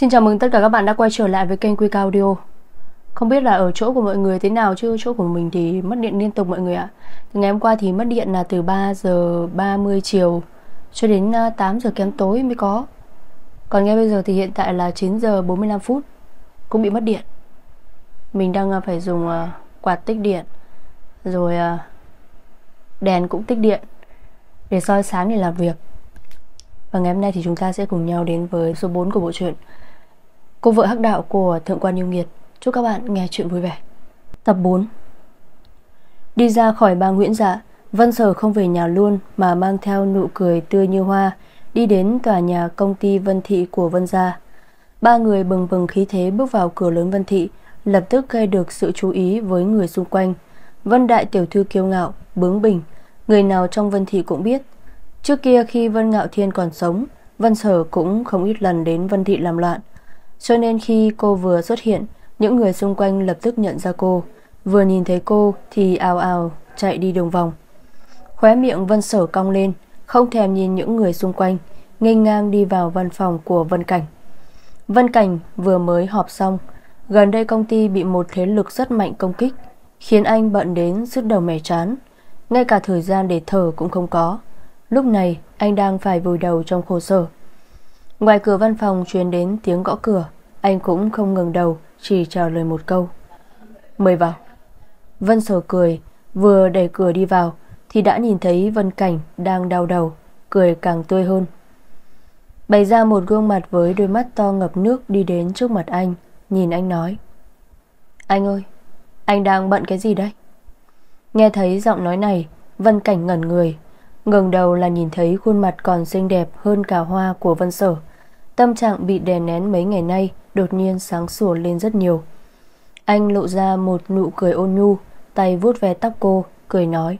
Xin chào mừng tất cả các bạn đã quay trở lại với kênh Quick Audio. Không biết là ở chỗ của mọi người thế nào chứ chỗ của mình thì mất điện liên tục mọi người ạ. Từ ngày hôm qua thì mất điện là từ 3 giờ 30 chiều cho đến à, 8 giờ kém tối mới có. Còn ngay bây giờ thì hiện tại là 9 giờ 45 phút, Cũng bị mất điện. Mình đang à, phải dùng à, quạt tích điện, Rồi đèn cũng tích điện Để soi sáng để làm việc. Và ngày hôm nay thì chúng ta sẽ cùng nhau đến với số 4 của bộ truyện Cô vợ hắc đạo của Thượng quan Yêu Nghiệt. Chúc các bạn nghe chuyện vui vẻ. Tập 4 Đi ra khỏi ba Nguyễn Dạ Vân Sở không về nhà luôn Mà mang theo nụ cười tươi như hoa Đi đến tòa nhà công ty Vân Thị của Vân Gia. Ba người bừng bừng khí thế bước vào cửa lớn Vân Thị Lập tức gây được sự chú ý với người xung quanh. Vân Đại Tiểu Thư kiêu ngạo, bướng bỉnh Người nào trong Vân Thị cũng biết. Trước kia khi Vân Ngạo Thiên còn sống Vân Sở cũng không ít lần đến Vân Thị làm loạn cho nên khi cô vừa xuất hiện, Những người xung quanh lập tức nhận ra cô. Vừa nhìn thấy cô thì ào ào chạy đi đường vòng. Khóe miệng Vân Sở cong lên, Không thèm nhìn những người xung quanh, nghênh ngang đi vào văn phòng của Vân Cảnh. Vân Cảnh vừa mới họp xong, Gần đây công ty bị một thế lực rất mạnh công kích, Khiến anh bận đến sức đầu mẻ chán. Ngay cả thời gian để thở cũng không có. Lúc này, anh đang phải vùi đầu trong khổ sở. Ngoài cửa văn phòng truyền đến tiếng gõ cửa, Anh cũng không ngừng đầu, Chỉ trả lời một câu. Mời vào. Vân sở cười, Vừa đẩy cửa đi vào, Thì đã nhìn thấy Vân Cảnh đang đau đầu, Cười càng tươi hơn. Bày ra một gương mặt với đôi mắt to ngập nước Đi đến trước mặt anh, Nhìn anh nói. Anh ơi, Anh đang bận cái gì đấy? Nghe thấy giọng nói này, Vân Cảnh ngẩn người, ngẩng đầu là nhìn thấy khuôn mặt còn xinh đẹp hơn cả hoa của Vân Sở. Tâm trạng bị đè nén mấy ngày nay Đột nhiên sáng sủa lên rất nhiều. Anh lộ ra một nụ cười ôn nhu, Tay vuốt ve tóc cô, Cười nói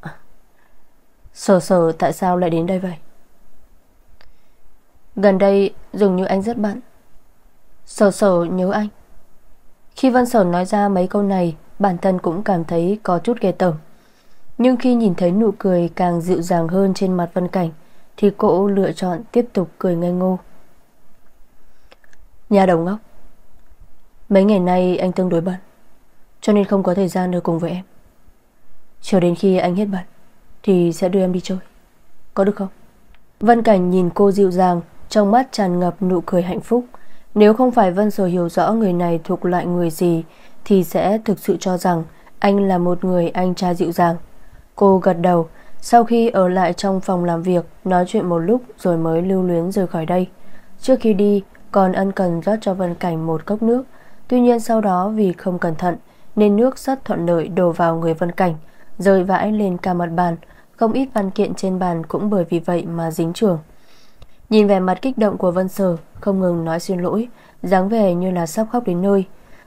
à, Sở sở tại sao lại đến đây vậy? Gần đây dường như anh rất bận. Sở sở nhớ anh. Khi Văn Sở nói ra mấy câu này, Bản thân cũng cảm thấy có chút ghê tởm. Nhưng khi nhìn thấy nụ cười càng dịu dàng hơn trên mặt Vân Cảnh, Thì cô lựa chọn tiếp tục cười ngây ngô. Nhà đầu ngốc. Mấy ngày nay anh tương đối bận, Cho nên không có thời gian ở cùng với em. Chờ đến khi anh hết bận, Thì sẽ đưa em đi chơi. Có được không? Vân Cảnh nhìn cô dịu dàng, Trong mắt tràn ngập nụ cười hạnh phúc. Nếu không phải Vân Sở hiểu rõ người này thuộc loại người gì, Thì sẽ thực sự cho rằng Anh là một người anh trai dịu dàng. Cô gật đầu, Sau khi ở lại trong phòng làm việc, Nói chuyện một lúc rồi mới lưu luyến rời khỏi đây. Trước khi đi còn ân cần rót cho Vân Cảnh một cốc nước. Tuy nhiên sau đó vì không cẩn thận, Nên nước rất thuận lợi đổ vào người Vân Cảnh, Rơi vãi lên cả mặt bàn. Không ít văn kiện trên bàn cũng bởi vì vậy mà dính trường. Nhìn vẻ mặt kích động của Vân Sở, Không ngừng nói xin lỗi, dáng vẻ như là sắp khóc đến nơi.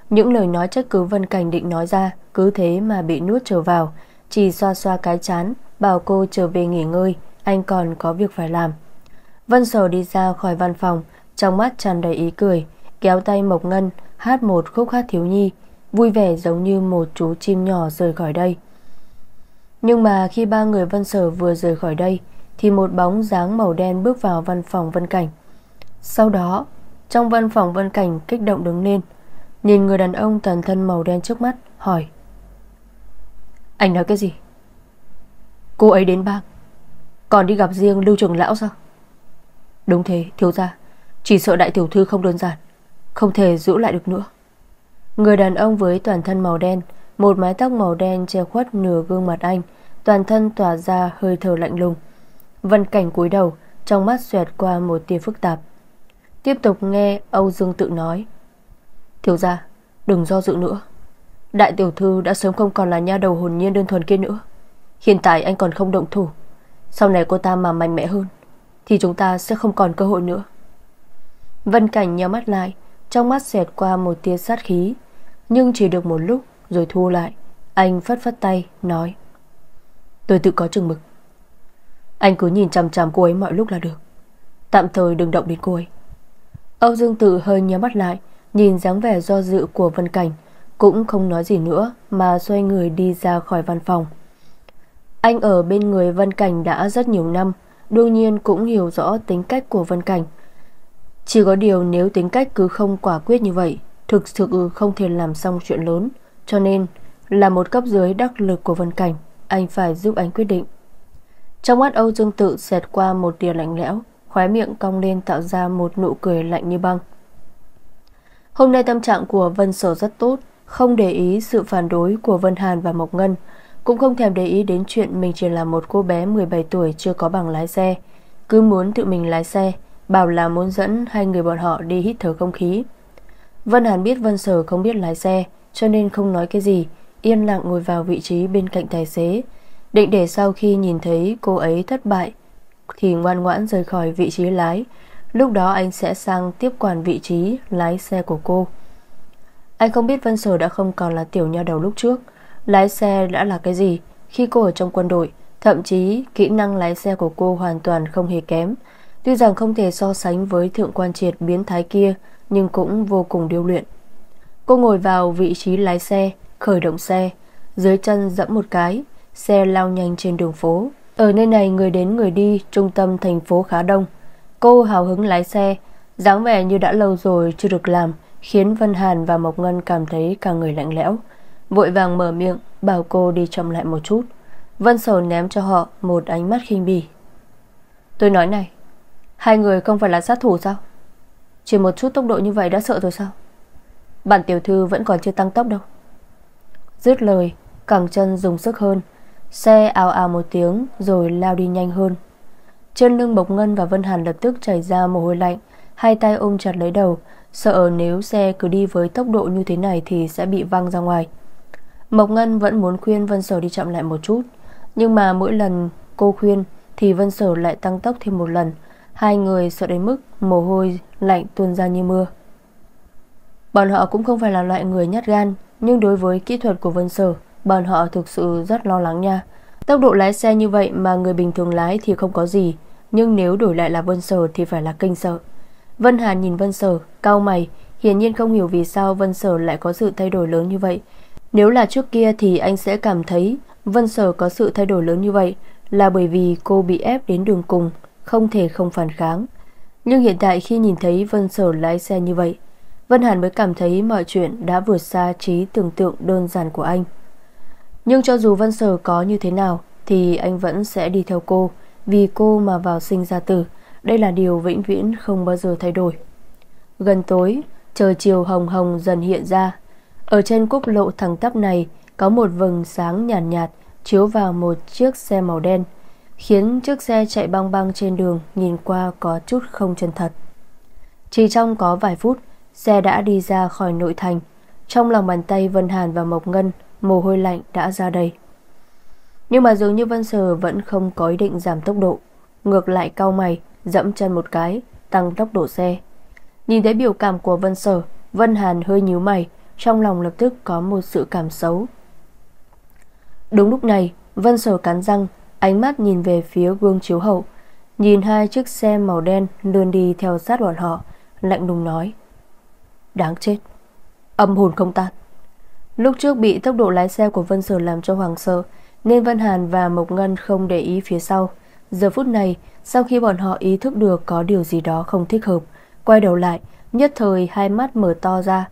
Những lời nói trách cứ Vân Cảnh định nói ra, Cứ thế mà bị nuốt trở vào. Chỉ xoa xoa cái chán, Bảo cô trở về nghỉ ngơi, Anh còn có việc phải làm. Vân Sở đi ra khỏi văn phòng trong mắt tràn đầy ý cười, Kéo tay Mộc Ngân, Hát một khúc hát thiếu nhi, Vui vẻ giống như một chú chim nhỏ rời khỏi đây. Nhưng mà khi ba người Vân Sở vừa rời khỏi đây, Thì một bóng dáng màu đen bước vào văn phòng Vân Cảnh. Sau đó, Trong văn phòng Vân Cảnh kích động đứng lên, Nhìn người đàn ông toàn thân màu đen trước mắt, Hỏi. Anh nói cái gì? Cô ấy đến bang. Còn đi gặp riêng lưu trường lão sao? Đúng thế, thiếu gia chỉ sợ đại tiểu thư không đơn giản, Không thể giữ lại được nữa. Người đàn ông với toàn thân màu đen, Một mái tóc màu đen che khuất nửa gương mặt anh, Toàn thân tỏa ra hơi thở lạnh lùng. Vân cảnh cúi đầu, Trong mắt xoẹt qua một tia phức tạp. Tiếp tục nghe Âu Dương tự nói. Thiếu ra Đừng do dự nữa. Đại tiểu thư đã sớm không còn là nha đầu hồn nhiên đơn thuần kia nữa. Hiện tại anh còn không động thủ. Sau này cô ta mà mạnh mẽ hơn, Thì chúng ta sẽ không còn cơ hội nữa. Vân Cảnh nhắm mắt lại, Trong mắt xẹt qua một tia sát khí. Nhưng chỉ được một lúc rồi thu lại. Anh phất phất tay, nói, Tôi tự có chừng mực. Anh cứ nhìn chằm chằm cô ấy mọi lúc là được. Tạm thời đừng động đến cô ấy. Âu Dương Tự hơi nhắm mắt lại, Nhìn dáng vẻ do dự của Vân Cảnh, Cũng không nói gì nữa Mà xoay người đi ra khỏi văn phòng. Anh ở bên người Vân Cảnh đã rất nhiều năm, Đương nhiên cũng hiểu rõ tính cách của Vân Cảnh. Chỉ có điều nếu tính cách cứ không quả quyết như vậy, Thực sự không thể làm xong chuyện lớn. Cho nên, là một cấp dưới đắc lực của Vân Cảnh, Anh phải giúp anh quyết định. Trong mắt Âu Dương Tự xẹt qua một tia lạnh lẽo, Khóe miệng cong lên tạo ra một nụ cười lạnh như băng. Hôm nay tâm trạng của Vân Sở rất tốt, Không để ý sự phản đối của Vân Hàn và Mộc Ngân, Cũng không thèm để ý đến chuyện mình chỉ là một cô bé 17 tuổi chưa có bằng lái xe, Cứ muốn tự mình lái xe. Bảo là muốn dẫn hai người bọn họ đi hít thở không khí. Vân Hàn biết Vân Sở không biết lái xe, Cho nên không nói cái gì, Yên lặng ngồi vào vị trí bên cạnh tài xế. Định để sau khi nhìn thấy cô ấy thất bại, Thì ngoan ngoãn rời khỏi vị trí lái. Lúc đó anh sẽ sang tiếp quản vị trí lái xe của cô. Anh không biết Vân Sở đã không còn là tiểu nha đầu lúc trước. Lái xe đã là cái gì? Khi cô ở trong quân đội, Thậm chí kỹ năng lái xe của cô hoàn toàn không hề kém. Tuy rằng không thể so sánh với thượng quan triệt biến thái kia, Nhưng cũng vô cùng điêu luyện. Cô ngồi vào vị trí lái xe, Khởi động xe, Dưới chân dẫm một cái, Xe lao nhanh trên đường phố. Ở nơi này người đến người đi, Trung tâm thành phố khá đông. Cô hào hứng lái xe, dáng vẻ như đã lâu rồi chưa được làm, Khiến Vân Hàn và Mộc Ngân cảm thấy cả người lạnh lẽo. Vội vàng mở miệng, Bảo cô đi chậm lại một chút. Vân Sầu ném cho họ một ánh mắt khinh bỉ. Tôi nói này Hai người không phải là sát thủ sao? Chỉ một chút tốc độ như vậy đã sợ rồi sao? Bản tiểu thư vẫn còn chưa tăng tốc đâu. Dứt lời, Cẳng chân dùng sức hơn, Xe ào ào một tiếng Rồi lao đi nhanh hơn. Trên lưng Bộc Ngân và Vân Hàn lập tức chảy ra mồ hôi lạnh, Hai tay ôm chặt lấy đầu, Sợ nếu xe cứ đi với tốc độ như thế này Thì sẽ bị văng ra ngoài. Mộc Ngân vẫn muốn khuyên Vân Sở đi chậm lại một chút, Nhưng mà mỗi lần cô khuyên Thì Vân Sở lại tăng tốc thêm một lần Hai người sợ đến mức mồ hôi lạnh tuôn ra như mưa. Bọn họ cũng không phải là loại người nhát gan, Nhưng đối với kỹ thuật của Vân Sở, Bọn họ thực sự rất lo lắng nha. Tốc độ lái xe như vậy mà người bình thường lái thì không có gì, Nhưng nếu đổi lại là Vân Sở thì phải là kinh sợ. Vân Hàn nhìn Vân Sở Cao mày, Hiển nhiên không hiểu vì sao Vân Sở lại có sự thay đổi lớn như vậy. Nếu là trước kia thì anh sẽ cảm thấy Vân Sở có sự thay đổi lớn như vậy Là bởi vì cô bị ép đến đường cùng. Không thể không phản kháng Nhưng hiện tại khi nhìn thấy Vân Sở lái xe như vậy Vân Hàn mới cảm thấy mọi chuyện đã vượt xa trí tưởng tượng đơn giản của anh. Nhưng cho dù Vân Sở có như thế nào thì anh vẫn sẽ đi theo cô vì cô mà vào sinh ra tử. Đây là điều vĩnh viễn không bao giờ thay đổi. Gần tối, trời chiều hồng hồng dần hiện ra. Ở trên quốc lộ thẳng tắp này có một vầng sáng nhàn nhạt, nhạt chiếu vào một chiếc xe màu đen, khiến chiếc xe chạy băng băng trên đường nhìn qua có chút không chân thật. Chỉ trong có vài phút, Xe đã đi ra khỏi nội thành. Trong lòng bàn tay Vân Hàn và Mộc Ngân Mồ hôi lạnh đã ra đầy Nhưng mà dường như Vân Sở Vẫn không có ý định giảm tốc độ. Ngược lại cau mày Dẫm chân một cái Tăng tốc độ xe. Nhìn thấy biểu cảm của Vân Sở Vân Hàn hơi nhíu mày Trong lòng lập tức có một sự cảm xấu. Đúng lúc này Vân Sở cắn răng Ánh mắt nhìn về phía gương chiếu hậu, Nhìn hai chiếc xe màu đen lươn đi theo sát bọn họ, Lạnh lùng nói, Đáng chết, Âm hồn không tan. Lúc trước bị tốc độ lái xe của Vân Sở làm cho hoàng sợ, Nên Vân Hàn và Mộc Ngân không để ý phía sau. Giờ phút này, Sau khi bọn họ ý thức được có điều gì đó không thích hợp, Quay đầu lại, Nhất thời hai mắt mở to ra.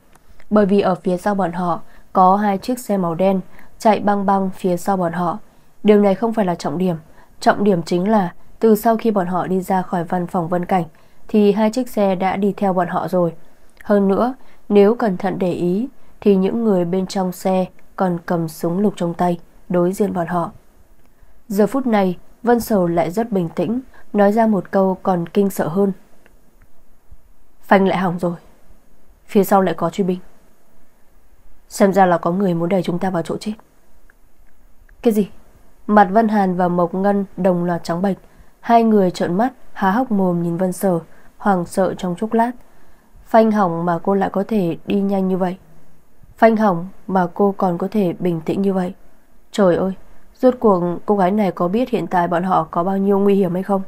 Bởi vì ở phía sau bọn họ Có hai chiếc xe màu đen Chạy băng băng phía sau bọn họ. Điều này không phải là trọng điểm. Trọng điểm chính là, Từ sau khi bọn họ đi ra khỏi văn phòng Vân Cảnh, Thì hai chiếc xe đã đi theo bọn họ rồi. Hơn nữa, Nếu cẩn thận để ý, Thì những người bên trong xe Còn cầm súng lục trong tay, Đối diện bọn họ. Giờ phút này, Vân Sầu lại rất bình tĩnh, Nói ra một câu còn kinh sợ hơn. Phanh lại hỏng rồi. Phía sau lại có truy binh. Xem ra là có người muốn đẩy chúng ta vào chỗ chết. Cái gì? Mặt Vân Hàn và Mộc Ngân đồng loạt trắng bệch. Hai người trợn mắt, Há hốc mồm nhìn Vân Sở Hoàng sợ trong chốc lát. Phanh hỏng mà cô lại có thể đi nhanh như vậy. Phanh hỏng mà cô còn có thể bình tĩnh như vậy. Trời ơi, Rốt cuộc cô gái này có biết hiện tại bọn họ có bao nhiêu nguy hiểm hay không?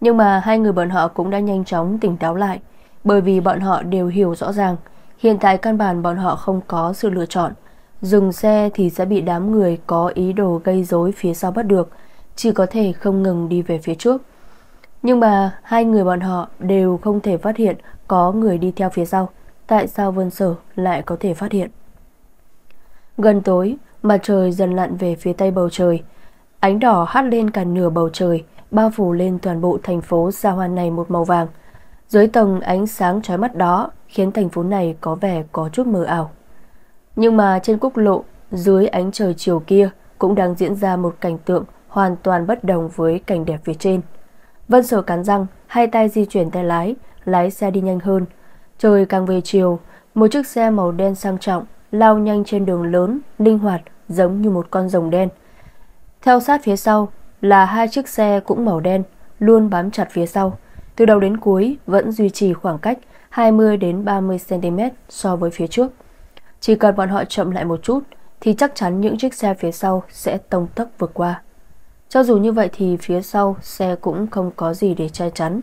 Nhưng mà hai người bọn họ cũng đã nhanh chóng tỉnh táo lại, Bởi vì bọn họ đều hiểu rõ ràng, Hiện tại căn bản bọn họ không có sự lựa chọn. Dừng xe thì sẽ bị đám người có ý đồ gây rối phía sau bắt được Chỉ có thể không ngừng đi về phía trước Nhưng mà hai người bọn họ đều không thể phát hiện có người đi theo phía sau. Tại sao Vân Sở lại có thể phát hiện? Gần tối, mặt trời dần lặn về phía tây bầu trời. Ánh đỏ hắt lên cả nửa bầu trời, bao phủ lên toàn bộ thành phố xa hoa này một màu vàng. Dưới tầng ánh sáng chói mắt đó khiến thành phố này có vẻ có chút mờ ảo. Nhưng mà trên quốc lộ, dưới ánh trời chiều kia cũng đang diễn ra một cảnh tượng hoàn toàn bất đồng với cảnh đẹp phía trên. Vân Sở cắn răng, hai tay di chuyển tay lái, lái xe đi nhanh hơn. Trời càng về chiều, một chiếc xe màu đen sang trọng lao nhanh trên đường lớn, linh hoạt, giống như một con rồng đen. Theo sát phía sau là hai chiếc xe cũng màu đen, luôn bám chặt phía sau. Từ đầu đến cuối vẫn duy trì khoảng cách 20 đến 30 cm so với phía trước. Chỉ cần bọn họ chậm lại một chút thì chắc chắn những chiếc xe phía sau sẽ tông tốc vượt qua. Cho dù như vậy thì phía sau xe cũng không có gì để che chắn.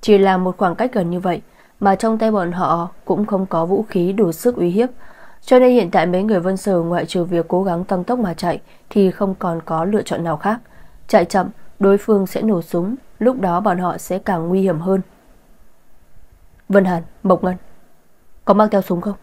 Chỉ là một khoảng cách gần như vậy mà trong tay bọn họ cũng không có vũ khí đủ sức uy hiếp. Cho nên hiện tại mấy người Vân Sở ngoại trừ việc cố gắng tăng tốc mà chạy thì không còn có lựa chọn nào khác. Chạy chậm, đối phương sẽ nổ súng, lúc đó bọn họ sẽ càng nguy hiểm hơn. Vân Hàn, Mộc Ngân, có mang theo súng không?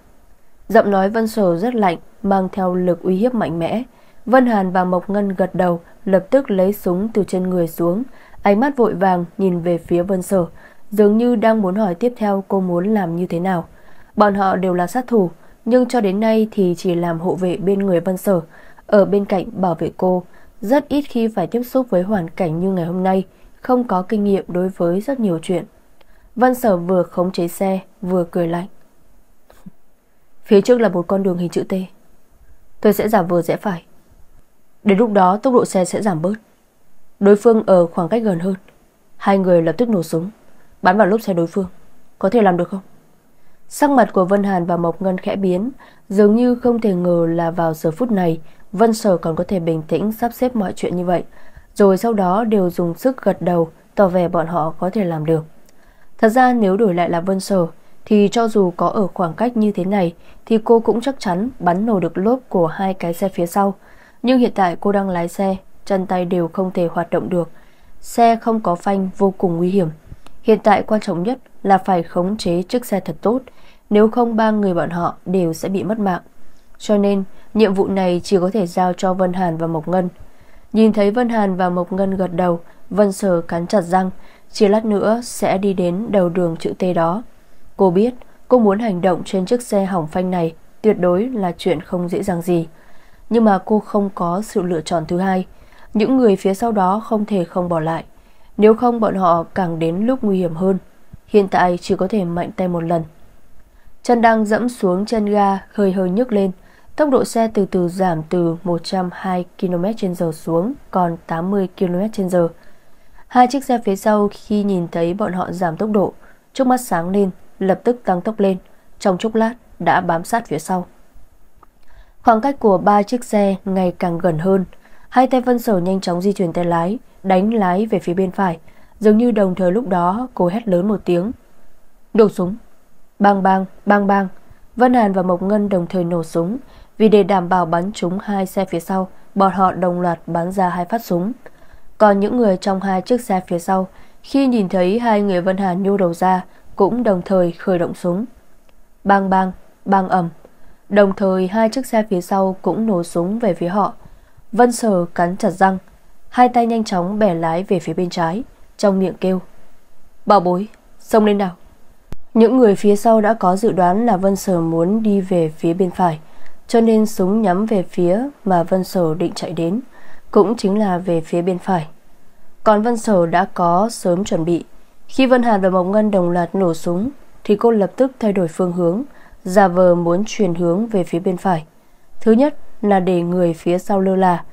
Giọng nói Vân Sở rất lạnh, mang theo lực uy hiếp mạnh mẽ. Vân Hàn và Mộc Ngân gật đầu, lập tức lấy súng từ trên người xuống, ánh mắt vội vàng nhìn về phía Vân Sở, dường như đang muốn hỏi tiếp theo cô muốn làm như thế nào. Bọn họ đều là sát thủ, nhưng cho đến nay thì chỉ làm hộ vệ bên người Vân Sở, ở bên cạnh bảo vệ cô, rất ít khi phải tiếp xúc với hoàn cảnh như ngày hôm nay, không có kinh nghiệm đối với rất nhiều chuyện. Vân Sở vừa khống chế xe, vừa cười lạnh. Phía trước là một con đường hình chữ T. Tôi sẽ giảm vừa rẽ phải. Đến lúc đó tốc độ xe sẽ giảm bớt. Đối phương ở khoảng cách gần hơn. Hai người lập tức nổ súng, bắn vào lốp xe đối phương. Có thể làm được không? Sắc mặt của Vân Hàn và Mộc Ngân khẽ biến, dường như không thể ngờ là vào giờ phút này Vân Sở còn có thể bình tĩnh sắp xếp mọi chuyện như vậy. Rồi sau đó đều dùng sức gật đầu, tỏ vẻ bọn họ có thể làm được. Thật ra nếu đổi lại là Vân Sở, thì cho dù có ở khoảng cách như thế này thì cô cũng chắc chắn bắn nổ được lốp của hai cái xe phía sau. Nhưng hiện tại cô đang lái xe, chân tay đều không thể hoạt động được. Xe không có phanh vô cùng nguy hiểm. Hiện tại quan trọng nhất là phải khống chế chiếc xe thật tốt, nếu không ba người bọn họ đều sẽ bị mất mạng. Cho nên, nhiệm vụ này chỉ có thể giao cho Vân Hàn và Mộc Ngân. Nhìn thấy Vân Hàn và Mộc Ngân gật đầu, Vân Sở cắn chặt răng, chỉ lát nữa sẽ đi đến đầu đường chữ T đó. Cô biết, cô muốn hành động trên chiếc xe hỏng phanh này tuyệt đối là chuyện không dễ dàng gì. Nhưng mà cô không có sự lựa chọn thứ hai. Những người phía sau đó không thể không bỏ lại. Nếu không bọn họ càng đến lúc nguy hiểm hơn. Hiện tại chỉ có thể mạnh tay một lần. Chân đang dẫm xuống chân ga hơi hơi nhức lên. Tốc độ xe từ từ giảm từ 102 km h xuống còn 80 km h Hai chiếc xe phía sau khi nhìn thấy bọn họ giảm tốc độ, trước mắt sáng lên, lập tức tăng tốc lên, trong chốc lát đã bám sát phía sau. Khoảng cách của ba chiếc xe ngày càng gần hơn, hai tay Vân Sở nhanh chóng di chuyển tay lái, đánh lái về phía bên phải, giống như đồng thời lúc đó cô hét lớn một tiếng. Nổ súng. Bang bang, bang bang. Vân Hàn và Mộc Ngân đồng thời nổ súng, vì để đảm bảo bắn trúng hai xe phía sau, bọn họ đồng loạt bắn ra hai phát súng. Còn những người trong hai chiếc xe phía sau, khi nhìn thấy hai người Vân Hàn nhô đầu ra, cũng đồng thời khởi động súng. Bang bang, bang ầm. Đồng thời hai chiếc xe phía sau cũng nổ súng về phía họ. Vân Sở cắn chặt răng, hai tay nhanh chóng bẻ lái về phía bên trái, trong miệng kêu: "Bảo bối, xông lên nào." Những người phía sau đã có dự đoán là Vân Sở muốn đi về phía bên phải, cho nên súng nhắm về phía mà Vân Sở định chạy đến, cũng chính là về phía bên phải. Còn Vân Sở đã có sớm chuẩn bị, khi Vân Hàn và Mộc Ngân đồng loạt nổ súng thì cô lập tức thay đổi phương hướng, giả vờ muốn chuyển hướng về phía bên phải. Thứ nhất là để người phía sau lơ là,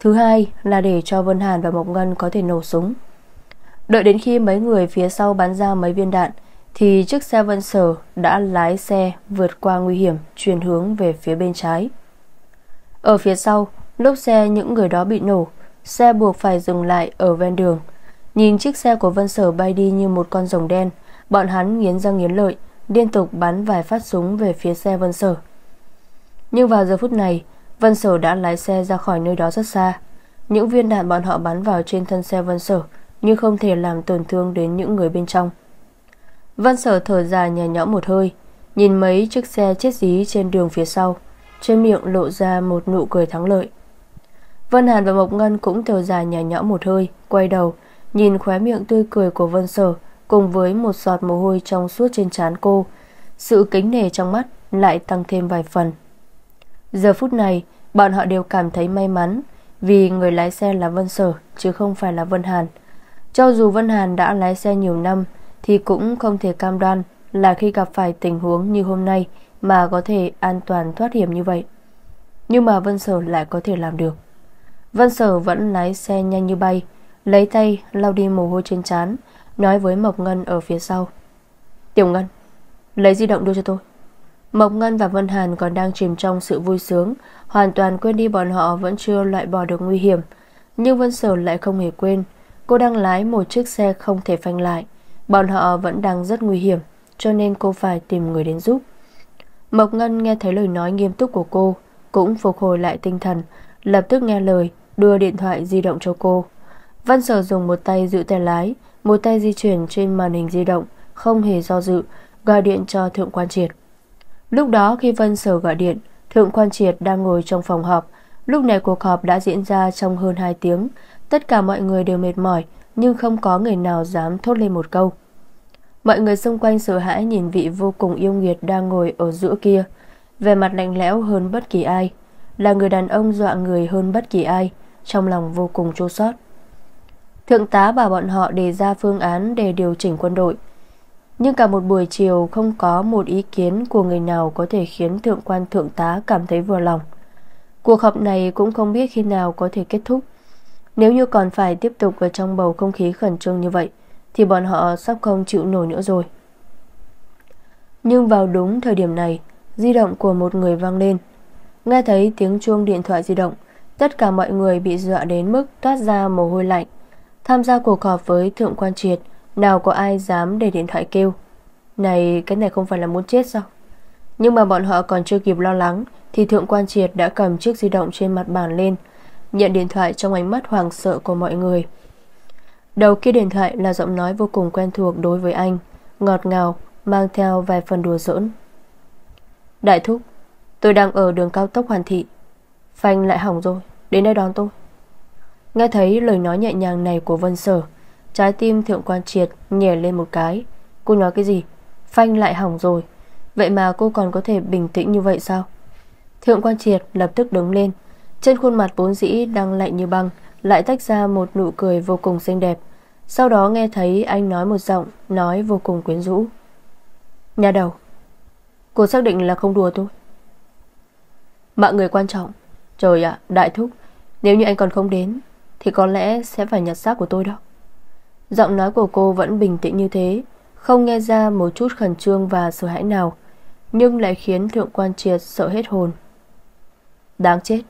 thứ hai là để cho Vân Hàn và Mộc Ngân có thể nổ súng. Đợi đến khi mấy người phía sau bắn ra mấy viên đạn thì chiếc xe Vân Sở đã lái xe vượt qua nguy hiểm chuyển hướng về phía bên trái. Ở phía sau, lúc xe những người đó bị nổ, xe buộc phải dừng lại ở ven đường. Nhìn chiếc xe của Vân Sở bay đi như một con rồng đen, bọn hắn nghiến răng nghiến lợi, liên tục bắn vài phát súng về phía xe Vân Sở. Nhưng vào giờ phút này, Vân Sở đã lái xe ra khỏi nơi đó rất xa. Những viên đạn bọn họ bắn vào trên thân xe Vân Sở Nhưng không thể làm tổn thương đến những người bên trong Vân sở thở dài nhẹ nhõm một hơi Nhìn mấy chiếc xe chết dí trên đường phía sau Trên miệng lộ ra một nụ cười thắng lợi Vân Hàn và Mộc Ngân cũng thở dài nhẹ nhõm một hơi Quay đầu Nhìn khóe miệng tươi cười của Vân Sở, Cùng với một giọt mồ hôi trong suốt trên trán cô, Sự kính nể trong mắt Lại tăng thêm vài phần. Giờ phút này, Bọn họ đều cảm thấy may mắn Vì người lái xe là Vân Sở, Chứ không phải là Vân Hàn. Cho dù Vân Hàn đã lái xe nhiều năm, Thì cũng không thể cam đoan Là khi gặp phải tình huống như hôm nay Mà có thể an toàn thoát hiểm như vậy. Nhưng mà Vân Sở lại có thể làm được. Vân Sở vẫn lái xe nhanh như bay Lấy tay, lau đi mồ hôi trên trán, Nói với Mộc Ngân ở phía sau. Tiểu Ngân, Lấy di động đưa cho tôi. Mộc Ngân và Vân Hàn còn đang chìm trong sự vui sướng, Hoàn toàn quên đi bọn họ vẫn chưa loại bỏ được nguy hiểm. Nhưng Vân Sở lại không hề quên, Cô đang lái một chiếc xe không thể phanh lại. Bọn họ vẫn đang rất nguy hiểm, Cho nên cô phải tìm người đến giúp. Mộc Ngân nghe thấy lời nói nghiêm túc của cô, Cũng phục hồi lại tinh thần, Lập tức nghe lời, Đưa điện thoại di động cho cô. Văn Sở dùng một tay giữ tay lái, Một tay di chuyển trên màn hình di động, Không hề do dự, Gọi điện cho Thượng Quan Triệt. Lúc đó khi Vân Sở gọi điện, Thượng Quan Triệt đang ngồi trong phòng họp. Lúc này cuộc họp đã diễn ra trong hơn 2 tiếng. Tất cả mọi người đều mệt mỏi, Nhưng không có người nào dám thốt lên một câu. Mọi người xung quanh sợ hãi Nhìn vị vô cùng yêu nghiệt đang ngồi ở giữa kia. Về mặt lạnh lẽo hơn bất kỳ ai, Là người đàn ông dọa người hơn bất kỳ ai, Trong lòng vô cùng chua xót. Thượng tá bảo bọn họ đề ra phương án Để điều chỉnh quân đội nhưng cả một buổi chiều không có một ý kiến của người nào có thể khiến thượng quan thượng tá cảm thấy vừa lòng. Cuộc họp này cũng không biết khi nào có thể kết thúc. Nếu như còn phải tiếp tục ở trong bầu không khí khẩn trương như vậy, thì bọn họ sắp không chịu nổi nữa rồi. Nhưng vào đúng thời điểm này, di động của một người vang lên. Nghe thấy tiếng chuông điện thoại di động, tất cả mọi người bị dọa đến mức toát ra mồ hôi lạnh. Tham gia cuộc họp với Thượng quan Triệt, nào có ai dám để điện thoại kêu? Này cái này không phải là muốn chết sao? Nhưng mà bọn họ còn chưa kịp lo lắng Thì thượng quan triệt đã cầm chiếc di động trên mặt bàn lên Nhận điện thoại trong ánh mắt hoàng sợ của mọi người. Đầu kia điện thoại là giọng nói vô cùng quen thuộc đối với anh Ngọt ngào Mang theo vài phần đùa giỡn. Đại thúc Tôi đang ở đường cao tốc hoàn thị. Phanh lại hỏng rồi Đến đây đón tôi. Nghe thấy lời nói nhẹ nhàng này của Vân Sở, Trái tim thượng quan triệt nhảy lên một cái. Cô nói cái gì? Phanh lại hỏng rồi. Vậy mà cô còn có thể bình tĩnh như vậy sao? Thượng quan triệt lập tức đứng lên. Trên khuôn mặt vốn dĩ đang lạnh như băng, Lại tách ra một nụ cười vô cùng xinh đẹp. Sau đó nghe thấy anh nói một giọng Nói vô cùng quyến rũ. Nhà đầu, Cô xác định là không đùa tôi Mạng người quan trọng. Trời ạ, đại thúc, Nếu như anh còn không đến thì có lẽ sẽ phải nhặt xác của tôi đó. Giọng nói của cô vẫn bình tĩnh như thế, Không nghe ra một chút khẩn trương và sợ hãi nào, Nhưng lại khiến Thượng quan triệt sợ hết hồn. Đáng chết,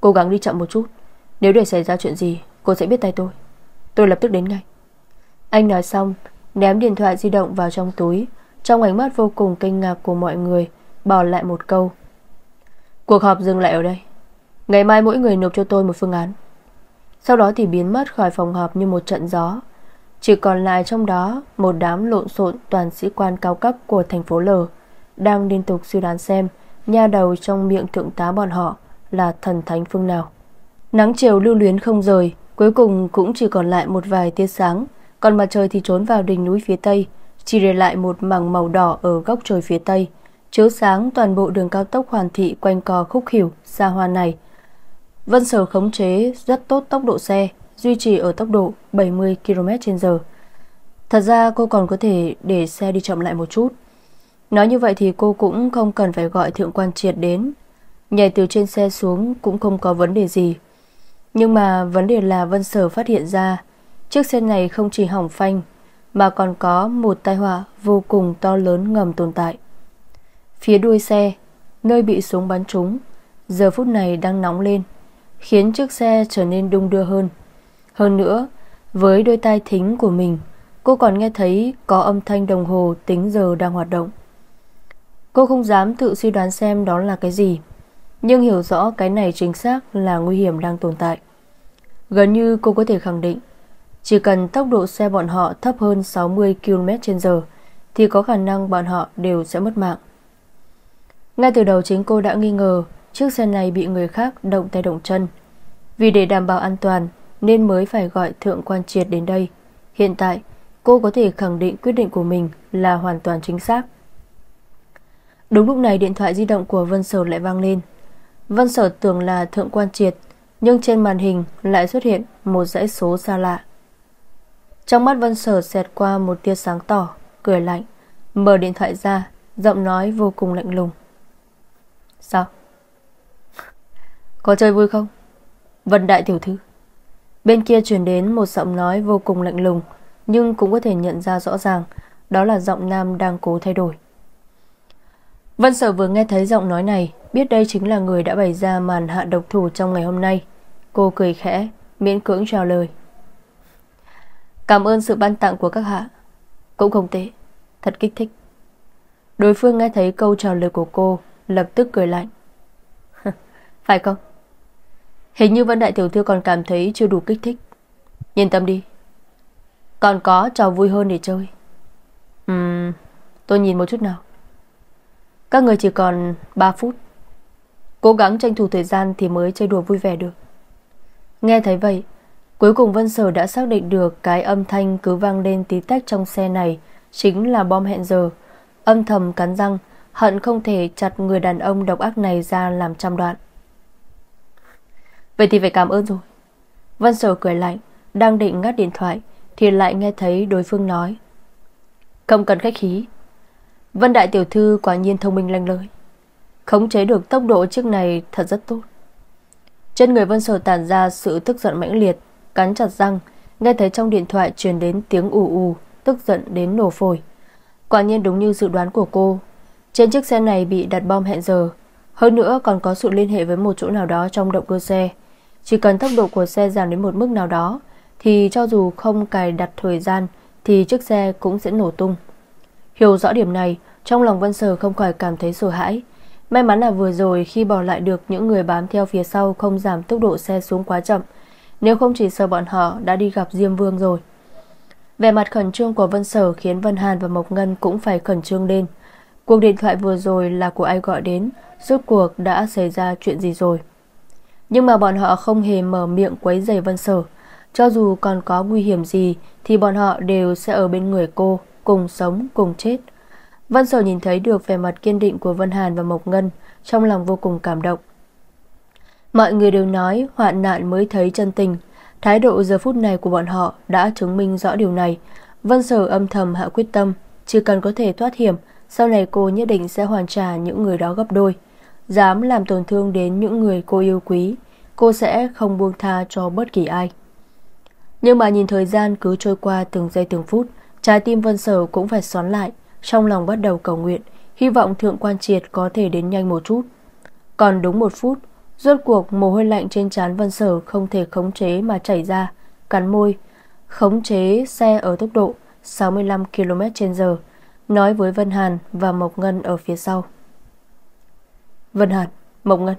Cố gắng đi chậm một chút, Nếu để xảy ra chuyện gì, Cô sẽ biết tay tôi. Tôi lập tức đến ngay. Anh nói xong, Ném điện thoại di động vào trong túi, Trong ánh mắt vô cùng kinh ngạc của mọi người, Bỏ lại một câu. Cuộc họp dừng lại ở đây. Ngày mai mỗi người nộp cho tôi một phương án. Sau đó thì biến mất khỏi phòng họp như một trận gió. Chỉ còn lại trong đó Một đám lộn xộn toàn sĩ quan cao cấp Của thành phố L Đang liên tục suy đoán xem Nha đầu trong miệng thượng tá bọn họ Là thần thánh phương nào. Nắng chiều lưu luyến không rời, Cuối cùng cũng chỉ còn lại một vài tia sáng. Còn mặt trời thì trốn vào đỉnh núi phía tây, Chỉ để lại một mảng màu đỏ Ở góc trời phía tây, Chiếu sáng toàn bộ đường cao tốc hoàn thị Quanh co khúc khỉu xa hoa này. Vân Sở khống chế rất tốt tốc độ xe duy trì ở tốc độ 70 km h Thật ra cô còn có thể để xe đi chậm lại một chút. Nói như vậy thì cô cũng không cần phải gọi thượng quan triệt đến. Nhảy từ trên xe xuống cũng không có vấn đề gì. Nhưng mà vấn đề là Vân Sở phát hiện ra chiếc xe này không chỉ hỏng phanh mà còn có một tai họa vô cùng to lớn ngầm tồn tại. Phía đuôi xe, nơi bị súng bắn trúng, giờ phút này đang nóng lên, khiến chiếc xe trở nên đung đưa hơn. Hơn nữa, với đôi tai thính của mình, cô còn nghe thấy có âm thanh đồng hồ tính giờ đang hoạt động. Cô không dám tự suy đoán xem đó là cái gì, nhưng hiểu rõ cái này chính xác là nguy hiểm đang tồn tại. Gần như cô có thể khẳng định, Chỉ cần tốc độ xe bọn họ thấp hơn 60 km h thì có khả năng bọn họ đều sẽ mất mạng. Ngay từ đầu chính cô đã nghi ngờ chiếc xe này bị người khác động tay động chân. Vì để đảm bảo an toàn nên mới phải gọi thượng quan triệt đến đây. Hiện tại, cô có thể khẳng định quyết định của mình là hoàn toàn chính xác. Đúng lúc này điện thoại di động của Vân Sở lại vang lên. Vân Sở tưởng là thượng quan triệt, nhưng trên màn hình lại xuất hiện một dãy số xa lạ. Trong mắt Vân Sở xẹt qua một tia sáng tỏ, cười lạnh, mở điện thoại ra, giọng nói vô cùng lạnh lùng. Sao? Có chơi vui không? Vân Đại Tiểu Thư. Bên kia truyền đến một giọng nói vô cùng lạnh lùng, Nhưng cũng có thể nhận ra rõ ràng, Đó là giọng nam đang cố thay đổi. Vân Sở vừa nghe thấy giọng nói này, Biết đây chính là người đã bày ra màn hạ độc thủ trong ngày hôm nay. Cô cười khẽ, Miễn cưỡng chào lời. Cảm ơn sự ban tặng của các hạ. Cũng không tệ, Thật kích thích. Đối phương nghe thấy câu chào lời của cô, Lập tức cười lạnh. Phải không? Hình như Vân Đại Tiểu Thư còn cảm thấy chưa đủ kích thích. Yên tâm đi. Còn có trò vui hơn để chơi. Ừm, Tôi nhìn một chút nào. Các người chỉ còn 3 phút. Cố gắng tranh thủ thời gian Thì mới chơi đùa vui vẻ được. Nghe thấy vậy, Cuối cùng Vân Sở đã xác định được Cái âm thanh cứ vang lên tí tách trong xe này Chính là bom hẹn giờ. Âm thầm cắn răng, Hận không thể chặt người đàn ông độc ác này ra làm trăm đoạn. Vậy thì phải cảm ơn rồi. Vân Sở cười lạnh, Đang định ngắt điện thoại, Thì lại nghe thấy đối phương nói. Không cần khách khí. Vân Đại Tiểu Thư quả nhiên thông minh lanh lợi. Khống chế được tốc độ chiếc này thật rất tốt. Trên người Vân Sở tản ra sự tức giận mãnh liệt, Cắn chặt răng, Nghe thấy trong điện thoại truyền đến tiếng ù ù, Tức giận đến nổ phổi. Quả nhiên đúng như dự đoán của cô, Trên chiếc xe này bị đặt bom hẹn giờ. Hơn nữa còn có sự liên hệ với một chỗ nào đó trong động cơ xe chỉ cần tốc độ của xe giảm đến một mức nào đó, Thì cho dù không cài đặt thời gian, Thì chiếc xe cũng sẽ nổ tung. Hiểu rõ điểm này, Trong lòng Vân Sở không khỏi cảm thấy sợ hãi. May mắn là vừa rồi khi bỏ lại được Những người bám theo phía sau Không giảm tốc độ xe xuống quá chậm. Nếu không chỉ sợ bọn họ đã đi gặp Diêm Vương rồi. Về mặt khẩn trương của Vân Sở Khiến Vân Hàn và Mộc Ngân cũng phải khẩn trương lên. Cuộc điện thoại vừa rồi là của ai gọi đến? Rốt cuộc đã xảy ra chuyện gì rồi? Nhưng mà bọn họ không hề mở miệng quấy rầy Vân Sở. Cho dù còn có nguy hiểm gì, Thì bọn họ đều sẽ ở bên người cô, Cùng sống, cùng chết. Vân Sở nhìn thấy được vẻ mặt kiên định của Vân Hàn và Mộc Ngân, Trong lòng vô cùng cảm động. Mọi người đều nói hoạn nạn mới thấy chân tình. Thái độ giờ phút này của bọn họ đã chứng minh rõ điều này. Vân Sở âm thầm hạ quyết tâm, Chỉ cần có thể thoát hiểm, Sau này cô nhất định sẽ hoàn trả những người đó gấp đôi. Dám làm tổn thương đến những người cô yêu quý, Cô sẽ không buông tha cho bất kỳ ai. Nhưng mà nhìn thời gian cứ trôi qua từng giây từng phút, Trái tim Vân Sở cũng phải xoắn lại, Trong lòng bắt đầu cầu nguyện, Hy vọng Thượng Quan Triệt có thể đến nhanh một chút. Còn đúng một phút, Rốt cuộc mồ hôi lạnh trên trán Vân Sở Không thể khống chế mà chảy ra, Cắn môi, Khống chế xe ở tốc độ 65 km h Nói với Vân Hàn và Mộc Ngân ở phía sau. Vân Hàn, Mộc Ngân.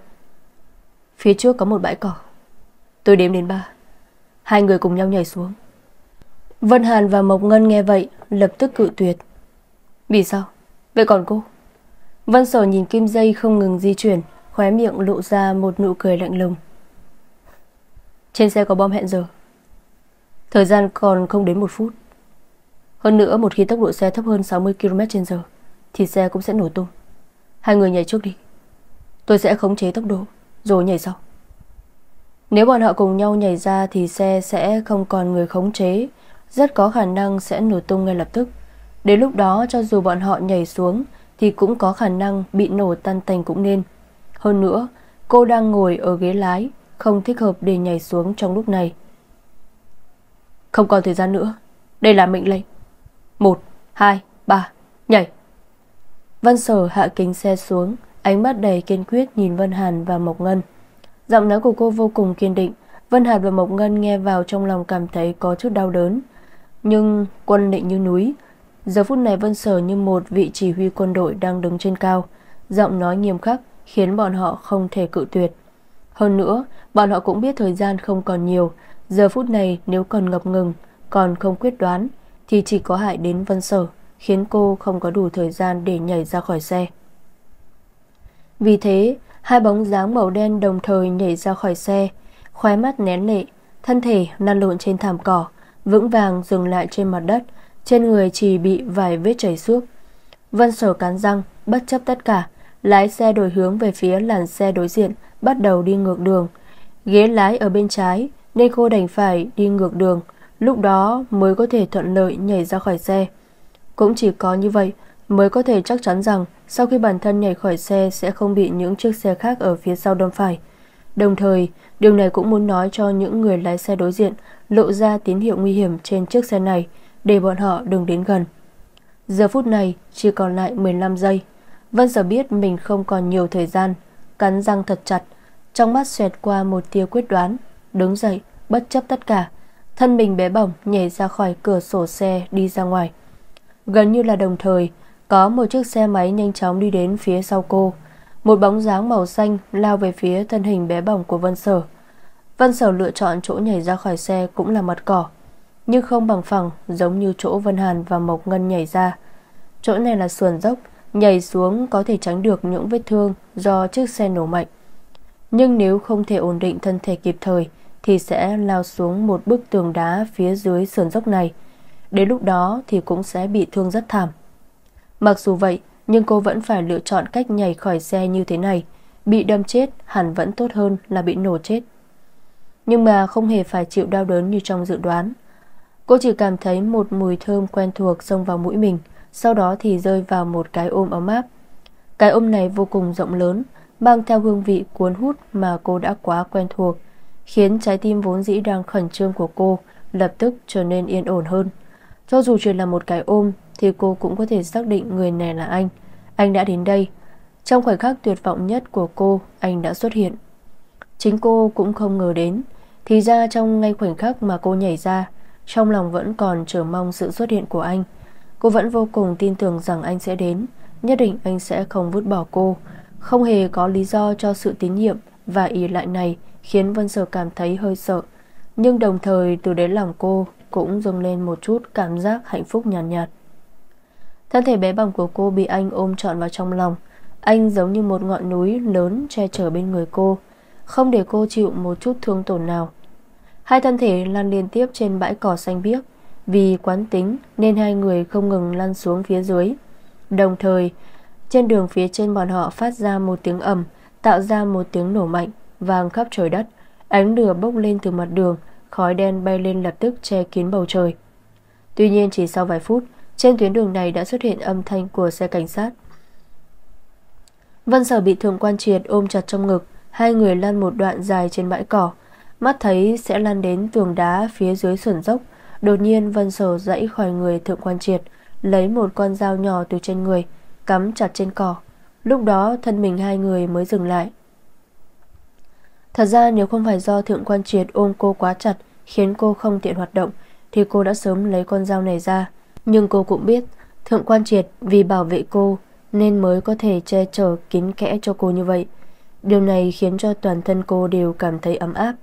Phía trước có một bãi cỏ. Tôi đếm đến ba. Hai người cùng nhau nhảy xuống. Vân Hàn và Mộc Ngân nghe vậy Lập tức cự tuyệt. Vì sao? Vậy còn cô? Vân Sở nhìn kim dây không ngừng di chuyển Khóe miệng lộ ra một nụ cười lạnh lùng. Trên xe có bom hẹn giờ. Thời gian còn không đến một phút. Hơn nữa một khi tốc độ xe thấp hơn 60 km h Thì xe cũng sẽ nổ tung. Hai người nhảy trước đi. Tôi sẽ khống chế tốc độ Rồi nhảy sau Nếu bọn họ cùng nhau nhảy ra Thì xe sẽ không còn người khống chế. Rất có khả năng sẽ nổ tung ngay lập tức. Đến lúc đó cho dù bọn họ nhảy xuống Thì cũng có khả năng bị nổ tan tành cũng nên. Hơn nữa Cô đang ngồi ở ghế lái Không thích hợp để nhảy xuống trong lúc này. Không còn thời gian nữa. Đây là mệnh lệnh. 1, 2, 3, nhảy. Văn sở hạ kính xe xuống. Ánh mắt đầy kiên quyết nhìn Vân Hàn và Mộc Ngân. Giọng nói của cô vô cùng kiên định. Vân Hàn và Mộc Ngân nghe vào trong lòng cảm thấy có chút đau đớn. Nhưng quân định như núi Giờ phút này Vân Sở như một vị chỉ huy quân đội đang đứng trên cao. Giọng nói nghiêm khắc khiến bọn họ không thể cự tuyệt. Hơn nữa bọn họ cũng biết thời gian không còn nhiều. Giờ phút này nếu còn ngập ngừng còn không quyết đoán thì chỉ có hại đến Vân Sở, khiến cô không có đủ thời gian để nhảy ra khỏi xe. Vì thế, hai bóng dáng màu đen đồng thời nhảy ra khỏi xe, khóe mắt nén lệ, thân thể lăn lộn trên thảm cỏ, vững vàng dừng lại trên mặt đất, trên người chỉ bị vài vết chảy xước. Vân Sở cắn răng, bất chấp tất cả, lái xe đổi hướng về phía làn xe đối diện, bắt đầu đi ngược đường. Ghế lái ở bên trái, nên cô đành phải đi ngược đường, lúc đó mới có thể thuận lợi nhảy ra khỏi xe. Cũng chỉ có như vậy mới có thể chắc chắn rằng sau khi bản thân nhảy khỏi xe sẽ không bị những chiếc xe khác ở phía sau đâm phải. Đồng thời, điều này cũng muốn nói cho những người lái xe đối diện lộ ra tín hiệu nguy hiểm trên chiếc xe này để bọn họ đừng đến gần. Giờ phút này chỉ còn lại 15 giây. Vân Sở biết mình không còn nhiều thời gian, cắn răng thật chặt, trong mắt xoẹt qua một tia quyết đoán, đứng dậy, bất chấp tất cả, thân mình bé bỏng nhảy ra khỏi cửa sổ xe đi ra ngoài. Gần như là đồng thời, có một chiếc xe máy nhanh chóng đi đến phía sau cô. Một bóng dáng màu xanh lao về phía thân hình bé bỏng của Vân Sở. Vân Sở lựa chọn chỗ nhảy ra khỏi xe cũng là mặt cỏ, nhưng không bằng phẳng giống như chỗ Vân Hàn và Mộc Ngân nhảy ra. Chỗ này là sườn dốc, nhảy xuống có thể tránh được những vết thương do chiếc xe nổ mạnh. Nhưng nếu không thể ổn định thân thể kịp thời thì sẽ lao xuống một bức tường đá phía dưới sườn dốc này. Đến lúc đó thì cũng sẽ bị thương rất thảm. Mặc dù vậy, nhưng cô vẫn phải lựa chọn cách nhảy khỏi xe như thế này. Bị đâm chết hẳn vẫn tốt hơn là bị nổ chết. Nhưng mà không hề phải chịu đau đớn như trong dự đoán. Cô chỉ cảm thấy một mùi thơm quen thuộc xông vào mũi mình, sau đó thì rơi vào một cái ôm ấm áp. Cái ôm này vô cùng rộng lớn, mang theo hương vị cuốn hút mà cô đã quá quen thuộc, khiến trái tim vốn dĩ đang khẩn trương của cô lập tức trở nên yên ổn hơn. Cho dù chỉ là một cái ôm thì cô cũng có thể xác định người này là anh. Anh đã đến đây. Trong khoảnh khắc tuyệt vọng nhất của cô, anh đã xuất hiện. Chính cô cũng không ngờ đến. Thì ra trong ngay khoảnh khắc mà cô nhảy ra, trong lòng vẫn còn chờ mong sự xuất hiện của anh. Cô vẫn vô cùng tin tưởng rằng anh sẽ đến. Nhất định anh sẽ không vứt bỏ cô. Không hề có lý do cho sự tín nhiệm và ý lại này khiến Vân Sở cảm thấy hơi sợ. Nhưng đồng thời từ đáy lòng cô cũng dâng lên một chút cảm giác hạnh phúc nhàn nhạt, nhạt. Thân thể bé bỏng của cô bị anh ôm trọn vào trong lòng. Anh giống như một ngọn núi lớn che chở bên người cô, Không để cô chịu một chút thương tổn nào. Hai thân thể lăn liên tiếp trên bãi cỏ xanh biếc. Vì quán tính nên hai người không ngừng lăn xuống phía dưới. Đồng thời, Trên đường phía trên bọn họ phát ra một tiếng ầm, Tạo ra một tiếng nổ mạnh Vàng khắp trời đất. Ánh lửa bốc lên từ mặt đường, Khói đen bay lên lập tức che kín bầu trời. Tuy nhiên chỉ sau vài phút trên tuyến đường này đã xuất hiện âm thanh của xe cảnh sát. Vân Sở bị thường quan triệt ôm chặt trong ngực, Hai người lăn một đoạn dài trên bãi cỏ. Mắt thấy sẽ lăn đến tường đá phía dưới sườn dốc, Đột nhiên Vân Sở dãy khỏi người thượng quan triệt, Lấy một con dao nhỏ từ trên người, Cắm chặt trên cỏ. Lúc đó, thân mình hai người mới dừng lại. Thật ra, nếu không phải do thượng quan triệt ôm cô quá chặt, Khiến cô không tiện hoạt động, Thì cô đã sớm lấy con dao này ra nhưng cô cũng biết, Thượng quan triệt vì bảo vệ cô Nên mới có thể che chở kín kẽ cho cô như vậy. Điều này khiến cho toàn thân cô đều cảm thấy ấm áp.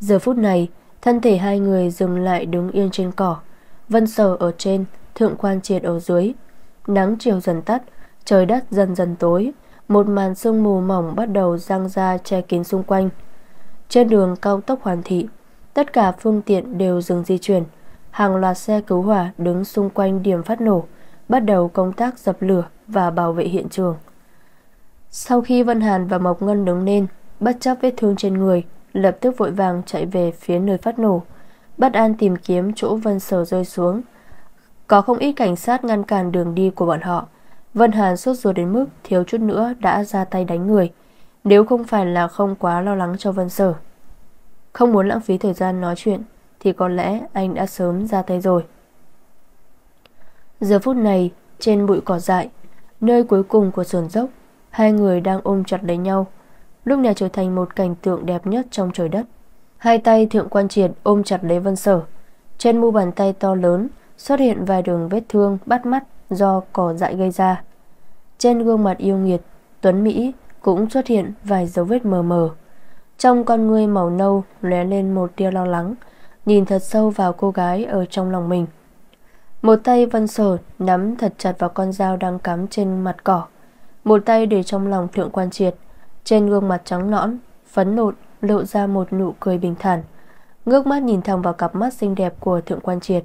Giờ phút này, Thân thể hai người dừng lại đứng yên trên cỏ. Vân sở ở trên, Thượng quan triệt ở dưới. Nắng chiều dần tắt, Trời đất dần dần tối. Một màn sương mù mỏng bắt đầu răng ra che kín xung quanh. Trên đường cao tốc hoàn thị, Tất cả phương tiện đều dừng di chuyển hàng loạt xe cứu hỏa đứng xung quanh điểm phát nổ, bắt đầu công tác dập lửa và bảo vệ hiện trường. Sau khi Vân Hàn và Mộc Ngân đứng lên, bất chấp vết thương trên người, lập tức vội vàng chạy về phía nơi phát nổ, bất an tìm kiếm chỗ Vân Sở rơi xuống. Có không ít cảnh sát ngăn cản đường đi của bọn họ. Vân Hàn sốt ruột đến mức thiếu chút nữa đã ra tay đánh người, nếu không phải là không quá lo lắng cho Vân Sở. Không muốn lãng phí thời gian nói chuyện, thì có lẽ anh đã sớm ra tay rồi. Giờ phút này, trên bụi cỏ dại, nơi cuối cùng của sườn dốc, hai người đang ôm chặt lấy nhau. Lúc này trở thành một cảnh tượng đẹp nhất trong trời đất. Hai tay thượng quan triệt ôm chặt lấy vân sở. Trên mu bàn tay to lớn xuất hiện vài đường vết thương bắt mắt do cỏ dại gây ra. Trên gương mặt yêu nghiệt, Tuấn Mỹ cũng xuất hiện vài dấu vết mờ mờ. Trong con ngươi màu nâu lóe lên một tia lo lắng, Nhìn thật sâu vào cô gái ở trong lòng mình. Một tay Vân Sở nắm thật chặt vào con dao đang cắm trên mặt cỏ. Một tay để trong lòng thượng quan triệt. Trên gương mặt trắng nõn, Phấn nộn, lộ ra một nụ cười bình thản. Ngước mắt nhìn thẳng vào cặp mắt xinh đẹp của thượng quan triệt.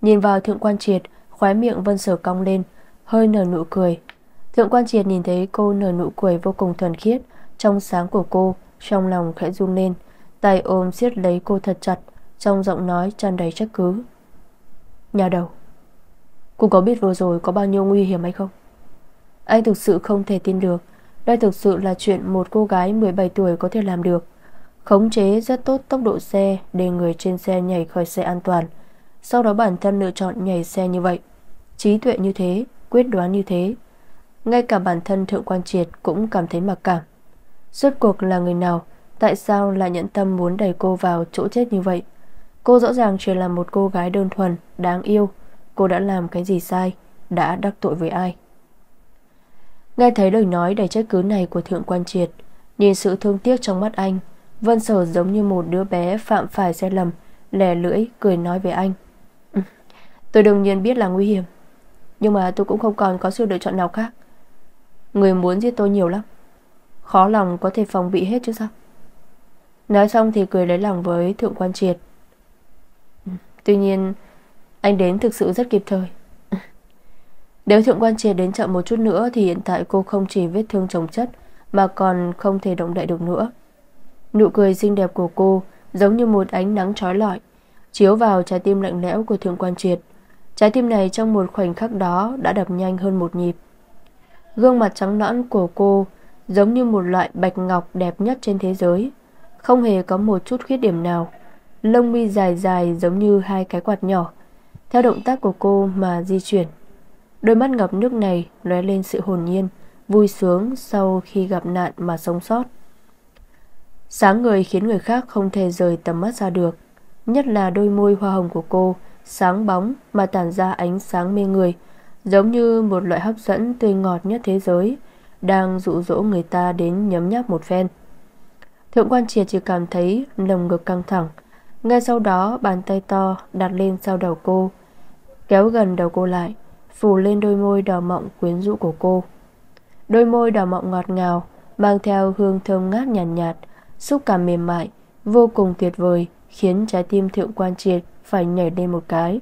Nhìn vào thượng quan triệt, Khóe miệng Vân Sở cong lên, Hơi nở nụ cười. Thượng quan triệt nhìn thấy cô nở nụ cười vô cùng thuần khiết. Trong sáng của cô, Trong lòng khẽ run lên. Tay ôm siết lấy cô thật chặt. Trong giọng nói tràn đầy trách cứ. Nhà đầu. Cô có biết vừa rồi có bao nhiêu nguy hiểm hay không? Anh thực sự không thể tin được. Đây thực sự là chuyện một cô gái 17 tuổi có thể làm được. Khống chế rất tốt tốc độ xe Để người trên xe nhảy khỏi xe an toàn. Sau đó bản thân lựa chọn nhảy xe như vậy. Trí tuệ như thế, Quyết đoán như thế. Ngay cả bản thân Thượng Quan Triệt cũng cảm thấy mặc cảm. Suốt cuộc là người nào? Tại sao lại nhận tâm muốn đẩy cô vào chỗ chết như vậy? Cô rõ ràng chỉ là một cô gái đơn thuần Đáng yêu. Cô đã làm cái gì sai Đã đắc tội với ai? Nghe thấy lời nói đầy trách cứ này của Thượng Quan Triệt Nhìn sự thương tiếc trong mắt anh Vân Sở giống như một đứa bé phạm phải sai lầm Lè lưỡi cười nói với anh. Ừ, Tôi đương nhiên biết là nguy hiểm Nhưng mà tôi cũng không còn có sự lựa chọn nào khác. Người muốn giết tôi nhiều lắm Khó lòng có thể phòng bị hết chứ sao? Nói xong thì cười lấy lòng với Thượng Quan Triệt. Tuy nhiên, Anh đến thực sự rất kịp thời. Nếu Thượng Quan Triệt đến chậm một chút nữa Thì hiện tại cô không chỉ vết thương chồng chất, Mà còn không thể động đậy được nữa. Nụ cười xinh đẹp của cô Giống như một ánh nắng trói lọi, Chiếu vào trái tim lạnh lẽo của Thượng Quan Triệt. Trái tim này trong một khoảnh khắc đó Đã đập nhanh hơn một nhịp. Gương mặt trắng nõn của cô Giống như một loại bạch ngọc đẹp nhất trên thế giới, Không hề có một chút khuyết điểm nào. Lông mi dài dài giống như hai cái quạt nhỏ. Theo động tác của cô mà di chuyển, Đôi mắt ngập nước này lóe lên sự hồn nhiên, Vui sướng sau khi gặp nạn mà sống sót. Sáng người khiến người khác không thể rời tầm mắt ra được, Nhất là đôi môi hoa hồng của cô, Sáng bóng mà tản ra ánh sáng mê người, Giống như một loại hấp dẫn tươi ngọt nhất thế giới, Đang dụ dỗ người ta đến nhấm nháp một phen. Thượng quan triệt chỉ cảm thấy lồng ngực căng thẳng ngay sau đó bàn tay to đặt lên sau đầu cô Kéo gần đầu cô lại Phủ lên đôi môi đỏ mọng quyến rũ của cô. Đôi môi đỏ mọng ngọt ngào Mang theo hương thơm ngát nhàn nhạt, nhạt Xúc cảm mềm mại Vô cùng tuyệt vời Khiến trái tim thượng quan triệt Phải nhảy lên một cái.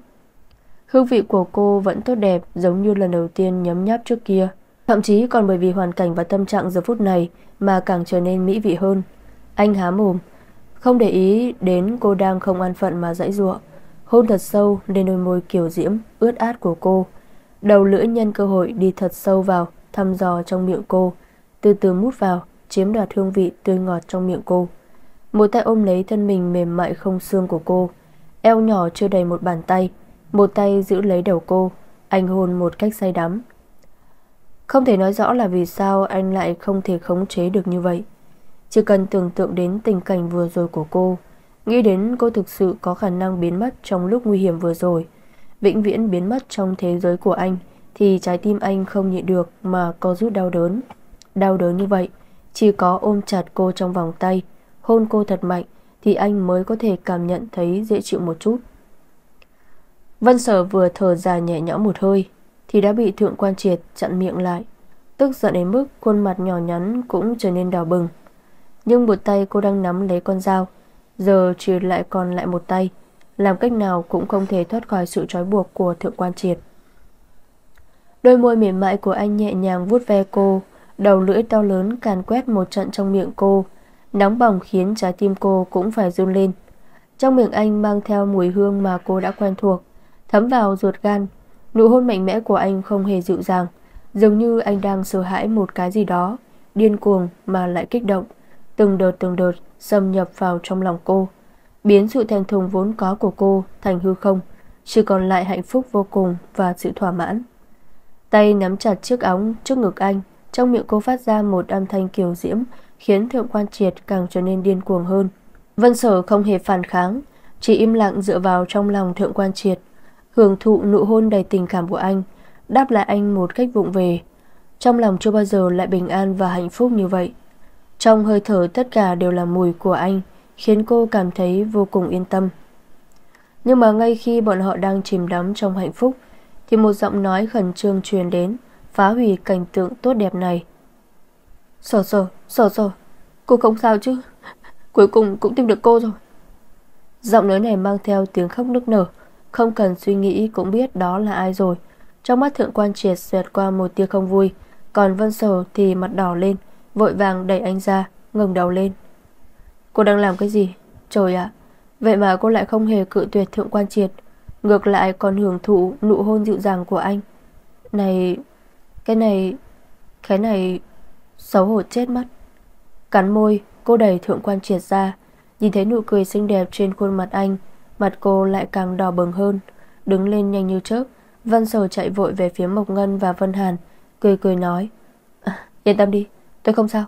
Hương vị của cô vẫn tốt đẹp Giống như lần đầu tiên nhấm nháp trước kia. Thậm chí còn bởi vì hoàn cảnh và tâm trạng giờ phút này Mà càng trở nên mỹ vị hơn. Anh há mồm không để ý đến cô đang không an phận mà dãy ruộng Hôn thật sâu lên đôi môi kiểu diễm Ướt át của cô Đầu lưỡi nhân cơ hội đi thật sâu vào Thăm dò trong miệng cô Từ từ mút vào chiếm đoạt hương vị tươi ngọt trong miệng cô. Một tay ôm lấy thân mình mềm mại không xương của cô, eo nhỏ chưa đầy một bàn tay, một tay giữ lấy đầu cô, anh hôn một cách say đắm. Không thể nói rõ là vì sao anh lại không thể khống chế được như vậy. Chỉ cần tưởng tượng đến tình cảnh vừa rồi của cô, nghĩ đến cô thực sự có khả năng biến mất trong lúc nguy hiểm vừa rồi, vĩnh viễn biến mất trong thế giới của anh, thì trái tim anh không nhịn được mà có rút đau đớn. Đau đớn như vậy, chỉ có ôm chặt cô trong vòng tay Hôn cô thật mạnh Thì anh mới có thể cảm nhận thấy dễ chịu một chút. Vân sở vừa thở dài nhẹ nhõm một hơi Thì đã bị thượng quan triệt chặn miệng lại. Tức giận đến mức khuôn mặt nhỏ nhắn cũng trở nên đỏ bừng. Nhưng một tay cô đang nắm lấy con dao. Giờ chỉ lại còn lại một tay. Làm cách nào cũng không thể thoát khỏi sự trói buộc của thượng quan triệt. Đôi môi mềm mại của anh nhẹ nhàng vuốt ve cô. Đầu lưỡi to lớn càn quét một trận trong miệng cô. Nóng bỏng khiến trái tim cô cũng phải run lên. Trong miệng anh mang theo mùi hương mà cô đã quen thuộc. Thấm vào ruột gan. Nụ hôn mạnh mẽ của anh không hề dịu dàng. Dường như anh đang sợ hãi một cái gì đó. Điên cuồng mà lại kích động. Từng đợt từng đợt xâm nhập vào trong lòng cô. Biến sự thành thùng vốn có của cô thành hư không, Chỉ còn lại hạnh phúc vô cùng và sự thỏa mãn. Tay nắm chặt chiếc ống trước ngực anh, trong miệng cô phát ra một âm thanh kiều diễm, Khiến thượng quan triệt càng trở nên điên cuồng hơn. Vân sở không hề phản kháng, Chỉ im lặng dựa vào trong lòng thượng quan triệt, Hưởng thụ nụ hôn đầy tình cảm của anh, Đáp lại anh một cách vụng về. Trong lòng chưa bao giờ lại bình an và hạnh phúc như vậy. Trong hơi thở tất cả đều là mùi của anh Khiến cô cảm thấy vô cùng yên tâm. Nhưng mà ngay khi bọn họ đang chìm đắm trong hạnh phúc Thì một giọng nói khẩn trương truyền đến Phá hủy cảnh tượng tốt đẹp này. Sở sở, sở sở Cô không sao chứ? Cuối cùng cũng tìm được cô rồi. Giọng nói này mang theo tiếng khóc nức nở Không cần suy nghĩ cũng biết đó là ai rồi. Trong mắt thượng quan triệt xẹt qua một tia không vui Còn Vân Sở thì mặt đỏ lên Vội vàng đẩy anh ra ngẩng đầu lên. Cô đang làm cái gì? Trời ạ Vậy mà cô lại không hề cự tuyệt thượng quan triệt. Ngược lại còn hưởng thụ nụ hôn dịu dàng của anh. Này Cái này Cái này Xấu hổ chết mất. Cắn môi cô đẩy thượng quan triệt ra. Nhìn thấy nụ cười xinh đẹp trên khuôn mặt anh Mặt cô lại càng đỏ bừng hơn. Đứng lên nhanh như chớp Vân sầu chạy vội về phía Mộc Ngân và Vân Hàn Cười cười nói à, Yên tâm đi tôi không sao.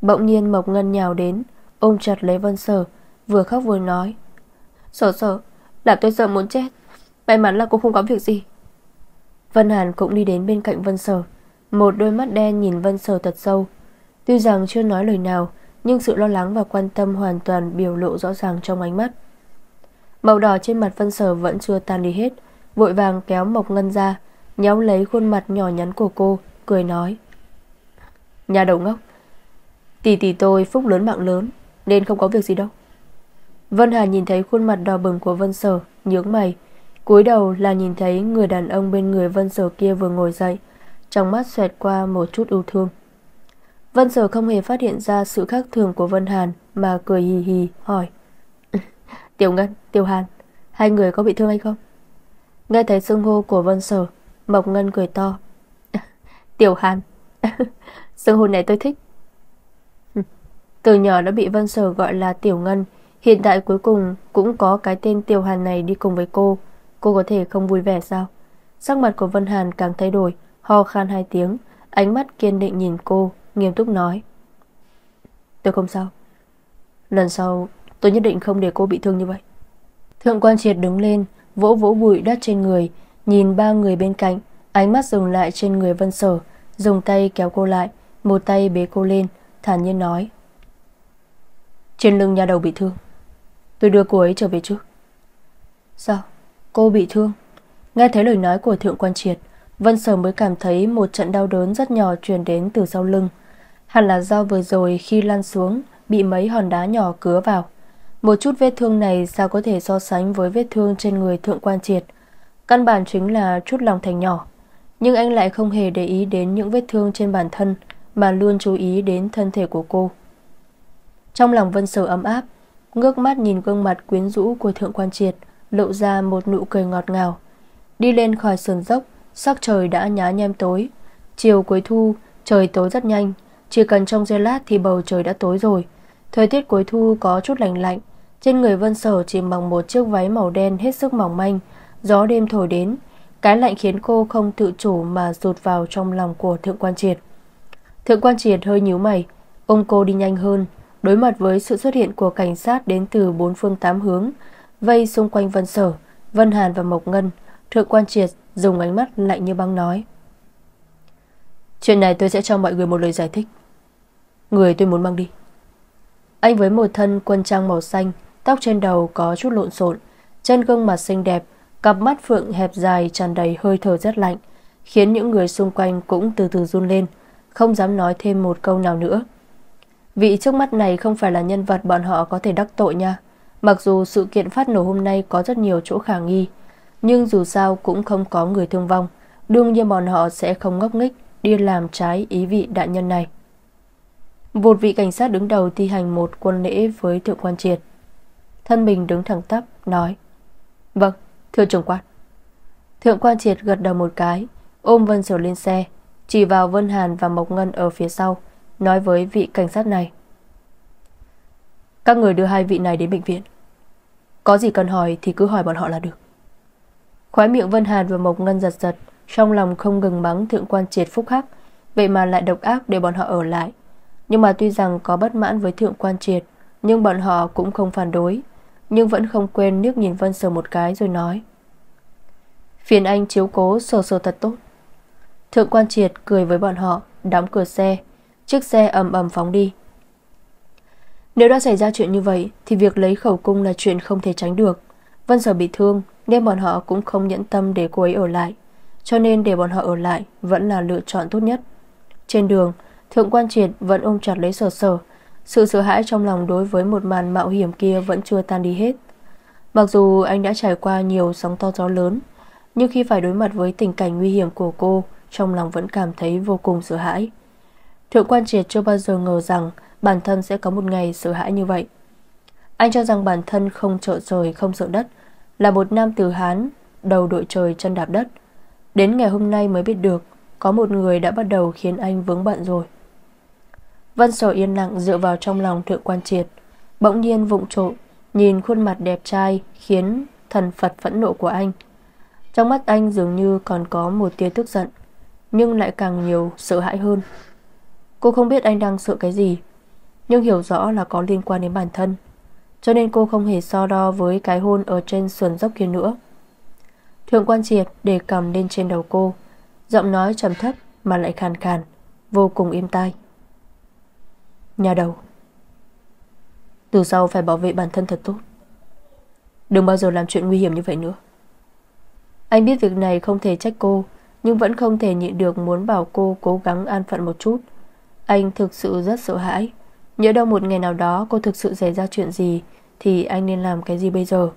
Bỗng nhiên Mộc Ngân nhào đến, Ôm chặt lấy Vân Sở, Vừa khóc vừa nói. Sở sở, là tôi sợ muốn chết. May mắn là cô không có việc gì. Vân Hàn cũng đi đến bên cạnh Vân Sở. Một đôi mắt đen nhìn Vân Sở thật sâu. Tuy rằng chưa nói lời nào, Nhưng sự lo lắng và quan tâm hoàn toàn biểu lộ rõ ràng trong ánh mắt. Màu đỏ trên mặt Vân Sở vẫn chưa tan đi hết, Vội vàng kéo Mộc Ngân ra, Nhéo lấy khuôn mặt nhỏ nhắn của cô, Cười nói. Nhà đầu ngốc. Tỷ tỷ tôi phúc lớn mạng lớn Nên không có việc gì đâu. Vân Hà nhìn thấy khuôn mặt đỏ bừng của Vân Sở Nhướng mày. Cúi đầu là nhìn thấy người đàn ông bên người Vân Sở kia vừa ngồi dậy Trong mắt xoẹt qua một chút ưu thương. Vân Sở không hề phát hiện ra sự khác thường của Vân Hàn Mà cười hì hì hỏi. Tiểu Ngân, Tiểu Hàn Hai người có bị thương hay không? Nghe thấy xưng hô của Vân Sở Mộc Ngân cười to. Tiểu Hàn sự hô này tôi thích. Từ nhỏ đã bị Vân Sở gọi là Tiểu Ngân. Hiện tại cuối cùng cũng có cái tên Tiểu Hàn này đi cùng với cô. Cô có thể không vui vẻ sao? Sắc mặt của Vân Hàn càng thay đổi, Ho khan hai tiếng. Ánh mắt kiên định nhìn cô, Nghiêm túc nói. Tôi không sao. Lần sau, tôi nhất định không để cô bị thương như vậy. Thượng quan triệt đứng lên, Vỗ vỗ bụi đất trên người, Nhìn ba người bên cạnh. Ánh mắt dừng lại trên người Vân Sở. Dùng tay kéo cô lại, Một tay bế cô lên, Thản nhiên nói. Trên lưng nhà đầu bị thương. Tôi đưa cô ấy trở về trước Sao? Cô bị thương? Nghe thấy lời nói của thượng quan triệt, Vân Sở mới cảm thấy một trận đau đớn rất nhỏ truyền đến từ sau lưng. Hẳn là do vừa rồi khi lăn xuống, Bị mấy hòn đá nhỏ cứa vào. Một chút vết thương này sao có thể so sánh với vết thương trên người thượng quan triệt? Căn bản chính là chút lòng thành nhỏ. Nhưng anh lại không hề để ý đến những vết thương trên bản thân, Mà luôn chú ý đến thân thể của cô. Trong lòng Vân Sở ấm áp, Ngước mắt nhìn gương mặt quyến rũ của thượng quan triệt, Lộ ra một nụ cười ngọt ngào. Đi lên khỏi sườn dốc, Sắc trời đã nhá nhem tối. Chiều cuối thu, trời tối rất nhanh. Chỉ cần trong giây lát thì bầu trời đã tối rồi. Thời tiết cuối thu có chút lạnh lạnh. Trên người Vân Sở chỉ bằng một chiếc váy màu đen hết sức mỏng manh. Gió đêm thổi đến cái lạnh khiến cô không tự chủ mà rụt vào trong lòng của Thượng Quan Triệt. Thượng Quan Triệt hơi nhíu mày Ông cô đi nhanh hơn, Đối mặt với sự xuất hiện của cảnh sát đến từ bốn phương tám hướng, Vây xung quanh Vân Sở, Vân Hàn và Mộc Ngân. Thượng Quan Triệt dùng ánh mắt lạnh như băng nói, Chuyện này tôi sẽ cho mọi người một lời giải thích. Người tôi muốn mang đi. Anh với một thân quân trang màu xanh, Tóc trên đầu có chút lộn xộn, Chân gương mặt xinh đẹp Cặp mắt phượng hẹp dài tràn đầy hơi thở rất lạnh, Khiến những người xung quanh cũng từ từ run lên, Không dám nói thêm một câu nào nữa. Vị trước mắt này không phải là nhân vật bọn họ có thể đắc tội nha. Mặc dù sự kiện phát nổ hôm nay có rất nhiều chỗ khả nghi, Nhưng dù sao cũng không có người thương vong, Đương nhiên bọn họ sẽ không ngốc nghếch Đi làm trái ý vị đại nhân này. Một vị cảnh sát đứng đầu thi hành một quân lễ với thượng quan triệt. Thân mình đứng thẳng tắp, Nói Vâng thưa trưởng quan. Thượng quan triệt gật đầu một cái, Ôm Vân Sở lên xe, Chỉ vào Vân Hàn và Mộc Ngân ở phía sau, Nói với vị cảnh sát này. Các người đưa hai vị này đến bệnh viện. Có gì cần hỏi thì cứ hỏi bọn họ là được. Khói miệng Vân Hàn và Mộc Ngân giật giật, Trong lòng không ngừng mắng thượng quan triệt phúc hắc, Vậy mà lại độc ác để bọn họ ở lại. Nhưng mà tuy rằng có bất mãn với thượng quan triệt, Nhưng bọn họ cũng không phản đối. Nhưng vẫn không quên nước nhìn Vân Sở một cái rồi nói. Phiền anh chiếu cố sờ sờ thật tốt. Thượng quan triệt cười với bọn họ, Đóng cửa xe. Chiếc xe ầm ầm phóng đi. Nếu đã xảy ra chuyện như vậy, Thì việc lấy khẩu cung là chuyện không thể tránh được. Vân Sở bị thương, Nên bọn họ cũng không nhẫn tâm để cô ấy ở lại. Cho nên để bọn họ ở lại Vẫn là lựa chọn tốt nhất. Trên đường, Thượng quan triệt vẫn ôm chặt lấy sở sở sự sợ hãi trong lòng đối với một màn mạo hiểm kia Vẫn chưa tan đi hết. Mặc dù anh đã trải qua nhiều sóng to gió lớn, Nhưng khi phải đối mặt với tình cảnh nguy hiểm của cô, Trong lòng vẫn cảm thấy vô cùng sợ hãi. Thượng quan triệt chưa bao giờ ngờ rằng Bản thân sẽ có một ngày sợ hãi như vậy. Anh cho rằng bản thân không sợ trời, không sợ đất Là một nam tử Hán, Đầu đội trời chân đạp đất. Đến ngày hôm nay mới biết được, Có một người đã bắt đầu khiến anh vướng bận rồi. Vân Sầu yên lặng dựa vào trong lòng thượng quan triệt. Bỗng nhiên vụng trộm, Nhìn khuôn mặt đẹp trai Khiến thần Phật phẫn nộ của anh. Trong mắt anh dường như còn có một tia tức giận, Nhưng lại càng nhiều sợ hãi hơn. Cô không biết anh đang sợ cái gì, Nhưng hiểu rõ là có liên quan đến bản thân, Cho nên cô không hề so đo với cái hôn ở trên sườn dốc kia nữa. Thượng quan triệt để cầm lên trên đầu cô, Giọng nói trầm thấp mà lại khàn khàn, Vô cùng im tai. Nhà đầu. Từ sau phải bảo vệ bản thân thật tốt. Đừng bao giờ làm chuyện nguy hiểm như vậy nữa. Anh biết việc này không thể trách cô, Nhưng vẫn không thể nhịn được muốn bảo cô cố gắng an phận một chút. Anh thực sự rất sợ hãi. Nhớ đâu một ngày nào đó cô thực sự xảy ra chuyện gì, Thì anh nên làm cái gì bây giờ?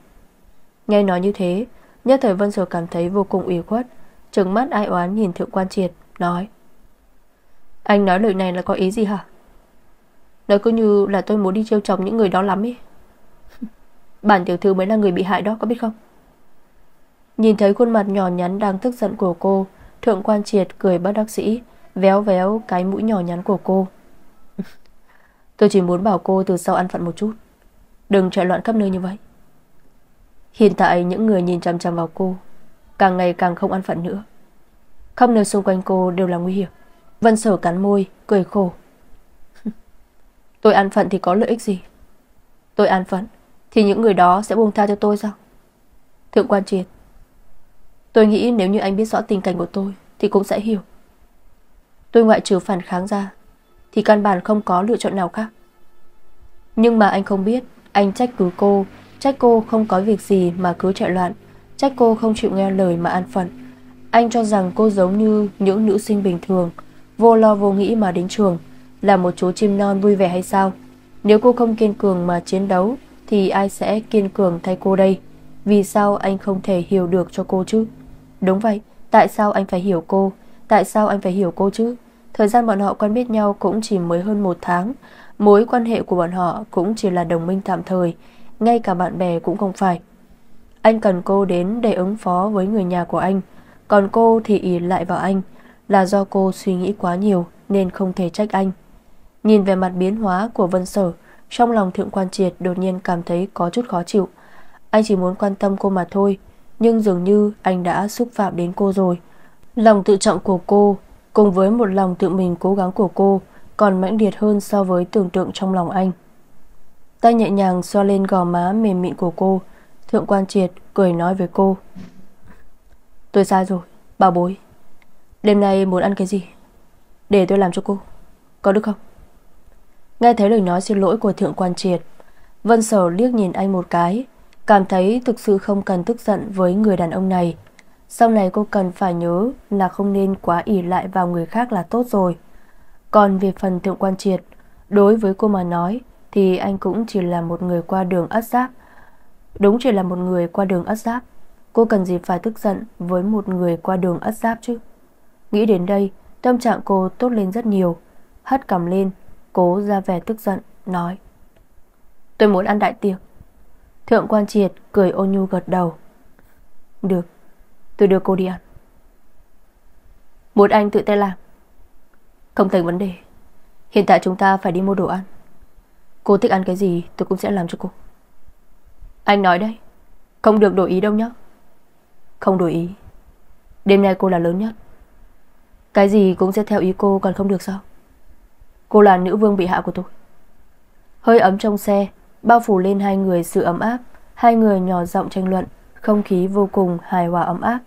Nghe nói như thế, Nhất thời Vân Sở cảm thấy vô cùng ủy khuất, Trừng mắt ai oán nhìn Thượng Quan Triệt, Nói. Anh nói lời này là có ý gì hả? Nói cứ như là tôi muốn đi trêu chồng những người đó lắm ấy. Bản tiểu thư mới là người bị hại đó có biết không? Nhìn thấy khuôn mặt nhỏ nhắn đang tức giận của cô Thượng quan triệt cười bất đắc sĩ Véo véo cái mũi nhỏ nhắn của cô. Tôi chỉ muốn bảo cô từ sau ăn phận một chút. Đừng chạy loạn khắp nơi như vậy. Hiện tại những người nhìn chằm chằm vào cô Càng ngày càng không ăn phận nữa. Khắp nơi xung quanh cô đều là nguy hiểm. Vân sở cắn môi, cười khổ. Tôi ăn phận thì có lợi ích gì? Tôi ăn phận Thì những người đó sẽ buông tha cho tôi sao? Thượng quan triệt, Tôi nghĩ nếu như anh biết rõ tình cảnh của tôi Thì cũng sẽ hiểu. Tôi ngoại trừ phản kháng ra Thì căn bản không có lựa chọn nào khác. Nhưng mà anh không biết, Anh trách cứ cô, Trách cô không có việc gì mà cứ chạy loạn, Trách cô không chịu nghe lời mà an phận. Anh cho rằng cô giống như những nữ sinh bình thường, Vô lo vô nghĩ mà đến trường. Là một chú chim non vui vẻ hay sao? Nếu cô không kiên cường mà chiến đấu Thì ai sẽ kiên cường thay cô đây? Vì sao anh không thể hiểu được cho cô chứ? Đúng vậy Tại sao anh phải hiểu cô? Tại sao anh phải hiểu cô chứ? Thời gian bọn họ quen biết nhau cũng chỉ mới hơn một tháng. Mối quan hệ của bọn họ cũng chỉ là đồng minh tạm thời. Ngay cả bạn bè cũng không phải. Anh cần cô đến để ứng phó với người nhà của anh, còn cô thì ý lại vào anh, là do cô suy nghĩ quá nhiều nên không thể trách anh. Nhìn về mặt biến hóa của Vân Sở, trong lòng Thượng Quan Triệt đột nhiên cảm thấy có chút khó chịu. Anh chỉ muốn quan tâm cô mà thôi, nhưng dường như anh đã xúc phạm đến cô rồi. Lòng tự trọng của cô cùng với một lòng tự mình cố gắng của cô còn mãnh liệt hơn so với tưởng tượng trong lòng anh. Tay nhẹ nhàng xoa lên gò má mềm mịn của cô Thượng quan triệt cười nói với cô Tôi sai rồi Bảo bối Đêm nay muốn ăn cái gì Để tôi làm cho cô Có được không Nghe thấy lời nói xin lỗi của thượng quan triệt Vân sở liếc nhìn anh một cái Cảm thấy thực sự không cần tức giận Với người đàn ông này Sau này cô cần phải nhớ Là không nên quá ỉ lại vào người khác là tốt rồi Còn về phần thượng quan triệt Đối với cô mà nói thì anh cũng chỉ là một người qua đường ất giáp. Đúng chỉ là một người qua đường ất giáp. Cô cần gì phải tức giận với một người qua đường ất giáp chứ? Nghĩ đến đây, tâm trạng cô tốt lên rất nhiều. Hất cầm lên, cố ra vẻ tức giận, nói. Tôi muốn ăn đại tiệc. Thượng quan triệt cười ôn nhu gật đầu. Được, tôi đưa cô đi ăn. Muốn anh tự tay làm. Không thành vấn đề. Hiện tại chúng ta phải đi mua đồ ăn. Cô thích ăn cái gì tôi cũng sẽ làm cho cô Anh nói đây Không được đổi ý đâu nhé Không đổi ý Đêm nay cô là lớn nhất Cái gì cũng sẽ theo ý cô còn không được sao Cô là nữ vương bị hạ của tôi. Hơi ấm trong xe, Bao phủ lên hai người sự ấm áp. Hai người nhỏ giọng tranh luận, Không khí vô cùng hài hòa ấm áp.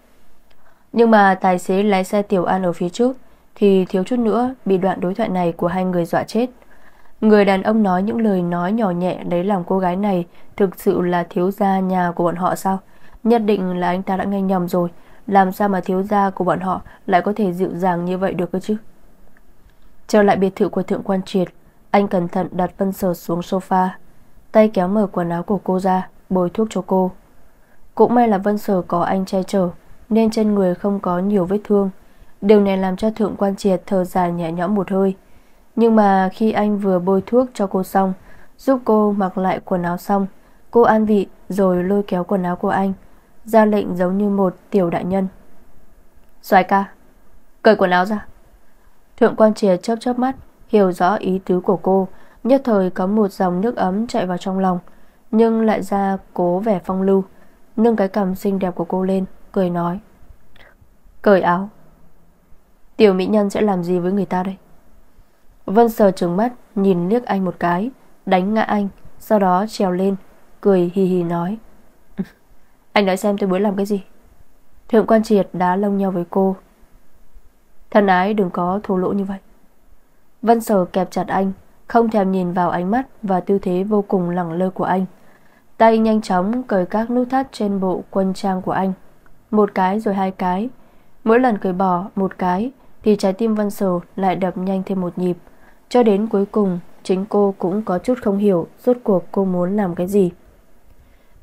Nhưng mà tài xế lái xe Tiểu An ở phía trước Thì thiếu chút nữa Bị đoạn đối thoại này của hai người dọa chết. Người đàn ông nói những lời nói nhỏ nhẹ lấy lòng cô gái này Thực sự là thiếu gia nhà của bọn họ sao? Nhất định là anh ta đã nghe nhầm rồi. Làm sao mà thiếu gia của bọn họ Lại có thể dịu dàng như vậy được cơ chứ? Trở lại biệt thự của thượng quan triệt, Anh cẩn thận đặt Vân Sở xuống sofa, Tay kéo mở quần áo của cô ra, Bồi thuốc cho cô. Cũng may là Vân Sở có anh che chở, Nên trên người không có nhiều vết thương. Điều này làm cho thượng quan triệt thở dài nhẹ nhõm một hơi. Nhưng mà khi anh vừa bôi thuốc cho cô xong, Giúp cô mặc lại quần áo xong, Cô an vị rồi lôi kéo quần áo của anh, Ra lệnh giống như một tiểu đại nhân. Xoài ca, Cởi quần áo ra. Thượng quan triệt chớp chớp mắt, Hiểu rõ ý tứ của cô. Nhất thời có một dòng nước ấm chạy vào trong lòng, Nhưng lại ra cố vẻ phong lưu. Nâng cái cằm xinh đẹp của cô lên, Cười nói. Cởi áo. Tiểu mỹ nhân sẽ làm gì với người ta đây? Vân sờ trừng mắt, Nhìn liếc anh một cái, Đánh ngã anh, Sau đó trèo lên, Cười hì hì nói. Anh nói xem tôi muốn làm cái gì? Thượng quan triệt đá lông nhau với cô Thân ái đừng có thô lỗ như vậy. Vân sở kẹp chặt anh, Không thèm nhìn vào ánh mắt Và tư thế vô cùng lẳng lơ của anh. Tay nhanh chóng cởi các nút thắt Trên bộ quân trang của anh. Một cái rồi hai cái. Mỗi lần cởi bỏ một cái, Thì trái tim Vân sở lại đập nhanh thêm một nhịp. Cho đến cuối cùng, Chính cô cũng có chút không hiểu Rốt cuộc cô muốn làm cái gì.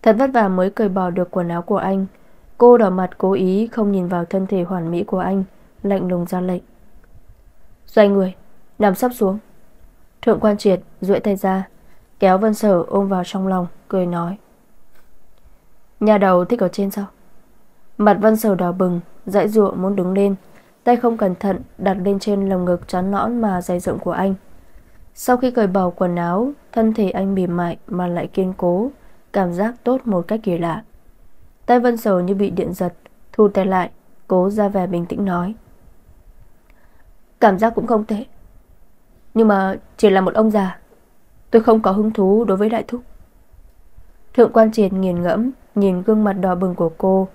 Thật vất vả mới cởi bỏ được quần áo của anh. Cô đỏ mặt cố ý không nhìn vào thân thể hoàn mỹ của anh. Lạnh lùng ra lệnh. Xoay người, Nằm sắp xuống. Thượng quan triệt duỗi tay ra, Kéo Vân Sở ôm vào trong lòng, Cười nói. Nhà đầu thích ở trên sao? Mặt Vân Sở đỏ bừng, Dãy ruộng muốn đứng lên, Tay không cẩn thận đặt lên trên lồng ngực trắng nõn Mà dày rộng của anh. Sau khi cởi bỏ quần áo, Thân thể anh mềm mại mà lại kiên cố, Cảm giác tốt một cách kỳ lạ. Tay Vân Sở như bị điện giật, Thu tay lại, Cố ra vẻ bình tĩnh nói. Cảm giác cũng không tệ. Nhưng mà chỉ là một ông già. Tôi không có hứng thú đối với đại thúc. Thượng quan triệt nghiền ngẫm, Nhìn gương mặt đỏ bừng của cô,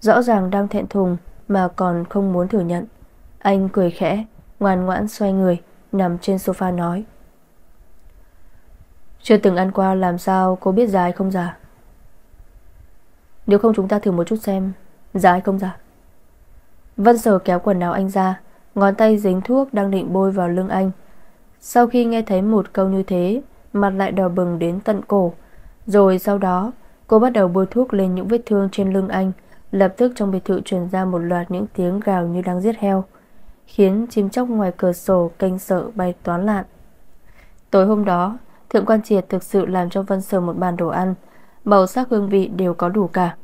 Rõ ràng đang thẹn thùng Mà còn không muốn thừa nhận. Anh cười khẽ, Ngoan ngoãn xoay người, Nằm trên sofa nói. Chưa từng ăn qua, làm sao cô biết già hay không già Nếu không chúng ta thử một chút xem Già hay không già Vân sở kéo quần áo anh ra Ngón tay dính thuốc đang định bôi vào lưng anh. Sau khi nghe thấy một câu như thế, Mặt lại đỏ bừng đến tận cổ. Rồi sau đó, Cô bắt đầu bôi thuốc lên những vết thương trên lưng anh, Lập tức trong biệt thự truyền ra một loạt những tiếng gào như đang giết heo, Khiến chim chóc ngoài cửa sổ kinh sợ bay toán lạn. Tối hôm đó, Thượng quan triệt thực sự làm cho Vân Sở một bàn đồ ăn, Màu sắc hương vị đều có đủ cả.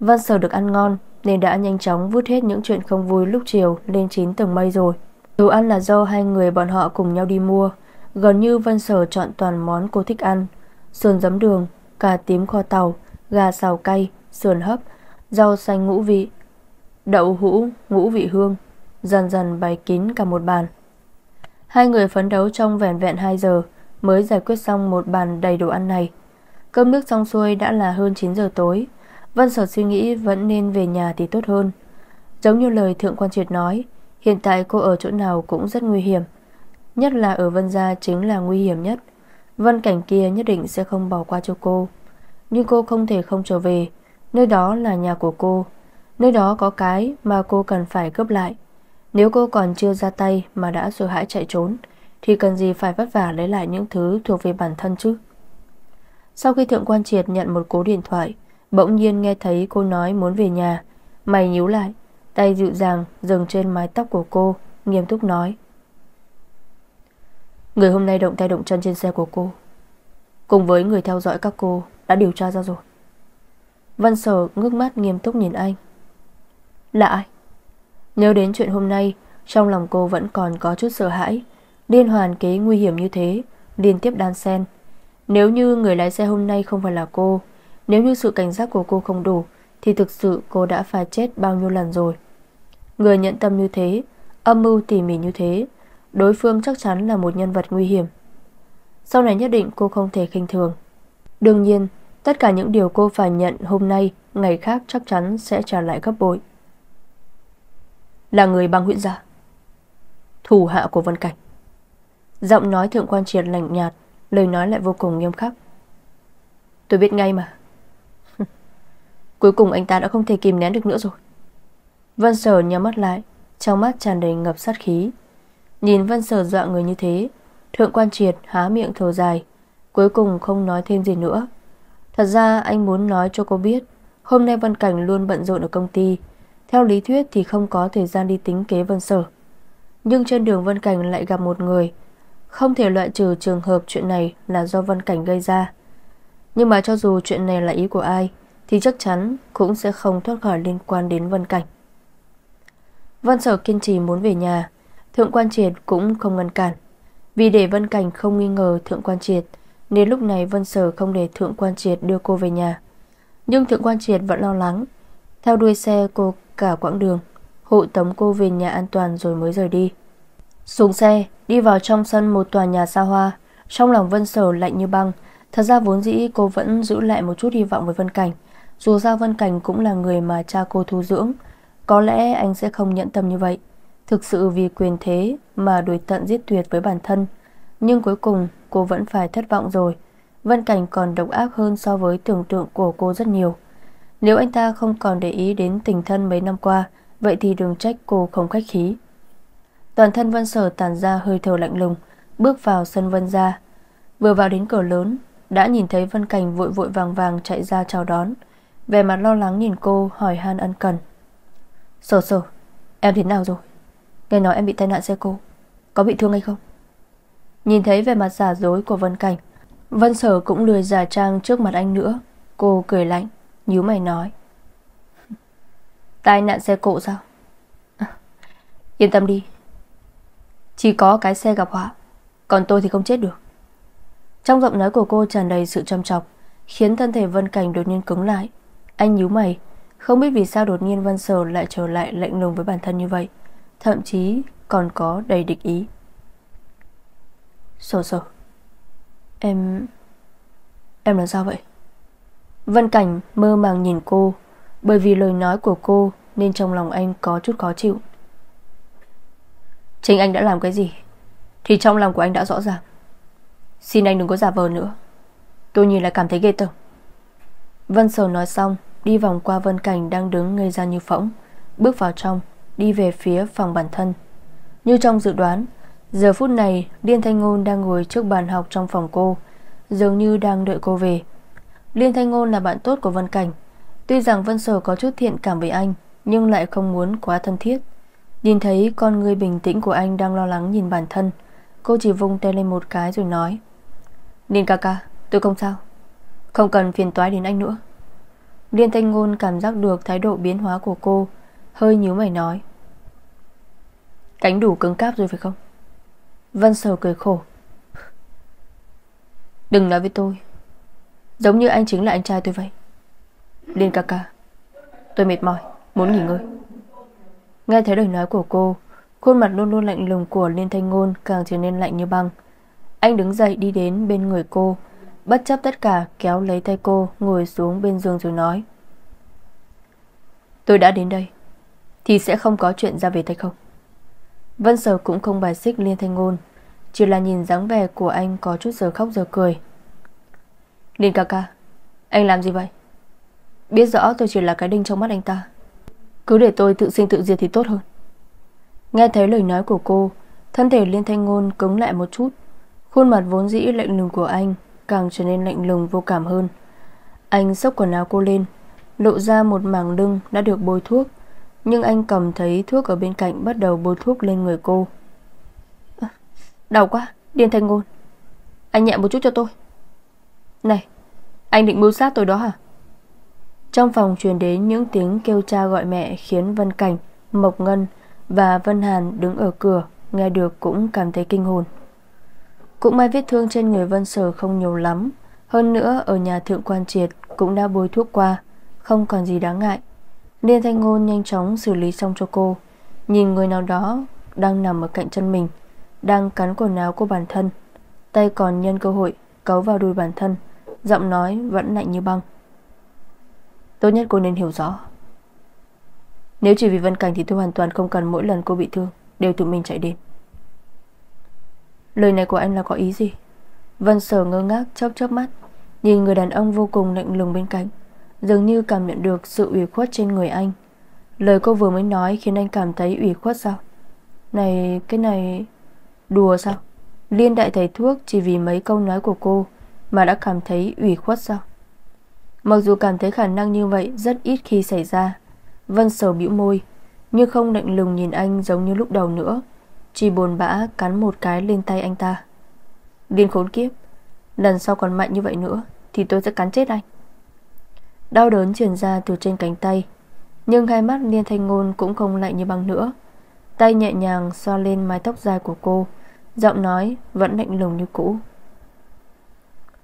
Vân Sở được ăn ngon nên đã nhanh chóng vút hết những chuyện không vui lúc chiều lên chín tầng mây rồi. Đồ ăn là do hai người bọn họ cùng nhau đi mua, gần như Vân Sở chọn toàn món cô thích ăn, sườn giấm đường, cà tím kho tàu, gà xào cay, sườn hấp, rau xanh ngũ vị, đậu hũ ngũ vị hương, dần dần bày kín cả một bàn. Hai người phấn đấu trong vẻn vẹn 2 giờ mới giải quyết xong một bàn đầy đồ ăn này. Cơm nước xong xuôi đã là hơn 9 giờ tối. Vân Sở suy nghĩ vẫn nên về nhà thì tốt hơn. Giống như lời Thượng Quan Triệt nói, Hiện tại cô ở chỗ nào cũng rất nguy hiểm. Nhất là ở Vân Gia chính là nguy hiểm nhất. Vân cảnh kia nhất định sẽ không bỏ qua cho cô. Nhưng cô không thể không trở về. Nơi đó là nhà của cô. Nơi đó có cái mà cô cần phải cướp lại. Nếu cô còn chưa ra tay Mà đã sợ hãi chạy trốn, Thì cần gì phải vất vả lấy lại những thứ Thuộc về bản thân chứ? Sau khi Thượng Quan Triệt nhận một cố điện thoại Bỗng nhiên nghe thấy cô nói muốn về nhà. Mày nhíu lại, Tay dịu dàng dừng trên mái tóc của cô, Nghiêm túc nói. Người hôm nay động tay động chân trên xe của cô. Cùng với người theo dõi các cô, Đã điều tra ra rồi. Văn sở ngước mắt nghiêm túc nhìn anh. Là ai? Nhớ đến chuyện hôm nay, Trong lòng cô vẫn còn có chút sợ hãi. Liên hoàn kế nguy hiểm như thế, Liên tiếp đan sen. Nếu như người lái xe hôm nay không phải là cô nếu như sự cảnh giác của cô không đủ, Thì thực sự cô đã phải chết bao nhiêu lần rồi? Người nhận tâm như thế, Âm mưu tỉ mỉ như thế, Đối phương chắc chắn là một nhân vật nguy hiểm. Sau này nhất định cô không thể khinh thường. Đương nhiên, Tất cả những điều cô phải nhận hôm nay, Ngày khác chắc chắn sẽ trả lại gấp bội. Là người băng huyện gia Thủ hạ của Vân Cảnh. Giọng nói thượng quan triệt lạnh nhạt, Lời nói lại vô cùng nghiêm khắc. Tôi biết ngay mà. Cuối cùng anh ta đã không thể kìm nén được nữa rồi. Vân Sở nhắm mắt lại, Trong mắt tràn đầy ngập sát khí. Nhìn Vân Sở dọa người như thế, Thượng quan triệt há miệng thở dài, Cuối cùng không nói thêm gì nữa. Thật ra anh muốn nói cho cô biết, Hôm nay Vân Cảnh luôn bận rộn ở công ty, Theo lý thuyết thì không có thời gian đi tính kế Vân Sở. Nhưng trên đường Vân Cảnh lại gặp một người, Không thể loại trừ trường hợp chuyện này là do Vân Cảnh gây ra. Nhưng mà cho dù chuyện này là ý của ai thì chắc chắn cũng sẽ không thoát khỏi liên quan đến Vân Cảnh. Vân Sở kiên trì muốn về nhà, Thượng quan triệt cũng không ngăn cản. Vì để Vân Cảnh không nghi ngờ Thượng quan triệt, Nên lúc này Vân Sở không để Thượng quan triệt đưa cô về nhà. Nhưng Thượng quan triệt vẫn lo lắng, Theo đuôi xe cô cả quãng đường, Hộ tống cô về nhà an toàn rồi mới rời đi. Xuống xe, Đi vào trong sân một tòa nhà xa hoa, Trong lòng Vân Sở lạnh như băng. Thật ra vốn dĩ cô vẫn giữ lại một chút hy vọng với Vân Cảnh dù sao Vân Cảnh cũng là người mà cha cô thu dưỡng, Có lẽ anh sẽ không nhận tâm như vậy. Thực sự vì quyền thế mà đuổi tận giết tuyệt với bản thân, Nhưng cuối cùng cô vẫn phải thất vọng rồi. Vân Cảnh còn độc ác hơn so với tưởng tượng của cô rất nhiều. Nếu anh ta không còn để ý đến tình thân mấy năm qua, Vậy thì đừng trách cô không khách khí. Toàn thân Vân Sở tàn ra hơi thở lạnh lùng, Bước vào sân Vân ra Vừa vào đến cửa lớn, Đã nhìn thấy Vân Cảnh vội vội vàng vàng chạy ra chào đón. Về mặt lo lắng nhìn cô hỏi han ân cần. Sở sở Em thế nào rồi? Nghe nói em bị tai nạn xe cô Có bị thương hay không? Nhìn thấy về mặt giả dối của Vân Cảnh Vân Sở cũng lười giả trang trước mặt anh nữa. Cô cười lạnh nhíu mày nói. Tai nạn xe cộ sao? À, Yên tâm đi. Chỉ có cái xe gặp họa Còn tôi thì không chết được. Trong giọng nói của cô tràn đầy sự trầm trọng Khiến thân thể Vân Cảnh đột nhiên cứng lại. Anh nhíu mày, Không biết vì sao đột nhiên Văn Sở lại trở lại lạnh lùng với bản thân như vậy, Thậm chí còn có đầy địch ý. Sổ sổ. Em... Em làm sao vậy? Vân Cảnh mơ màng nhìn cô, Bởi vì lời nói của cô Nên trong lòng anh có chút khó chịu. Chính anh đã làm cái gì? Thì trong lòng của anh đã rõ ràng. Xin anh đừng có giả vờ nữa. Tôi nhìn lại cảm thấy ghê tởm. Vân Sầu nói xong Đi vòng qua Vân Cảnh đang đứng ngây ra như phỗng, Bước vào trong, Đi về phía phòng bản thân. Như trong dự đoán, Giờ phút này Liên Thanh Ngôn đang ngồi trước bàn học trong phòng cô, Dường như đang đợi cô về. Liên Thanh Ngôn là bạn tốt của Vân Cảnh. Tuy rằng Vân Sở có chút thiện cảm với anh, Nhưng lại không muốn quá thân thiết. Nhìn thấy con người bình tĩnh của anh Đang lo lắng nhìn bản thân, Cô chỉ vung tay lên một cái rồi nói Liên ca ca, tôi không sao. Không cần phiền toái đến anh nữa. Liên Thanh Ngôn cảm giác được thái độ biến hóa của cô Hơi nhíu mày nói. Cánh đủ cứng cáp rồi phải không? Vân Sở cười khổ. Đừng nói với tôi. Giống như anh chính là anh trai tôi vậy. Liên ca ca Tôi mệt mỏi, muốn nghỉ ngơi. Nghe thấy lời nói của cô Khuôn mặt luôn luôn lạnh lùng của Liên Thanh Ngôn Càng trở nên lạnh như băng. Anh đứng dậy đi đến bên người cô Bất chấp tất cả, kéo lấy tay cô, Ngồi xuống bên giường rồi nói. Tôi đã đến đây, Thì sẽ không có chuyện ra về tay không? Vân Sở cũng không bài xích Liên Thanh Ngôn, Chỉ là nhìn dáng vẻ của anh Có chút giờ khóc giờ cười. Liên ca ca, Anh làm gì vậy? Biết rõ tôi chỉ là cái đinh trong mắt anh ta. Cứ để tôi tự sinh tự diệt thì tốt hơn. Nghe thấy lời nói của cô, Thân thể Liên Thanh Ngôn cứng lại một chút, Khuôn mặt vốn dĩ lạnh lùng của anh Càng trở nên lạnh lùng vô cảm hơn. Anh xốc quần áo cô lên Lộ ra một mảng lưng đã được bôi thuốc Nhưng anh cầm thấy thuốc ở bên cạnh Bắt đầu bôi thuốc lên người cô. À, Đau quá Điên thanh ngôn. Anh nhẹ một chút cho tôi. Này Anh định mưu sát tôi đó hả? Trong phòng truyền đến những tiếng kêu cha gọi mẹ Khiến Vân Cảnh, Mộc Ngân Và Vân Hàn đứng ở cửa Nghe được cũng cảm thấy kinh hồn. Cũng may vết thương trên người Vân Sở không nhiều lắm. Hơn nữa, ở nhà thượng quan triệt Cũng đã bôi thuốc qua, Không còn gì đáng ngại. Liên Thanh Ngôn nhanh chóng xử lý xong cho cô. Nhìn người nào đó Đang nằm ở cạnh chân mình, Đang cắn quần áo của bản thân, Tay còn nhân cơ hội cấu vào đùi bản thân, Giọng nói vẫn lạnh như băng. Tốt nhất cô nên hiểu rõ. Nếu chỉ vì Vân Cảnh Thì tôi hoàn toàn không cần mỗi lần cô bị thương Đều tự mình chạy đến. Lời này của anh là có ý gì? Vân sở ngơ ngác chớp chớp mắt, Nhìn người đàn ông vô cùng lạnh lùng bên cạnh, Dường như cảm nhận được sự ủy khuất trên người anh. Lời cô vừa mới nói khiến anh cảm thấy ủy khuất sao? Này, cái này, Đùa sao? Liên đại thầy thuốc chỉ vì mấy câu nói của cô Mà đã cảm thấy ủy khuất sao? Mặc dù cảm thấy khả năng như vậy Rất ít khi xảy ra, Vân Sở bĩu môi, Nhưng không lạnh lùng nhìn anh giống như lúc đầu nữa chi buồn bã cắn một cái lên tay anh ta. Điên khốn kiếp, Lần sau còn mạnh như vậy nữa Thì tôi sẽ cắn chết anh. Đau đớn truyền ra từ trên cánh tay, Nhưng hai mắt Liên Thanh Ngôn cũng không lạnh như băng nữa. Tay nhẹ nhàng xoa lên mái tóc dài của cô, Giọng nói vẫn lạnh lùng như cũ.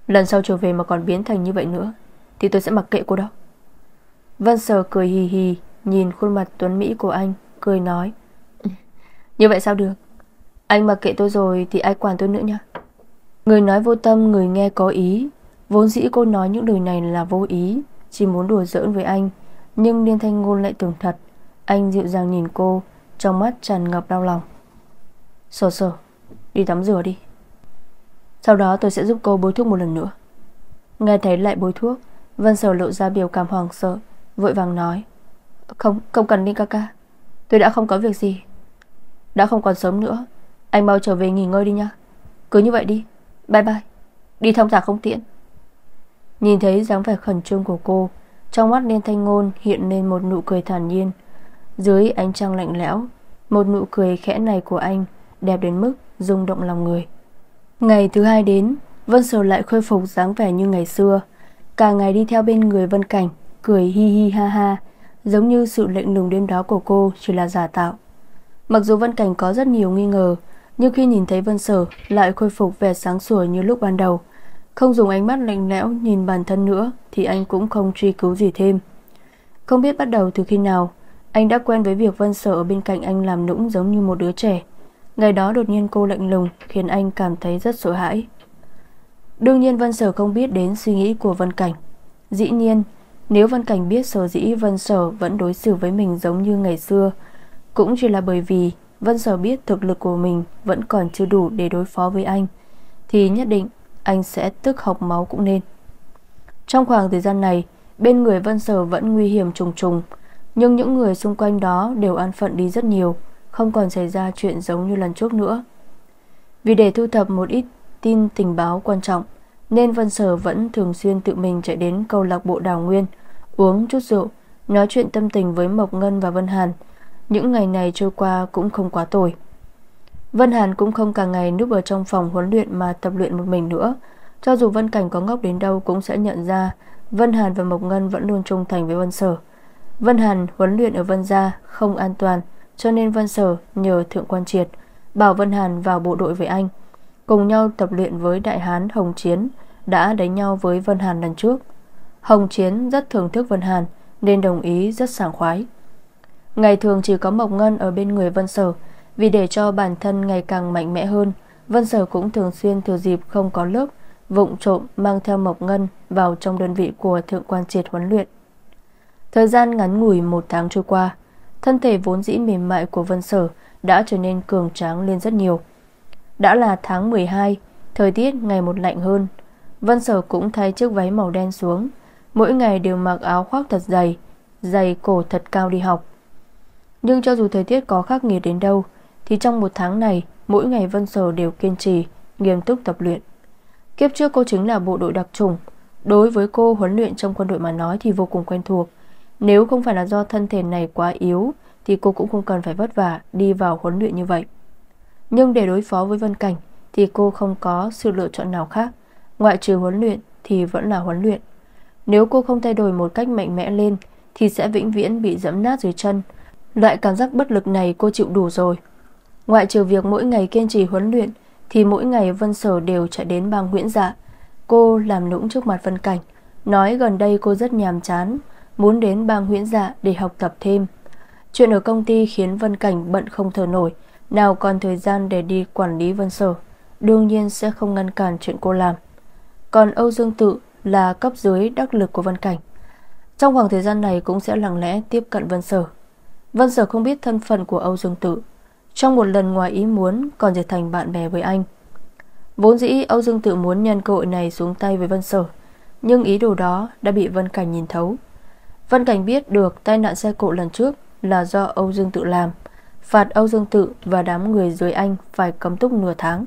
Lần sau trở về mà còn biến thành như vậy nữa Thì tôi sẽ mặc kệ cô đâu Vân Sở cười hì hì, Nhìn khuôn mặt tuấn Mỹ của anh, Cười nói ừ, Như vậy sao được? Anh mặc kệ tôi rồi thì ai quản tôi nữa nha Người nói vô tâm người nghe có ý. Vốn dĩ cô nói những lời này là vô ý Chỉ muốn đùa giỡn với anh. Nhưng Liên Thanh Ngôn lại tưởng thật. Anh dịu dàng nhìn cô Trong mắt tràn ngập đau lòng. Sờ sờ Đi tắm rửa đi. Sau đó tôi sẽ giúp cô bôi thuốc một lần nữa. Nghe thấy lại bôi thuốc Vân sở lộ ra biểu cảm hoàng sợ Vội vàng nói. Không, không cần đi ca ca. Tôi đã không có việc gì. Đã không còn sớm nữa. Anh mau trở về nghỉ ngơi đi nha Cứ như vậy đi. Bye bye. Đi thông thả không tiện. Nhìn thấy dáng vẻ khẩn trương của cô, Trong mắt Liên Thanh Ngôn hiện lên một nụ cười thản nhiên. Dưới ánh trăng lạnh lẽo, Một nụ cười khẽ này của anh Đẹp đến mức rung động lòng người. Ngày thứ hai đến, Vân Sầu lại khôi phục dáng vẻ như ngày xưa. Cả ngày đi theo bên người Vân Cảnh, Cười hi hi ha ha, Giống như sự lệnh lùng đêm đó của cô Chỉ là giả tạo. Mặc dù Vân Cảnh có rất nhiều nghi ngờ nhưng khi nhìn thấy Vân Sở, Lại khôi phục vẻ sáng sủa như lúc ban đầu. Không dùng ánh mắt lạnh lẽo nhìn bản thân nữa, Thì anh cũng không truy cứu gì thêm. Không biết bắt đầu từ khi nào, Anh đã quen với việc Vân Sở ở bên cạnh anh làm nũng giống như một đứa trẻ. Ngày đó đột nhiên cô lạnh lùng, Khiến anh cảm thấy rất sợ hãi. Đương nhiên Vân Sở không biết đến suy nghĩ của Vân Cảnh. Dĩ nhiên, Nếu Vân Cảnh biết sở dĩ Vân Sở vẫn đối xử với mình giống như ngày xưa, Cũng chỉ là bởi vì Vân Sở biết thực lực của mình Vẫn còn chưa đủ để đối phó với anh, Thì nhất định anh sẽ tức học máu cũng nên. Trong khoảng thời gian này, Bên người Vân Sở vẫn nguy hiểm trùng trùng, Nhưng những người xung quanh đó Đều an phận đi rất nhiều, Không còn xảy ra chuyện giống như lần trước nữa. Vì để thu thập một ít tin tình báo quan trọng, Nên Vân Sở vẫn thường xuyên tự mình chạy đến câu lạc bộ đào nguyên, Uống chút rượu, Nói chuyện tâm tình với Mộc Ngân và Vân Hàn những ngày này trôi qua cũng không quá tồi. Vân Hàn cũng không cả ngày núp ở trong phòng huấn luyện mà tập luyện một mình nữa. Cho dù Vân Cảnh có ngốc đến đâu cũng sẽ nhận ra Vân Hàn và Mộc Ngân vẫn luôn trung thành với Vân Sở. Vân Hàn huấn luyện ở Vân Gia không an toàn, Cho nên Vân Sở nhờ Thượng Quan Triệt Bảo Vân Hàn vào bộ đội với anh. Cùng nhau tập luyện với đại hán Hồng Chiến Đã đánh nhau với Vân Hàn lần trước. Hồng Chiến rất thưởng thức Vân Hàn, Nên đồng ý rất sảng khoái. Ngày thường chỉ có Mộc Ngân ở bên người Vân Sở. Vì để cho bản thân ngày càng mạnh mẽ hơn, Vân Sở cũng thường xuyên thừa dịp không có lớp, Vụng trộm mang theo Mộc Ngân Vào trong đơn vị của Thượng quan triệt huấn luyện. Thời gian ngắn ngủi một tháng trôi qua, Thân thể vốn dĩ mềm mại của Vân Sở Đã trở nên cường tráng lên rất nhiều. Đã là tháng 12 Thời tiết ngày một lạnh hơn. Vân Sở cũng thay chiếc váy màu đen xuống, Mỗi ngày đều mặc áo khoác thật dày Dày cổ thật cao đi học. Nhưng cho dù thời tiết có khắc nghiệt đến đâu, Thì trong một tháng này, Mỗi ngày Vân Sở đều kiên trì, Nghiêm túc tập luyện. Kiếp trước cô chính là bộ đội đặc trùng Đối với cô huấn luyện trong quân đội mà nói Thì vô cùng quen thuộc. Nếu không phải là do thân thể này quá yếu, Thì cô cũng không cần phải vất vả Đi vào huấn luyện như vậy. Nhưng để đối phó với Vân Cảnh, Thì cô không có sự lựa chọn nào khác. Ngoại trừ huấn luyện thì vẫn là huấn luyện. Nếu cô không thay đổi một cách mạnh mẽ lên, Thì sẽ vĩnh viễn bị dẫm nát dưới chân Loại cảm giác bất lực này cô chịu đủ rồi. Ngoại trừ việc mỗi ngày kiên trì huấn luyện, Thì mỗi ngày Vân Sở đều chạy đến bang Nguyễn Dạ. Cô làm nũng trước mặt Vân Cảnh, Nói gần đây cô rất nhàm chán, Muốn đến bang Nguyễn Dạ để học tập thêm. Chuyện ở công ty khiến Vân Cảnh bận không thở nổi, nào còn thời gian để đi quản lý Vân Sở, Đương nhiên sẽ không ngăn cản chuyện cô làm. Còn Âu Dương Tự Là cấp dưới đắc lực của Vân Cảnh. Trong khoảng thời gian này cũng sẽ lặng lẽ Tiếp cận Vân Sở. Vân Sở không biết thân phận của Âu Dương Tự. Trong một lần ngoài ý muốn, Còn trở thành bạn bè với anh. Vốn dĩ, Âu Dương Tự muốn nhân cơ hội này xuống tay với Vân Sở, Nhưng ý đồ đó đã bị Vân Cảnh nhìn thấu. Vân Cảnh biết được tai nạn xe cộ lần trước Là do Âu Dương Tự làm, Phạt Âu Dương Tự và đám người dưới anh Phải cấm túc nửa tháng.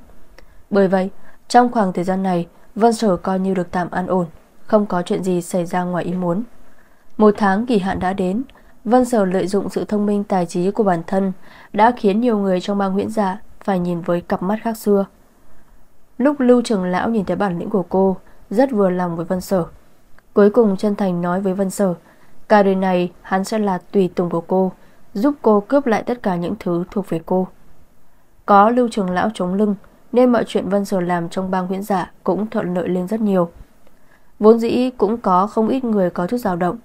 Bởi vậy, trong khoảng thời gian này, Vân Sở coi như được tạm an ổn, Không có chuyện gì xảy ra ngoài ý muốn. Một tháng kỳ hạn đã đến Vân Sở lợi dụng sự thông minh tài trí của bản thân Đã khiến nhiều người trong bang huyễn dạ Phải nhìn với cặp mắt khác xưa. Lúc Lưu Trường Lão nhìn thấy bản lĩnh của cô, Rất vừa lòng với Vân Sở Cuối cùng chân thành nói với Vân Sở Cả đời này, hắn sẽ là tùy tùng của cô, Giúp cô cướp lại tất cả những thứ thuộc về cô. Có Lưu Trường Lão chống lưng, Nên mọi chuyện Vân Sở làm trong bang huyễn giả Cũng thuận lợi lên rất nhiều. Vốn dĩ cũng có không ít người có chút dao động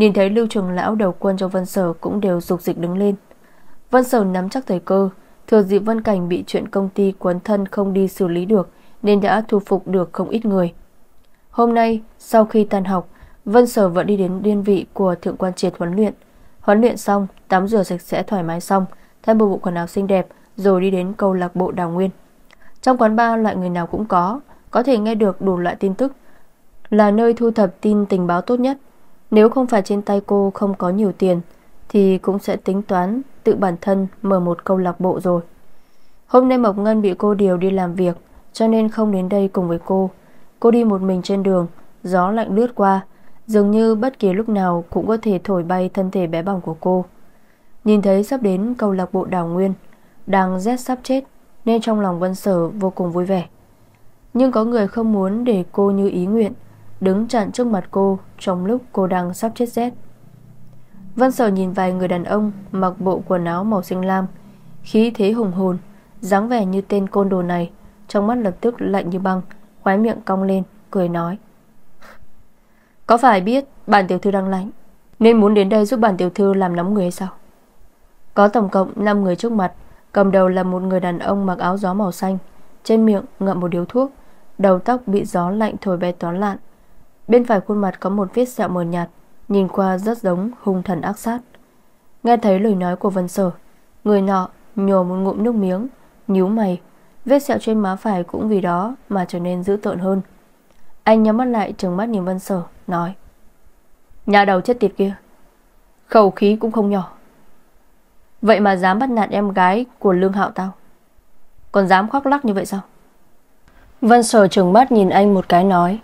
Nhìn thấy Lưu Trường Lão đầu quân cho Vân Sở Cũng đều dục dịch đứng lên Vân Sở nắm chắc thời cơ Thừa dịp Vân Cảnh bị chuyện công ty quấn thân không đi xử lý được nên đã thu phục được không ít người. Hôm nay, sau khi tan học, Vân Sở vẫn đi đến điên vị của Thượng quan triệt huấn luyện. Huấn luyện xong, tắm rửa sạch sẽ thoải mái xong, thay một bộ quần áo xinh đẹp rồi đi đến câu lạc bộ Đào Nguyên. Trong quán bar loại người nào cũng có, có thể nghe được đủ loại tin tức, là nơi thu thập tin tình báo tốt nhất. Nếu không phải trên tay cô không có nhiều tiền, thì cũng sẽ tính toán tự bản thân mở một câu lạc bộ rồi. Hôm nay Mộc Ngân bị cô điều đi làm việc, cho nên không đến đây cùng với cô. Cô đi một mình trên đường Gió lạnh lướt qua Dường như bất kỳ lúc nào cũng có thể thổi bay thân thể bé bỏng của cô. Nhìn thấy sắp đến câu lạc bộ đảo Nguyên Đang rét sắp chết Nên trong lòng Vân Sở vô cùng vui vẻ. Nhưng có người không muốn để cô như ý nguyện Đứng chặn trước mặt cô Trong lúc cô đang sắp chết rét. Vân Sở nhìn vài người đàn ông Mặc bộ quần áo màu xanh lam, Khí thế hùng hồn, dáng vẻ như tên côn đồ này, trong mắt lập tức lạnh như băng, Khóe miệng cong lên, Cười nói. Có phải biết bản tiểu thư đang lạnh? Nên muốn đến đây giúp bản tiểu thư làm nóng người hay sao? Có tổng cộng 5 người trước mặt, Cầm đầu là một người đàn ông mặc áo gió màu xanh, Trên miệng ngậm một điếu thuốc, Đầu tóc bị gió lạnh thổi bay toán lạn Bên phải khuôn mặt có một vết sẹo mờ nhạt, Nhìn qua rất giống hung thần ác sát. Nghe thấy lời nói của Vân Sở, Người nọ nhổ một ngụm nước miếng, nhíu mày. Vết sẹo trên má phải cũng vì đó Mà trở nên dữ tợn hơn. Anh nhắm mắt lại, trừng mắt nhìn Vân Sở, Nói, Nhà đầu chết tiệt kia, Khẩu khí cũng không nhỏ. Vậy mà dám bắt nạt em gái Của Lương Hạo tao, Còn dám khoác lắc như vậy sao? Vân Sở trừng mắt nhìn anh một cái, nói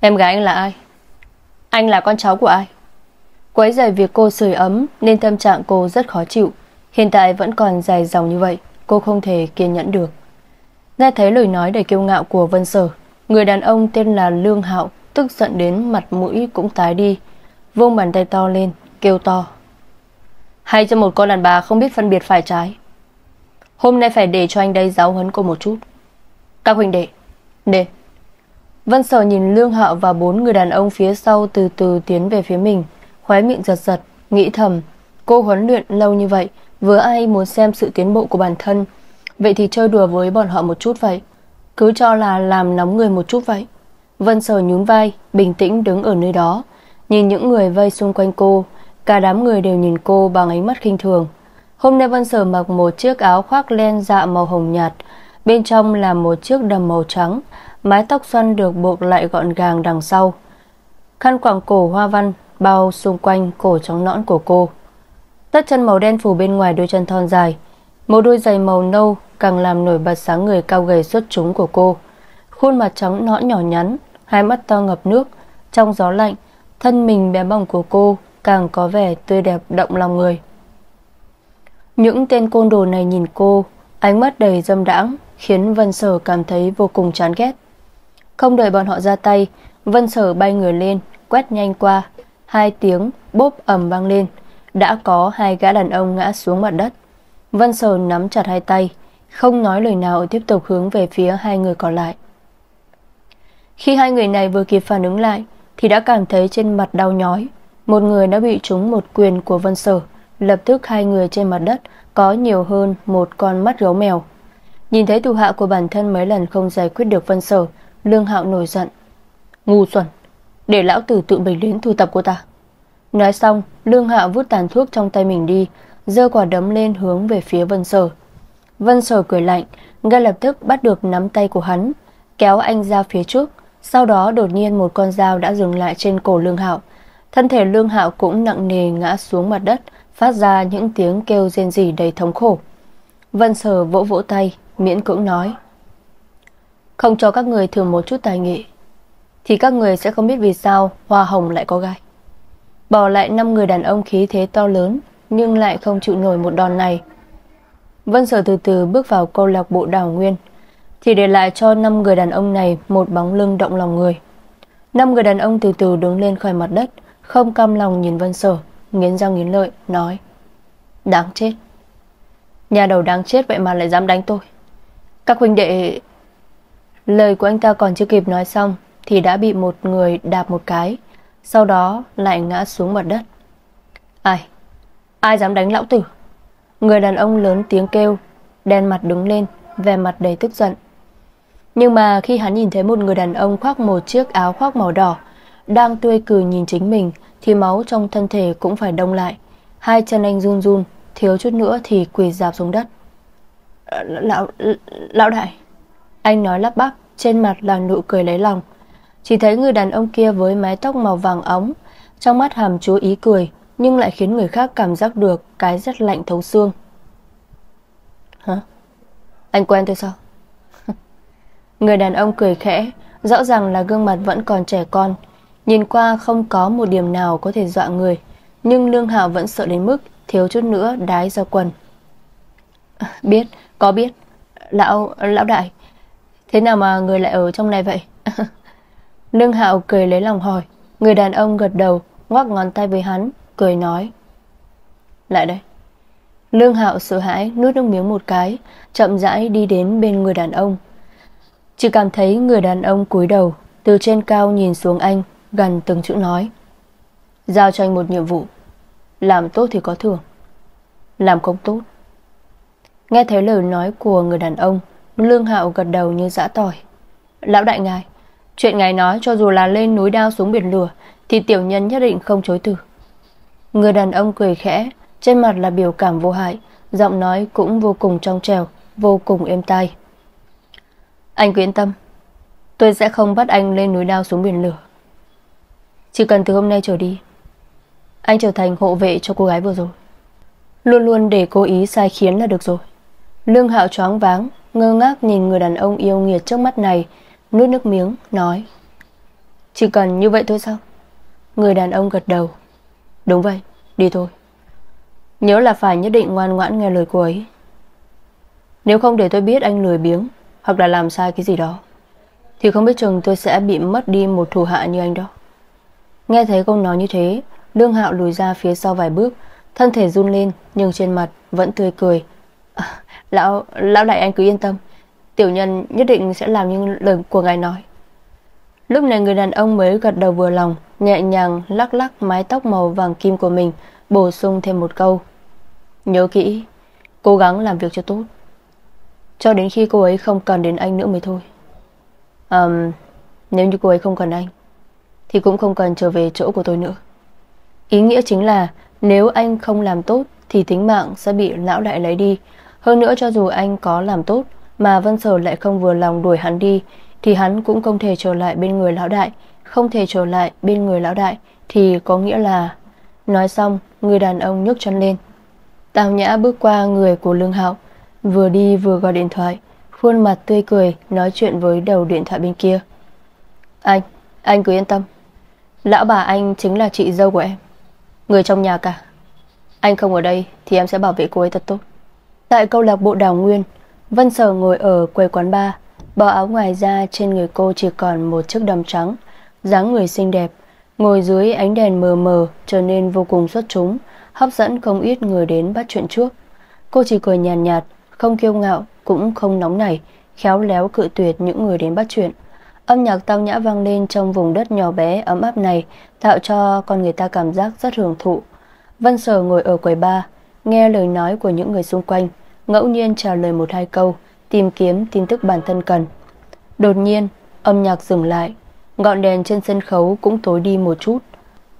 Em gái anh là ai? Anh là con cháu của ai? Quấy rầy việc cô sưởi ấm Nên tâm trạng cô rất khó chịu. Hiện tại vẫn còn dài dòng như vậy, Cô không thể kiên nhẫn được. Nghe thấy lời nói đầy kiêu ngạo của Vân Sở, Người đàn ông tên là Lương Hạo Tức giận đến mặt mũi cũng tái đi, vung bàn tay to lên, Kêu to. Hay cho một con đàn bà không biết phân biệt phải trái. Hôm nay phải để cho anh đây giáo huấn cô một chút. Các huynh đệ, Để. Vân Sở nhìn Lương Hạo và bốn người đàn ông phía sau từ từ tiến về phía mình, Khóe miệng giật giật, Nghĩ thầm, Cô huấn luyện lâu như vậy, Vừa ai muốn xem sự tiến bộ của bản thân? Vậy thì chơi đùa với bọn họ một chút vậy, Cứ cho là làm nóng người một chút vậy. Vân Sở nhún vai, Bình tĩnh đứng ở nơi đó, Nhìn những người vây xung quanh cô, Cả đám người đều nhìn cô bằng ánh mắt khinh thường. Hôm nay Vân Sở mặc một chiếc áo khoác len dạ màu hồng nhạt, Bên trong là một chiếc đầm màu trắng Mái tóc xoăn được buộc lại gọn gàng đằng sau. Khăn quàng cổ hoa văn bao xung quanh cổ trắng nõn của cô. Tất chân màu đen phủ bên ngoài đôi chân thon dài. Một đôi giày màu nâu Càng làm nổi bật sáng người cao gầy xuất chúng của cô. Khuôn mặt trắng nõn nhỏ nhắn, Hai mắt to ngập nước. Trong gió lạnh, Thân mình bé bỏng của cô Càng có vẻ tươi đẹp động lòng người. Những tên côn đồ này nhìn cô, Ánh mắt đầy dâm đãng, Khiến Vân Sở cảm thấy vô cùng chán ghét. Không đợi bọn họ ra tay Vân Sở bay người lên Quét nhanh qua Hai tiếng bốp ầm vang lên đã có hai gã đàn ông ngã xuống mặt đất. Vân Sở nắm chặt hai tay, không nói lời nào tiếp tục hướng về phía hai người còn lại. Khi hai người này vừa kịp phản ứng lại, thì đã cảm thấy trên mặt đau nhói. Một người đã bị trúng một quyền của Vân Sở, lập tức hai người trên mặt đất có nhiều hơn một con mắt gấu mèo. Nhìn thấy tù hạ của bản thân mấy lần không giải quyết được Vân Sở, Lương Hạo nổi giận. Ngu xuẩn, để lão tử tự mình đến thu tập của ta. Nói xong, Lương Hạo vứt tàn thuốc trong tay mình đi, giơ quả đấm lên hướng về phía Vân Sở. Vân Sở cười lạnh, ngay lập tức bắt được nắm tay của hắn, kéo anh ra phía trước. Sau đó đột nhiên một con dao đã dừng lại trên cổ Lương Hạo. Thân thể Lương Hạo cũng nặng nề ngã xuống mặt đất, phát ra những tiếng kêu rên rỉ đầy thống khổ. Vân Sở vỗ vỗ tay, miễn cưỡng nói: "Không cho các người thử một chút tài nghệ, thì các người sẽ không biết vì sao hoa hồng lại có gai." Bỏ lại năm người đàn ông khí thế to lớn, nhưng lại không chịu nổi một đòn này. Vân Sở từ từ bước vào câu lạc bộ Đào Nguyên, thì để lại cho năm người đàn ông này một bóng lưng động lòng người. Năm người đàn ông từ từ đứng lên khỏi mặt đất, không cam lòng nhìn Vân Sở, nghiến răng nghiến lợi nói: "Đáng chết. Nhà đầu đáng chết vậy mà lại dám đánh tôi. Các huynh đệ..." Lời của anh ta còn chưa kịp nói xong thì đã bị một người đạp một cái, sau đó lại ngã xuống mặt đất. "Ai? Ai dám đánh lão tử?" Người đàn ông lớn tiếng kêu, đen mặt đứng lên, vẻ mặt đầy tức giận. Nhưng mà khi hắn nhìn thấy một người đàn ông khoác một chiếc áo khoác màu đỏ, đang tươi cười nhìn chính mình, thì máu trong thân thể cũng phải đông lại. Hai chân anh run run, thiếu chút nữa thì quỳ dạp xuống đất. Ờ, lão, lão đại. Anh nói lắp bắp, trên mặt là nụ cười lấy lòng. Chỉ thấy người đàn ông kia với mái tóc màu vàng óng, trong mắt hàm chúa ý cười, nhưng lại khiến người khác cảm giác được cái rất lạnh thấu xương. Hả? Anh quen tôi sao? người đàn ông cười khẽ, rõ ràng là gương mặt vẫn còn trẻ con, nhìn qua không có một điểm nào có thể dọa người, nhưng Lương Hạo vẫn sợ đến mức thiếu chút nữa đái ra quần. Biết, có biết. Lão, lão đại, thế nào mà người lại ở trong này vậy? Lương Hạo cười lấy lòng hỏi, người đàn ông gật đầu, ngoắc ngón tay với hắn, cười nói. Lại đây. Lương Hạo sợ hãi nuốt nước miếng một cái Chậm rãi đi đến bên người đàn ông. Chỉ cảm thấy người đàn ông cúi đầu Từ trên cao nhìn xuống anh Gần từng chữ nói. Giao cho anh một nhiệm vụ. Làm tốt thì có thưởng. Làm không tốt. Nghe thấy lời nói của người đàn ông Lương Hạo gật đầu như dã tỏi Lão đại ngài Chuyện ngài nói cho dù là lên núi đao xuống biển lửa Thì tiểu nhân nhất định không chối từ Người đàn ông cười khẽ, trên mặt là biểu cảm vô hại, giọng nói cũng vô cùng trong trèo, vô cùng êm tai. Anh cứ yên tâm, tôi sẽ không bắt anh lên núi đao xuống biển lửa. Chỉ cần từ hôm nay trở đi, anh trở thành hộ vệ cho cô gái vừa rồi. Luôn luôn để cố ý sai khiến là được rồi. Lương Hạo choáng váng, ngơ ngác nhìn người đàn ông yêu nghiệt trước mắt này, nuốt nước miếng, nói. Chỉ cần như vậy thôi sao? Người đàn ông gật đầu. Đúng vậy, đi thôi. Nhớ là phải nhất định ngoan ngoãn nghe lời cô ấy. Nếu không để tôi biết anh lười biếng hoặc là làm sai cái gì đó, thì không biết chừng tôi sẽ bị mất đi một thủ hạ như anh đó. Nghe thấy câu nói như thế, Lương Hạo lùi ra phía sau vài bước, thân thể run lên nhưng trên mặt vẫn tươi cười. Lão, lão đại anh cứ yên tâm, tiểu nhân nhất định sẽ làm như lời của ngài nói. Lúc này người đàn ông mới gật đầu vừa lòng, nhẹ nhàng lắc lắc mái tóc màu vàng kim của mình, bổ sung thêm một câu. Nhớ kỹ, cố gắng làm việc cho tốt. Cho đến khi cô ấy không cần đến anh nữa mới thôi. Um, nếu như cô ấy không cần anh, thì cũng không cần trở về chỗ của tôi nữa. Ý nghĩa chính là nếu anh không làm tốt thì tính mạng sẽ bị lão đại lấy đi. Hơn nữa cho dù anh có làm tốt mà Vân Sở lại không vừa lòng đuổi hắn đi thì hắn cũng không thể trở lại bên người lão đại, không thể trở lại bên người lão đại thì có nghĩa là Nói xong, người đàn ông nhấc chân lên. Tào Nhã bước qua người của Lương Hạo, vừa đi vừa gọi điện thoại, khuôn mặt tươi cười nói chuyện với đầu điện thoại bên kia. Anh, anh cứ yên tâm. Lão bà anh chính là chị dâu của em. Người trong nhà cả. Anh không ở đây thì em sẽ bảo vệ cô ấy thật tốt. Tại câu lạc bộ Đào Nguyên, Vân Sở ngồi ở quầy quán bar, bỏ áo ngoài ra trên người cô chỉ còn một chiếc đầm trắng, dáng người xinh đẹp, ngồi dưới ánh đèn mờ mờ trở nên vô cùng xuất chúng, hấp dẫn không ít người đến bắt chuyện trước. Cô chỉ cười nhàn nhạt, nhạt, không kiêu ngạo, cũng không nóng nảy, khéo léo cự tuyệt những người đến bắt chuyện. Âm nhạc tao nhã vang lên trong vùng đất nhỏ bé ấm áp này, tạo cho con người ta cảm giác rất hưởng thụ. Vân Sở ngồi ở quầy bar, nghe lời nói của những người xung quanh, ngẫu nhiên trả lời một hai câu, tìm kiếm tin tức bản thân cần. Đột nhiên, âm nhạc dừng lại, ngọn đèn trên sân khấu cũng tối đi một chút.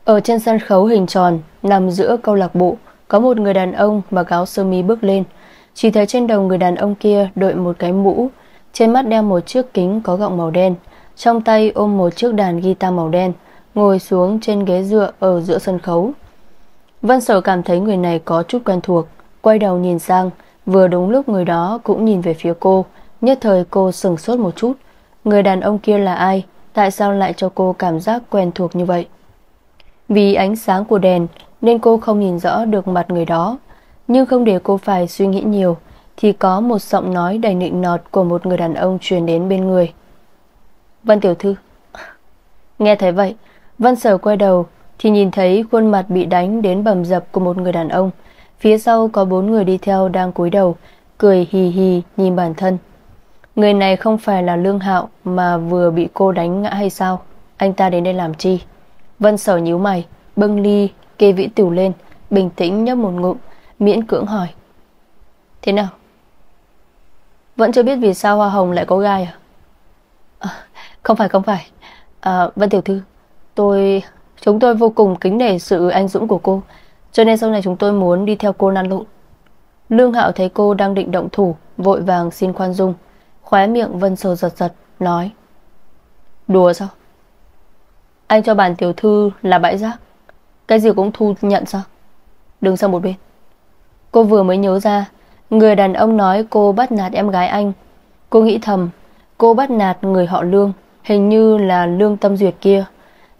Ở trên sân khấu hình tròn, nằm giữa câu lạc bộ, có một người đàn ông mặc áo sơ mi bước lên. Chỉ thấy trên đầu người đàn ông kia đội một cái mũ Trên mắt đeo một chiếc kính có gọng màu đen Trong tay ôm một chiếc đàn guitar màu đen Ngồi xuống trên ghế dựa ở giữa sân khấu Vân Sở cảm thấy người này có chút quen thuộc, Quay đầu nhìn sang, Vừa đúng lúc người đó cũng nhìn về phía cô, Nhất thời cô sừng sốt một chút. Người đàn ông kia là ai? Tại sao lại cho cô cảm giác quen thuộc như vậy? Vì ánh sáng của đèn Nên cô không nhìn rõ được mặt người đó. Nhưng không để cô phải suy nghĩ nhiều, Thì có một giọng nói đầy nịnh nọt Của một người đàn ông truyền đến bên người. Vân Tiểu Thư. Nghe thấy vậy, Vân Sở quay đầu thì nhìn thấy khuôn mặt bị đánh đến bầm dập Của một người đàn ông. Phía sau có bốn người đi theo đang cúi đầu Cười hì hì nhìn bản thân. Người này không phải là Lương Hạo Mà vừa bị cô đánh ngã hay sao? Anh ta đến đây làm chi? Vân sở nhíu mày Bưng ly kê vĩ tiểu lên Bình tĩnh nhấp một ngụm Miễn cưỡng hỏi. Thế nào? Vẫn chưa biết vì sao hoa hồng lại có gai à, à Không phải không phải. À, Vân tiểu thư Tôi Chúng tôi vô cùng kính nể sự anh dũng của cô. Cho nên sau này chúng tôi muốn đi theo cô năn lộn. Lương Hạo thấy cô đang định động thủ, Vội vàng xin khoan dung. Khóe miệng Vân Sơ giật giật, Nói, Đùa sao? Anh cho bản tiểu thư là bãi rác. Cái gì cũng thu nhận sao? Đứng sang một bên. Cô vừa mới nhớ ra, Người đàn ông nói cô bắt nạt em gái anh. Cô nghĩ thầm, Cô bắt nạt người họ Lương, Hình như là Lương Tâm Duyệt kia.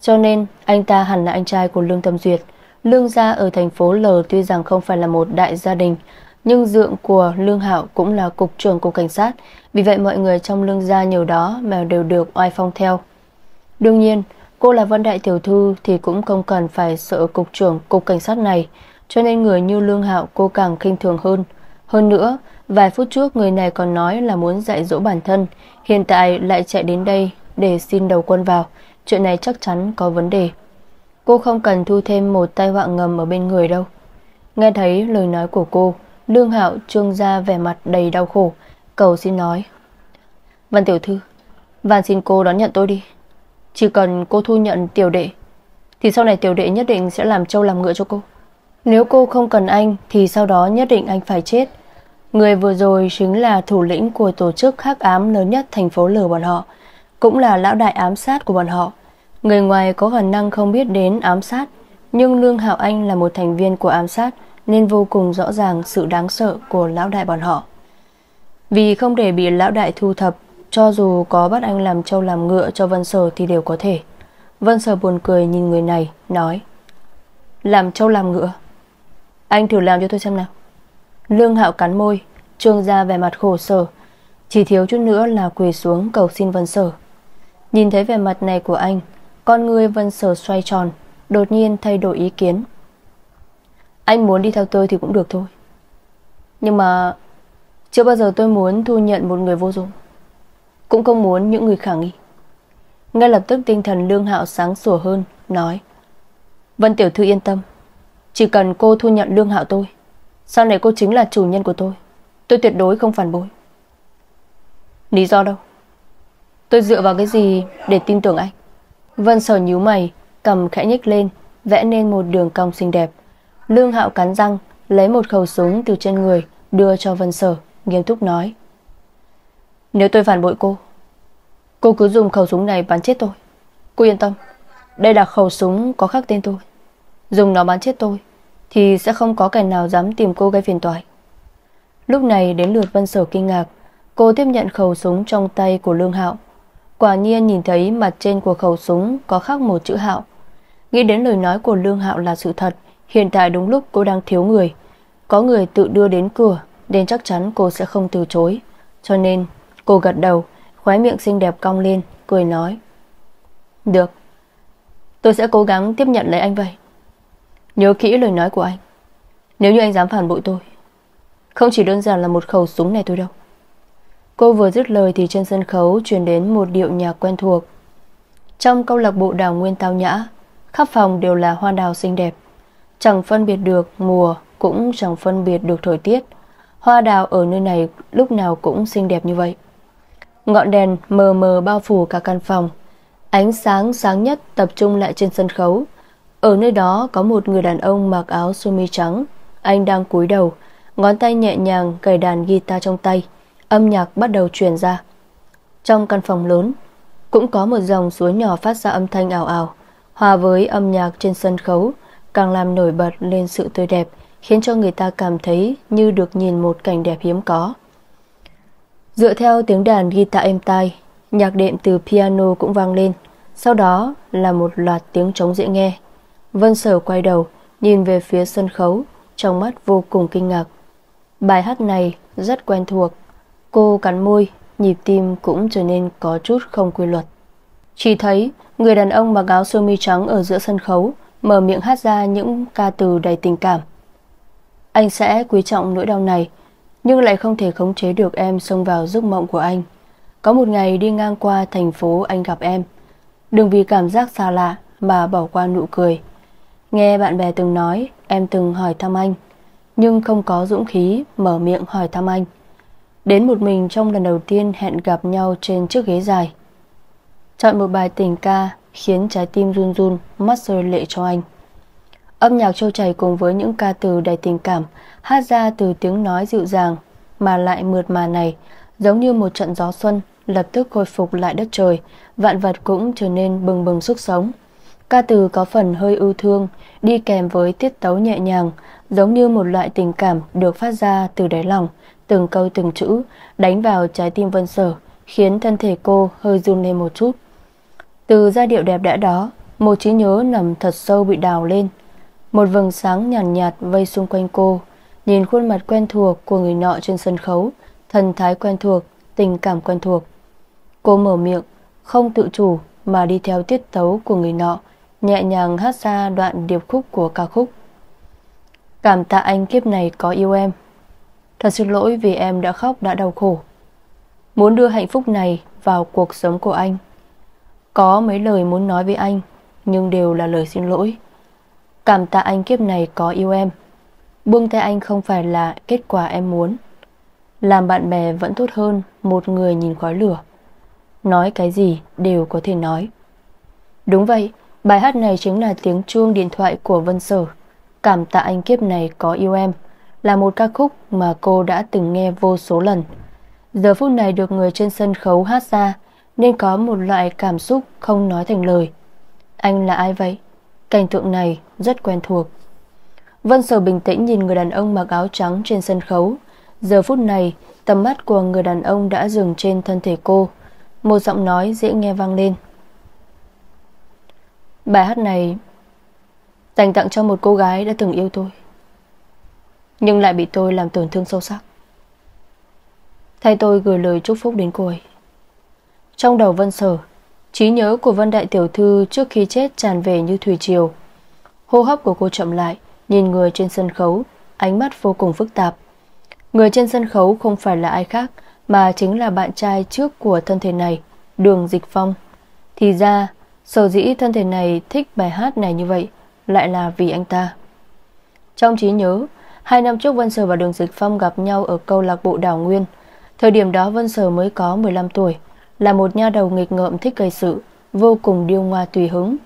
Cho nên anh ta hẳn là anh trai của Lương Tâm Duyệt Lương gia ở thành phố L tuy rằng không phải là một đại gia đình nhưng dượng của Lương Hạo cũng là cục trưởng cục cảnh sát, vì vậy mọi người trong lương gia nhiều đó mà đều được oai phong theo. Đương nhiên, cô là Vân Đại Tiểu Thư thì cũng không cần phải sợ cục trưởng cục cảnh sát này, cho nên người như Lương Hạo cô càng khinh thường hơn. Hơn nữa, vài phút trước người này còn nói là muốn dạy dỗ bản thân, hiện tại lại chạy đến đây để xin đầu quân vào, chuyện này chắc chắn có vấn đề. Cô không cần thu thêm một tai họa ngầm ở bên người đâu. Nghe thấy lời nói của cô, Lương Hạo trương ra vẻ mặt đầy đau khổ. Cầu xin nói Văn tiểu thư Văn xin cô đón nhận tôi đi. Chỉ cần cô thu nhận tiểu đệ Thì sau này tiểu đệ nhất định sẽ làm trâu làm ngựa cho cô. Nếu cô không cần anh Thì sau đó nhất định anh phải chết. Người vừa rồi chính là thủ lĩnh Của tổ chức hắc ám lớn nhất thành phố lửa bọn họ. Cũng là lão đại ám sát của bọn họ Người ngoài có khả năng không biết đến ám sát Nhưng Lương Hạo Anh là một thành viên của ám sát nên vô cùng rõ ràng sự đáng sợ của lão đại bọn họ. Vì không để bị lão đại thu thập, cho dù có bắt anh làm trâu làm ngựa cho Vân Sở thì đều có thể. Vân Sở buồn cười nhìn người này, nói Làm trâu làm ngựa Anh thử làm cho tôi xem nào Lương Hạo cắn môi Trương ra vẻ mặt khổ sở Chỉ thiếu chút nữa là quỳ xuống cầu xin Vân Sở Nhìn thấy vẻ mặt này của anh, Con người Vân Sở xoay tròn, Đột nhiên thay đổi ý kiến. Anh muốn đi theo tôi thì cũng được thôi. Nhưng mà Chưa bao giờ tôi muốn thu nhận một người vô dụng. Cũng không muốn những người khả nghi. Ngay lập tức tinh thần lương hạo sáng sủa hơn, Nói, Vân Tiểu Thư yên tâm. Chỉ cần cô thu nhận lương hạo tôi, Sau này cô chính là chủ nhân của tôi. Tôi tuyệt đối không phản bội. Lý do đâu? Tôi dựa vào cái gì để tin tưởng anh? Vân sở nhíu mày, Cầm khẽ nhích lên, Vẽ nên một đường cong xinh đẹp. Lương Hạo cắn răng, Lấy một khẩu súng từ trên người, Đưa cho Vân Sở, Nghiêm túc nói. Nếu tôi phản bội cô Cô cứ dùng khẩu súng này bắn chết tôi. Cô yên tâm, Đây là khẩu súng có khắc tên tôi. Dùng nó bắn chết tôi, Thì sẽ không có kẻ nào dám tìm cô gây phiền toái. Lúc này đến lượt Vân Sở kinh ngạc, Cô tiếp nhận khẩu súng trong tay của Lương Hạo. Quả nhiên nhìn thấy mặt trên của khẩu súng Có khắc một chữ Hạo. Nghĩ đến lời nói của Lương Hạo là sự thật, Hiện tại đúng lúc cô đang thiếu người. Có người tự đưa đến cửa, Nên chắc chắn cô sẽ không từ chối. Cho nên, cô gật đầu, Khóe miệng xinh đẹp cong lên, Cười nói. Được, Tôi sẽ cố gắng tiếp nhận lấy anh vậy. Nhớ kỹ lời nói của anh. Nếu như anh dám phản bội tôi, Không chỉ đơn giản là một khẩu súng này thôi đâu. Cô vừa dứt lời thì trên sân khấu truyền đến một điệu nhạc quen thuộc. Trong câu lạc bộ đào nguyên tao nhã, khắp phòng đều là hoa đào xinh đẹp. Chẳng phân biệt được mùa Cũng chẳng phân biệt được thời tiết. Hoa đào ở nơi này lúc nào cũng xinh đẹp như vậy. Ngọn đèn mờ mờ bao phủ cả căn phòng. Ánh sáng sáng nhất tập trung lại trên sân khấu. Ở nơi đó có một người đàn ông mặc áo sơ mi trắng. Anh đang cúi đầu Ngón tay nhẹ nhàng cài đàn guitar trong tay. Âm nhạc bắt đầu truyền ra. Trong căn phòng lớn, Cũng có một dòng suối nhỏ phát ra âm thanh ảo ảo Hòa với âm nhạc trên sân khấu, Càng làm nổi bật lên sự tươi đẹp, Khiến cho người ta cảm thấy Như được nhìn một cảnh đẹp hiếm có. Dựa theo tiếng đàn guitar êm tai, Nhạc đệm từ piano cũng vang lên, Sau đó là một loạt tiếng trống dễ nghe. Vân Sở quay đầu, Nhìn về phía sân khấu, Trong mắt vô cùng kinh ngạc. Bài hát này rất quen thuộc. Cô cắn môi, Nhịp tim cũng trở nên có chút không quy luật. Chỉ thấy, Người đàn ông mặc áo sơ mi trắng ở giữa sân khấu, Mở miệng hát ra những ca từ đầy tình cảm. Anh sẽ quý trọng nỗi đau này, Nhưng lại không thể khống chế được em xông vào giấc mộng của anh. Có một ngày đi ngang qua thành phố anh gặp em. Đừng vì cảm giác xa lạ Mà bỏ qua nụ cười. Nghe bạn bè từng nói, Em từng hỏi thăm anh, Nhưng không có dũng khí mở miệng hỏi thăm anh. Đến một mình trong lần đầu tiên hẹn gặp nhau trên chiếc ghế dài. Chọn một bài tình ca Khiến trái tim run run, Mắt rơi lệ cho anh. Âm nhạc trôi chảy cùng với những ca từ đầy tình cảm, Hát ra từ tiếng nói dịu dàng, Mà lại mượt mà này, Giống như một trận gió xuân, Lập tức khôi phục lại đất trời, Vạn vật cũng trở nên bừng bừng sức sống. Ca từ có phần hơi ưu thương, Đi kèm với tiết tấu nhẹ nhàng, Giống như một loại tình cảm Được phát ra từ đáy lòng Từng câu từng chữ Đánh vào trái tim Vân Sở Khiến thân thể cô hơi run lên một chút. Từ giai điệu đẹp đẽ đó Một trí nhớ nằm thật sâu bị đào lên. Một vầng sáng nhàn nhạt, nhạt vây xung quanh cô Nhìn khuôn mặt quen thuộc của người nọ trên sân khấu Thần thái quen thuộc Tình cảm quen thuộc. Cô mở miệng Không tự chủ mà đi theo tiết tấu của người nọ Nhẹ nhàng hát ra đoạn điệp khúc của ca khúc. Cảm tạ anh kiếp này có yêu em. Thật xin lỗi vì em đã khóc, đã đau khổ. Muốn đưa hạnh phúc này vào cuộc sống của anh. Có mấy lời muốn nói với anh, Nhưng đều là lời xin lỗi. Cảm tạ anh kiếp này có yêu em. Buông tay anh không phải là kết quả em muốn. Làm bạn bè vẫn tốt hơn Một người nhìn khói lửa. Nói cái gì đều có thể nói. Đúng vậy, Bài hát này chính là tiếng chuông điện thoại của Vân Sở. Cảm tạ anh kiếp này có yêu em. Là một ca khúc mà cô đã từng nghe vô số lần. Giờ phút này được người trên sân khấu hát ra, Nên có một loại cảm xúc không nói thành lời. Anh là ai vậy? Cảnh tượng này rất quen thuộc. Vân Sở bình tĩnh nhìn người đàn ông mặc áo trắng trên sân khấu. Giờ phút này, Tầm mắt của người đàn ông đã dừng trên thân thể cô. Một giọng nói dễ nghe vang lên. Bài hát này Dành tặng cho một cô gái đã từng yêu tôi. Nhưng lại bị tôi làm tổn thương sâu sắc. Thay tôi gửi lời chúc phúc đến cô ấy. Trong đầu Vân Sở, trí nhớ của Vân Đại Tiểu Thư Trước khi chết tràn về như thủy triều. Hô hấp của cô chậm lại, Nhìn người trên sân khấu, Ánh mắt vô cùng phức tạp. Người trên sân khấu không phải là ai khác, Mà chính là bạn trai trước của thân thể này, Đường Dịch Phong. Thì ra, Sở dĩ thân thể này thích bài hát này như vậy Lại là vì anh ta. Trong trí nhớ Hai năm trước, Vân Sở và Đường Dịch Phong gặp nhau Ở câu lạc bộ Đảo Nguyên. Thời điểm đó, Vân Sở mới có 15 tuổi, Là một nha đầu nghịch ngợm, thích gây sự, Vô cùng điêu ngoa tùy hứng.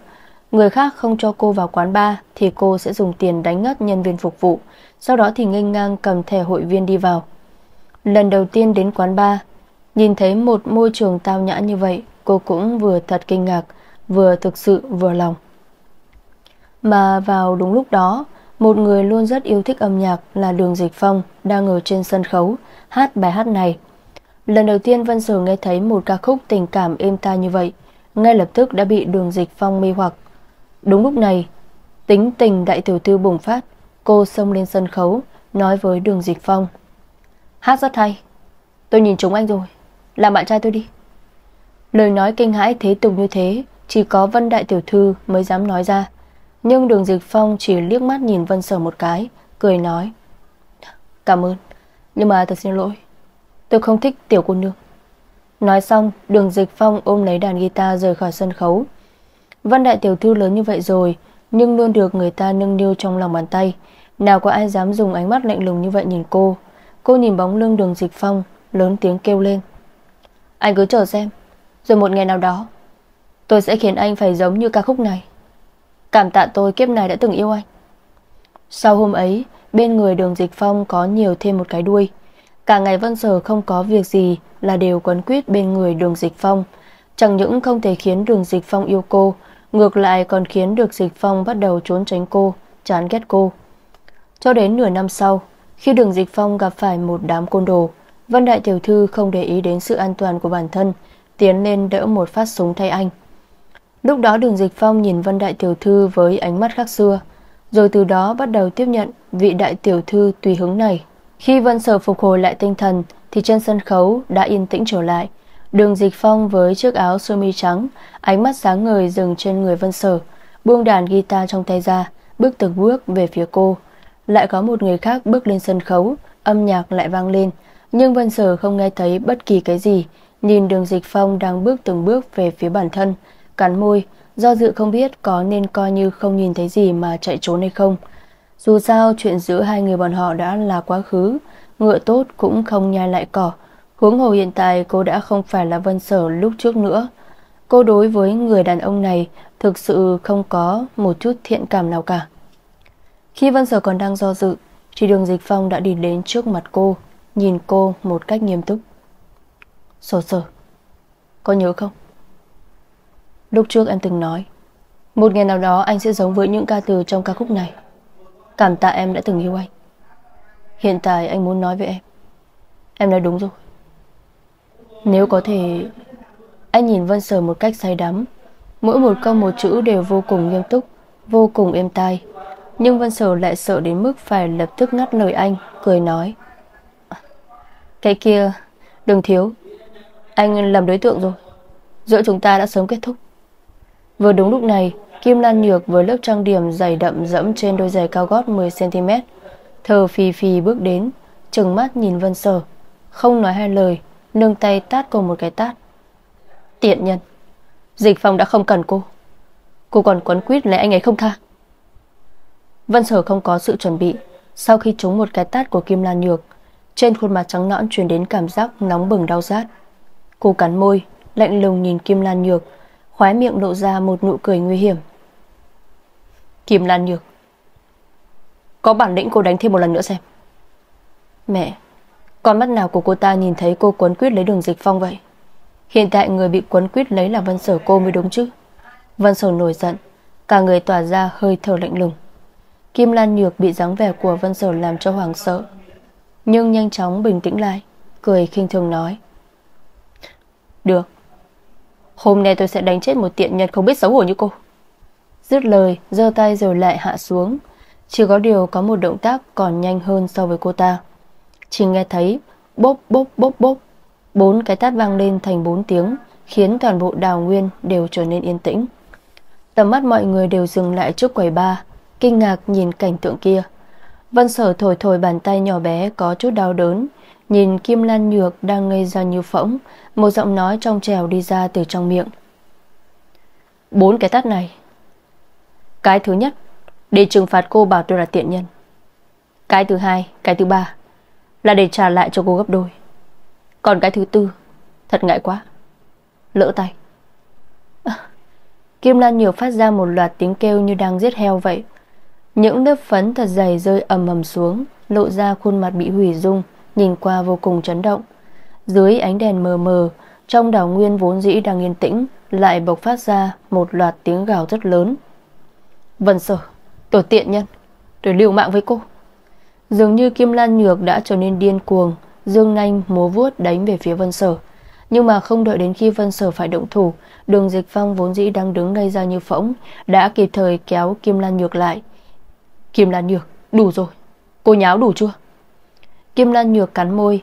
Người khác không cho cô vào quán bar Thì cô sẽ dùng tiền đánh ngất nhân viên phục vụ, Sau đó thì nghênh ngang cầm thẻ hội viên đi vào. Lần đầu tiên đến quán bar, Nhìn thấy một môi trường tao nhã như vậy, Cô cũng vừa thật kinh ngạc, Vừa thực sự vừa lòng. Mà vào đúng lúc đó một người luôn rất yêu thích âm nhạc Là Đường Dịch Phong, Đang ở trên sân khấu, Hát bài hát này. Lần đầu tiên Vân Sở nghe thấy một ca khúc tình cảm êm tai như vậy, Ngay lập tức đã bị Đường Dịch Phong mê hoặc. Đúng lúc này, Tính tình đại tiểu thư bùng phát, Cô xông lên sân khấu, Nói với Đường Dịch Phong. Hát rất hay, Tôi nhìn chúng anh rồi, Làm bạn trai tôi đi. Lời nói kinh hãi thế tục như thế, chỉ có Vân Đại Tiểu Thư mới dám nói ra. Nhưng đường dịch phong chỉ liếc mắt nhìn Vân Sở một cái, Cười nói, Cảm ơn, Nhưng mà thật xin lỗi, Tôi không thích tiểu cô nương. Nói xong, đường dịch phong ôm lấy đàn guitar rời khỏi sân khấu. Vân Đại Tiểu Thư lớn như vậy rồi, Nhưng luôn được người ta nâng niu trong lòng bàn tay. Nào có ai dám dùng ánh mắt lạnh lùng như vậy nhìn cô. Cô nhìn bóng lưng đường dịch phong, Lớn tiếng kêu lên, Anh cứ chờ xem, Rồi một ngày nào đó, Tôi sẽ khiến anh phải giống như ca khúc này. Cảm tạ tôi kiếp này đã từng yêu anh Sau hôm ấy bên người đường dịch phong có nhiều thêm một cái đuôi. Cả ngày Vân Sở không có việc gì là đều quấn quýt bên người đường dịch phong. Chẳng những không thể khiến đường dịch phong yêu cô, ngược lại còn khiến được dịch phong bắt đầu trốn tránh cô, chán ghét cô. Cho đến nửa năm sau, khi đường dịch phong gặp phải một đám côn đồ, Vân Đại Tiểu Thư không để ý đến sự an toàn của bản thân, tiến lên đỡ một phát súng thay anh. Lúc đó đường dịch phong nhìn Vân Đại Tiểu Thư với ánh mắt khác xưa, rồi từ đó bắt đầu tiếp nhận vị Đại Tiểu Thư tùy hứng này. Khi Vân Sở phục hồi lại tinh thần thì trên sân khấu đã yên tĩnh trở lại. Đường dịch phong với chiếc áo sơ mi trắng, ánh mắt sáng ngời dừng trên người Vân Sở, buông đàn guitar trong tay ra, bước từng bước về phía cô. Lại có một người khác bước lên sân khấu, âm nhạc lại vang lên, nhưng Vân Sở không nghe thấy bất kỳ cái gì, nhìn đường dịch phong đang bước từng bước về phía bản thân, cắn môi, do dự không biết có nên coi như không nhìn thấy gì mà chạy trốn hay không. Dù sao chuyện giữa hai người bọn họ đã là quá khứ, ngựa tốt cũng không nhai lại cỏ. Huống hồ hiện tại cô đã không phải là Vân Sở lúc trước nữa. Cô đối với người đàn ông này thực sự không có một chút thiện cảm nào cả. Khi Vân Sở còn đang do dự, thì đường dịch phong đã đi đến trước mặt cô, nhìn cô một cách nghiêm túc. Sở sở, có nhớ không? Lúc trước em từng nói, một ngày nào đó anh sẽ giống với những ca từ trong ca khúc này. Cảm tạ em đã từng yêu anh. Hiện tại anh muốn nói với em. Em nói đúng rồi. Nếu có thể, anh nhìn Vân Sở một cách say đắm. Mỗi một câu một chữ đều vô cùng nghiêm túc, vô cùng êm tai. Nhưng Vân Sở lại sợ đến mức phải lập tức ngắt lời anh, cười nói. Cái kia, đừng thiếu. Anh làm đối tượng rồi. Giữa chúng ta đã sớm kết thúc. Vừa đúng lúc này, Kim Lan Nhược với lớp trang điểm dày đậm dẫm trên đôi giày cao gót 10cm. Thờ phì phì bước đến, trừng mắt nhìn Vân Sở. Không nói hai lời, nâng tay tát cô một cái tát. Tiện nhân, Dịch Phong đã không cần cô. Cô còn quấn quýt lấy anh ấy không tha. Vân Sở không có sự chuẩn bị. Sau khi trúng một cái tát của Kim Lan Nhược, trên khuôn mặt trắng nõn truyền đến cảm giác nóng bừng đau rát. Cô cắn môi, lạnh lùng nhìn Kim Lan Nhược, khóe miệng lộ ra một nụ cười nguy hiểm. Kim Lan Nhược, có bản lĩnh cô đánh thêm một lần nữa xem. Mẹ, con mắt nào của cô ta nhìn thấy cô quấn quýt lấy đường dịch phong vậy? Hiện tại người bị quấn quýt lấy là Vân Sở cô mới đúng chứ. Vân Sở nổi giận, cả người tỏa ra hơi thở lạnh lùng. Kim Lan Nhược bị dáng vẻ của Vân Sở làm cho hoảng sợ, nhưng nhanh chóng bình tĩnh lại, cười khinh thường nói: "Được, Hôm nay tôi sẽ đánh chết một tiện nhân không biết xấu hổ như cô. Dứt lời, giơ tay rồi lại hạ xuống. Chỉ có điều có một động tác còn nhanh hơn so với cô ta. Chỉ nghe thấy Bốp bốp bốp bốp. Bốn cái tát vang lên thành bốn tiếng, Khiến toàn bộ đào nguyên đều trở nên yên tĩnh. Tầm mắt mọi người đều dừng lại trước quầy ba Kinh ngạc nhìn cảnh tượng kia. Vân sở thổi thổi bàn tay nhỏ bé Có chút đau đớn Nhìn Kim Lan Nhược đang ngây ra như phỗng Một giọng nói trong trèo đi ra từ trong miệng. Bốn cái tát này. Cái thứ nhất Để trừng phạt cô bảo tôi là tiện nhân. Cái thứ hai, cái thứ ba Là để trả lại cho cô gấp đôi. Còn cái thứ tư Thật ngại quá. Lỡ tay. À, Kim Lan Nhược phát ra một loạt tiếng kêu như đang giết heo vậy. Những lớp phấn thật dày rơi ầm ầm xuống Lộ ra khuôn mặt bị hủy dung nhìn qua vô cùng chấn động. Dưới ánh đèn mờ mờ, trong đảo nguyên vốn dĩ đang yên tĩnh, lại bộc phát ra một loạt tiếng gào rất lớn. Vân sở, tôi tiện nhân, tôi liều mạng với cô. Dường như Kim Lan Nhược đã trở nên điên cuồng, dương nanh múa vuốt đánh về phía Vân Sở. Nhưng mà không đợi đến khi Vân Sở phải động thủ, đường dịch phong vốn dĩ đang đứng ngây ra như phỗng, đã kịp thời kéo Kim Lan Nhược lại. Kim Lan Nhược, đủ rồi, cô nháo đủ chưa? Kim Lan Nhược cắn môi.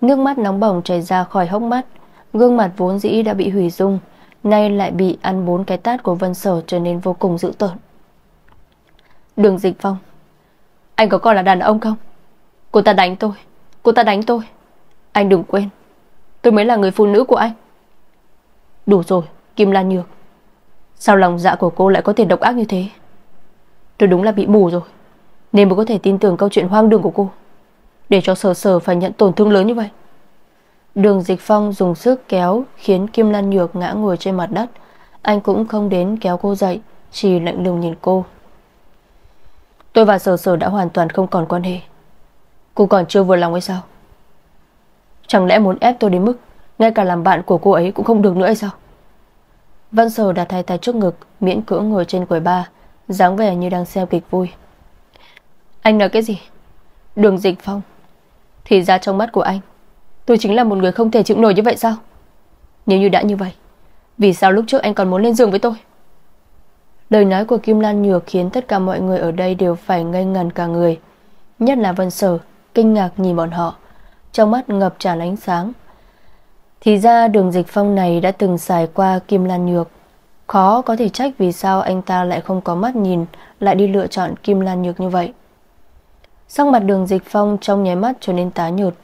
Nước mắt nóng bỏng chảy ra khỏi hốc mắt. Gương mặt vốn dĩ đã bị hủy dung, Nay lại bị ăn bốn cái tát của Vân Sở Trở nên vô cùng dữ tợn. Đường Dịch Phong, Anh có còn là đàn ông không? Cô ta đánh tôi, Cô ta đánh tôi. Anh đừng quên, Tôi mới là người phụ nữ của anh. Đủ rồi, Kim Lan Nhược. Sao lòng dạ của cô lại có thể độc ác như thế? Tôi đúng là bị mù rồi, Nên mới có thể tin tưởng câu chuyện hoang đường của cô để cho sở sở phải nhận tổn thương lớn như vậy. Đường dịch phong dùng sức kéo Khiến Kim Lan Nhược ngã ngồi trên mặt đất. Anh cũng không đến kéo cô dậy, Chỉ lạnh lùng nhìn cô. Tôi và Sở Sở đã hoàn toàn không còn quan hệ. Cô còn chưa vừa lòng hay sao? Chẳng lẽ muốn ép tôi đến mức Ngay cả làm bạn của cô ấy cũng không được nữa hay sao? Văn Sở đặt hai tay trước ngực, Miễn cưỡng ngồi trên quầy ba dáng vẻ như đang xem kịch vui. Anh nói cái gì? Đường dịch phong. Thì ra trong mắt của anh Tôi chính là một người không thể chịu nổi như vậy sao Nếu như đã như vậy Vì sao lúc trước anh còn muốn lên giường với tôi Lời nói của Kim Lan Nhược khiến tất cả mọi người ở đây đều phải ngây ngần cả người. Nhất là Vân Sở, kinh ngạc nhìn bọn họ, trong mắt ngập tràn ánh sáng. Thì ra đường dịch phong này đã từng xài qua Kim Lan Nhược. Khó có thể trách vì sao anh ta lại không có mắt nhìn, lại đi lựa chọn Kim Lan Nhược như vậy. Sắc mặt đường dịch phong trong nháy mắt trở nên tái nhợt,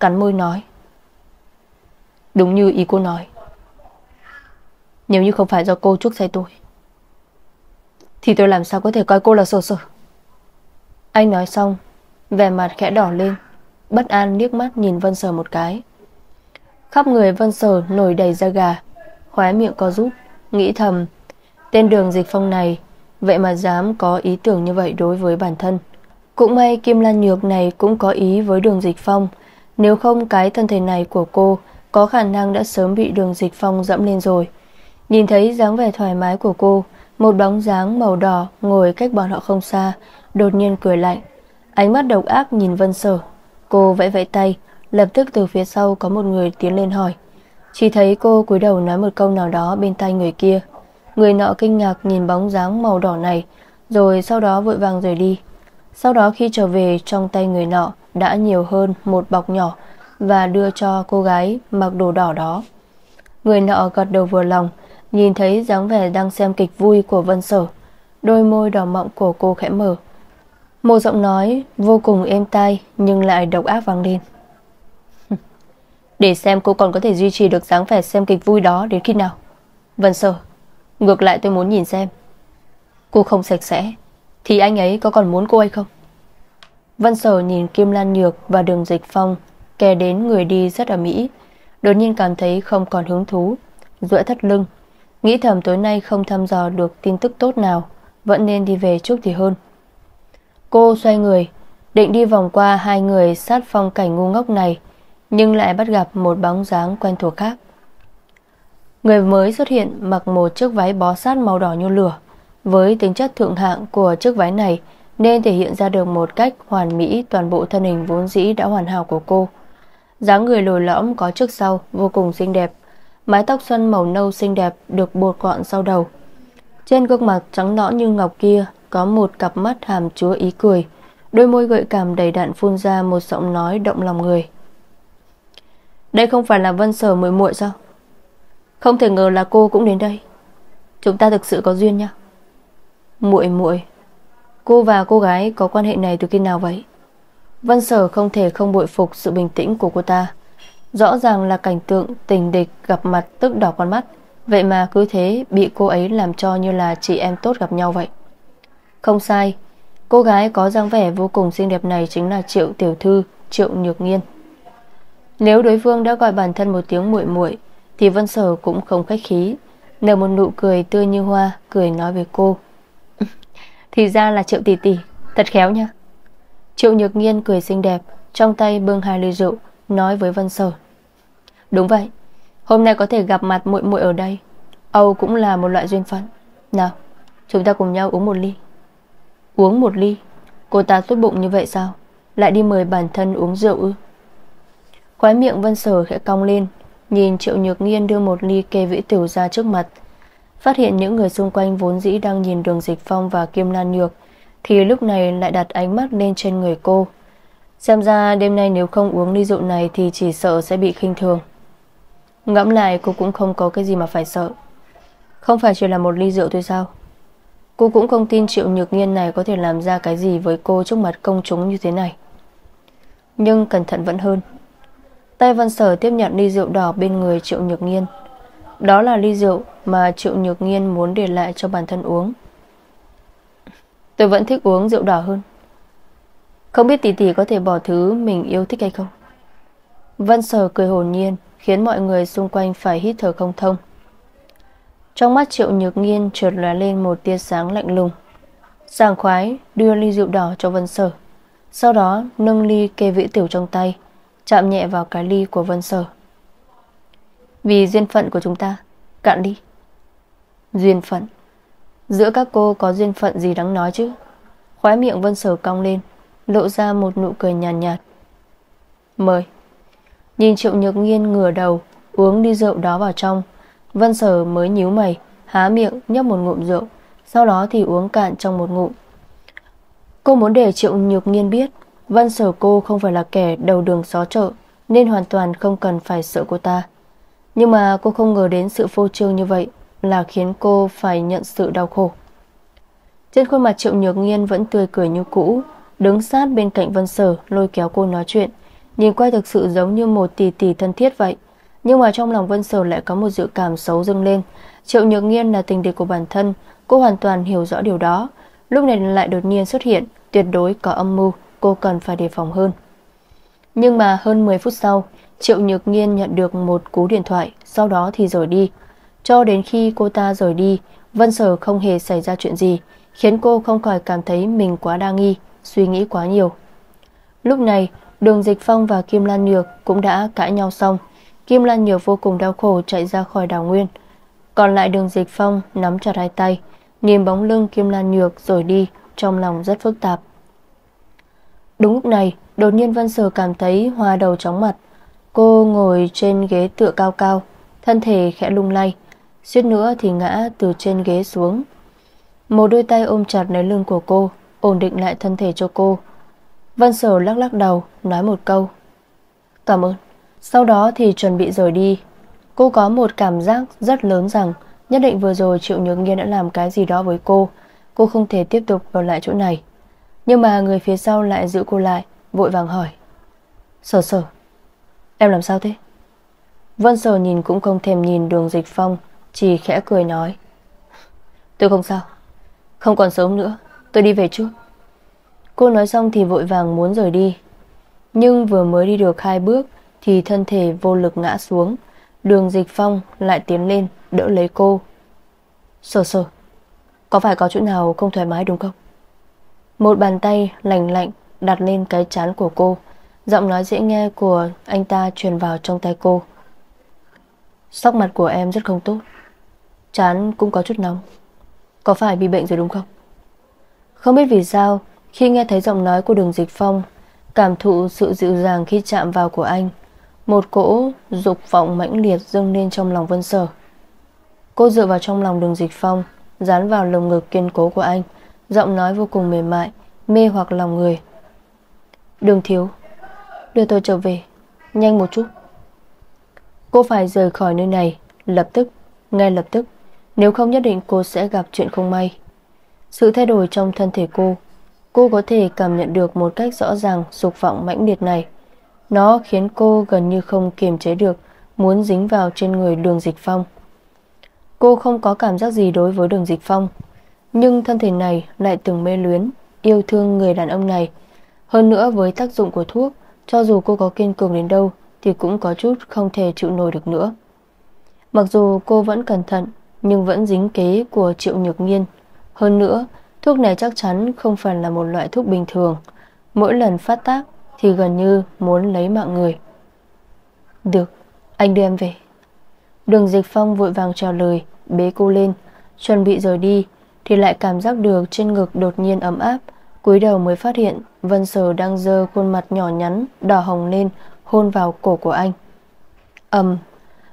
cắn môi nói. Đúng như ý cô nói. Nếu như không phải do cô chuốc say tôi thì tôi làm sao có thể coi cô là sổ sở Anh nói xong Vẻ mặt khẽ đỏ lên Bất an liếc mắt nhìn Vân Sở một cái Khắp người Vân Sở nổi đầy da gà Khóe miệng có rút Nghĩ thầm Tên đường dịch phong này Vậy mà dám có ý tưởng như vậy đối với bản thân cũng may Kim Lan Nhược này Cũng có ý với đường dịch phong Nếu không cái thân thể này của cô Có khả năng đã sớm bị đường dịch phong dẫm lên rồi Nhìn thấy dáng vẻ thoải mái của cô một bóng dáng màu đỏ ngồi cách bọn họ không xa, đột nhiên cười lạnh. Ánh mắt độc ác nhìn Vân Sở. Cô vẫy vẫy tay, lập tức từ phía sau có một người tiến lên hỏi. Chỉ thấy cô cúi đầu nói một câu nào đó bên tay người kia. Người nọ kinh ngạc nhìn bóng dáng màu đỏ này, rồi sau đó vội vàng rời đi. Sau đó khi trở về trong tay người nọ đã nhiều hơn một bọc nhỏ và đưa cho cô gái mặc đồ đỏ đó. Người nọ gật đầu vừa lòng, Nhìn thấy dáng vẻ đang xem kịch vui của Vân Sở. Đôi môi đỏ mọng của cô khẽ mở. Một giọng nói vô cùng êm tai Nhưng lại độc ác vang lên. Để xem cô còn có thể duy trì được dáng vẻ xem kịch vui đó đến khi nào. Vân Sở Ngược lại tôi muốn nhìn xem. Cô không sạch sẽ. Thì anh ấy có còn muốn cô hay không? Vân Sở nhìn Kim Lan Nhược và đường dịch phong, Kè đến người đi rất ở Mỹ, Đột nhiên cảm thấy không còn hứng thú, Duỗi thắt lưng. Nghĩ thầm tối nay không thăm dò được tin tức tốt nào, Vẫn nên đi về chút thì hơn. Cô xoay người, Định đi vòng qua hai người sát phong cảnh ngu ngốc này, Nhưng lại bắt gặp một bóng dáng quen thuộc khác. Người mới xuất hiện mặc một chiếc váy bó sát màu đỏ như lửa với tính chất thượng hạng của chiếc váy này, Nên thể hiện ra được một cách hoàn mỹ toàn bộ thân hình vốn dĩ đã hoàn hảo của cô. Dáng người lồi lõm có trước sau vô cùng xinh đẹp. Mái tóc xuân màu nâu xinh đẹp được buộc gọn sau đầu. Trên gương mặt trắng nõn như ngọc kia Có một cặp mắt hàm chúa ý cười. Đôi môi gợi cảm đầy đặn phun ra một giọng nói động lòng người. Đây không phải là Vân Sở muội muội sao? Không thể ngờ là cô cũng đến đây. Chúng ta thực sự có duyên nha muội muội. Cô và cô gái có quan hệ này từ khi nào vậy? Vân Sở không thể không bội phục sự bình tĩnh của cô ta. Rõ ràng là cảnh tượng tình địch gặp mặt tức đỏ con mắt. Vậy mà cứ thế bị cô ấy làm cho như là chị em tốt gặp nhau vậy. Không sai. Cô gái có dáng vẻ vô cùng xinh đẹp này chính là Triệu Tiểu Thư, Triệu Nhược Nghiên Nếu đối phương đã gọi bản thân một tiếng muội muội Thì Vân Sở cũng không khách khí Nở một nụ cười tươi như hoa Cười nói với cô. Thì ra là Triệu Tỷ Tỷ, Thật khéo nha. Triệu Nhược Nghiên cười xinh đẹp, Trong tay bưng hai ly rượu, Nói với Vân Sở Đúng vậy, Hôm nay có thể gặp mặt muội muội ở đây. Âu cũng là một loại duyên phận. Nào, chúng ta cùng nhau uống một ly. Uống một ly? Cô ta tốt bụng như vậy sao? Lại đi mời bản thân uống rượu ư? Khóe miệng Vân Sở khẽ cong lên, Nhìn Triệu Nhược Nghiên đưa một ly kê vĩ tiểu ra trước mặt Phát hiện những người xung quanh vốn dĩ đang nhìn đường dịch phong và Kim Lan Nhược, Thì lúc này lại đặt ánh mắt lên trên người cô. Xem ra đêm nay nếu không uống ly rượu này Thì chỉ sợ sẽ bị khinh thường. Ngẫm lại, cô cũng không có cái gì mà phải sợ. Không phải chỉ là một ly rượu thôi sao? Cô cũng không tin Triệu Nhược Nghiên này Có thể làm ra cái gì với cô Trước mặt công chúng như thế này. Nhưng cẩn thận vẫn hơn. Tay Văn Sở tiếp nhận ly rượu đỏ Bên người Triệu Nhược Nghiên đó là ly rượu mà Triệu Nhược Nghiên Muốn để lại cho bản thân uống. Tôi vẫn thích uống rượu đỏ hơn. Không biết tỷ tỷ có thể bỏ thứ mình yêu thích hay không? Vân Sở cười hồn nhiên, Khiến mọi người xung quanh phải hít thở không thông. Trong mắt Triệu Nhược Nghiên trượt lóe lên một tia sáng lạnh lùng. Sàng khoái đưa ly rượu đỏ cho Vân Sở, Sau đó nâng ly kê vĩ tiểu trong tay, Chạm nhẹ vào cái ly của Vân Sở. Vì duyên phận của chúng ta Cạn đi. Duyên phận. Giữa các cô có duyên phận gì đáng nói chứ? Khóe miệng Vân Sở cong lên Lộ ra một nụ cười nhàn nhạt, nhạt Mời. Nhìn Triệu Nhược Nghiên ngửa đầu Uống đi rượu đó vào trong. Vân Sở mới nhíu mày Há miệng nhấp một ngụm rượu Sau đó thì uống cạn trong một ngụm. Cô muốn để Triệu Nhược Nghiên biết Vân Sở cô không phải là kẻ đầu đường xó chợ Nên hoàn toàn không cần phải sợ cô ta. Nhưng mà cô không ngờ đến sự phô trương như vậy Là khiến cô phải nhận sự đau khổ. Trên khuôn mặt Triệu Nhược Nghiên vẫn tươi cười như cũ, Đứng sát bên cạnh Vân Sở, Lôi kéo cô nói chuyện. Nhìn qua thực sự giống như một tỷ tỷ thân thiết vậy, Nhưng mà trong lòng Vân Sở lại có một dự cảm xấu dâng lên. Triệu Nhược Nghiên là tình địch của bản thân, Cô hoàn toàn hiểu rõ điều đó. Lúc này lại đột nhiên xuất hiện, Tuyệt đối có âm mưu, Cô cần phải đề phòng hơn. Nhưng mà hơn 10 phút sau Triệu Nhược Nghiên nhận được một cú điện thoại Sau đó thì rời đi Cho đến khi cô ta rời đi Vân Sở không hề xảy ra chuyện gì Khiến cô không khỏi cảm thấy mình quá đa nghi Suy nghĩ quá nhiều Lúc này Đường Dịch Phong và Kim Lan Nhược cũng đã cãi nhau xong. Kim Lan Nhược vô cùng đau khổ chạy ra khỏi đảo nguyên. Còn lại đường Dịch Phong nắm chặt hai tay, nhìn bóng lưng Kim Lan Nhược rồi đi, trong lòng rất phức tạp. Đúng lúc này, đột nhiên Vân Sở cảm thấy hoa đầu chóng mặt. Cô ngồi trên ghế tựa cao cao, thân thể khẽ lung lay, suýt nữa thì ngã từ trên ghế xuống. Một đôi tay ôm chặt lấy lưng của cô, ổn định lại thân thể cho cô. Vân Sở lắc lắc đầu Nói một câu. Cảm ơn. Sau đó thì chuẩn bị rời đi. Cô có một cảm giác rất lớn rằng Nhất định vừa rồi Triệu Nhược Nghiên đã làm cái gì đó với cô. Cô không thể tiếp tục vào lại chỗ này. Nhưng mà người phía sau lại giữ cô lại Vội vàng hỏi. Sở sở Em làm sao thế? Vân Sầu nhìn cũng không thèm nhìn đường dịch phong, Chỉ khẽ cười nói. Tôi không sao, Không còn sớm nữa, Tôi đi về trước. Cô nói xong thì vội vàng muốn rời đi. Nhưng vừa mới đi được hai bước Thì thân thể vô lực ngã xuống, Đường dịch phong lại tiến lên Đỡ lấy cô. Sờ sờ, Có phải có chỗ nào không thoải mái đúng không? Một bàn tay lành lạnh Đặt lên cái chán của cô. Giọng nói dễ nghe của anh ta truyền vào trong tay cô. Sóc mặt của em rất không tốt. Chán cũng có chút nóng. Có phải bị bệnh rồi đúng không? Không biết vì sao, khi nghe thấy giọng nói của đường dịch phong, Cảm thụ sự dịu dàng khi chạm vào của anh, Một cỗ dục vọng mãnh liệt dâng lên trong lòng Vân Sở. Cô dựa vào trong lòng đường dịch phong, Dán vào lồng ngực kiên cố của anh, Giọng nói vô cùng mềm mại, Mê hoặc lòng người. Đường thiếu Đưa tôi trở về. Nhanh một chút. Cô phải rời khỏi nơi này. Lập tức. Ngay lập tức. Nếu không nhất định cô sẽ gặp chuyện không may. Sự thay đổi trong thân thể cô. Cô có thể cảm nhận được một cách rõ ràng dục vọng mãnh liệt này. Nó khiến cô gần như không kiềm chế được muốn dính vào trên người đường dịch phong. Cô không có cảm giác gì đối với đường dịch phong, nhưng thân thể này lại từng mê luyến, yêu thương người đàn ông này. Hơn nữa với tác dụng của thuốc, cho dù cô có kiên cường đến đâu thì cũng có chút không thể chịu nổi được nữa. Mặc dù cô vẫn cẩn thận, nhưng vẫn dính kế của triệu nhược nghiên. Hơn nữa, Thuốc này chắc chắn không phải là một loại thuốc bình thường. Mỗi lần phát tác Thì gần như muốn lấy mạng người. Được Anh đưa em về. Đường dịch phong vội vàng trả lời Bế cô lên. Chuẩn bị rời đi Thì lại cảm giác được trên ngực đột nhiên ấm áp cúi đầu mới phát hiện, Vân Sở đang dơ khuôn mặt nhỏ nhắn, Đỏ hồng lên, Hôn vào cổ của anh. Ầm.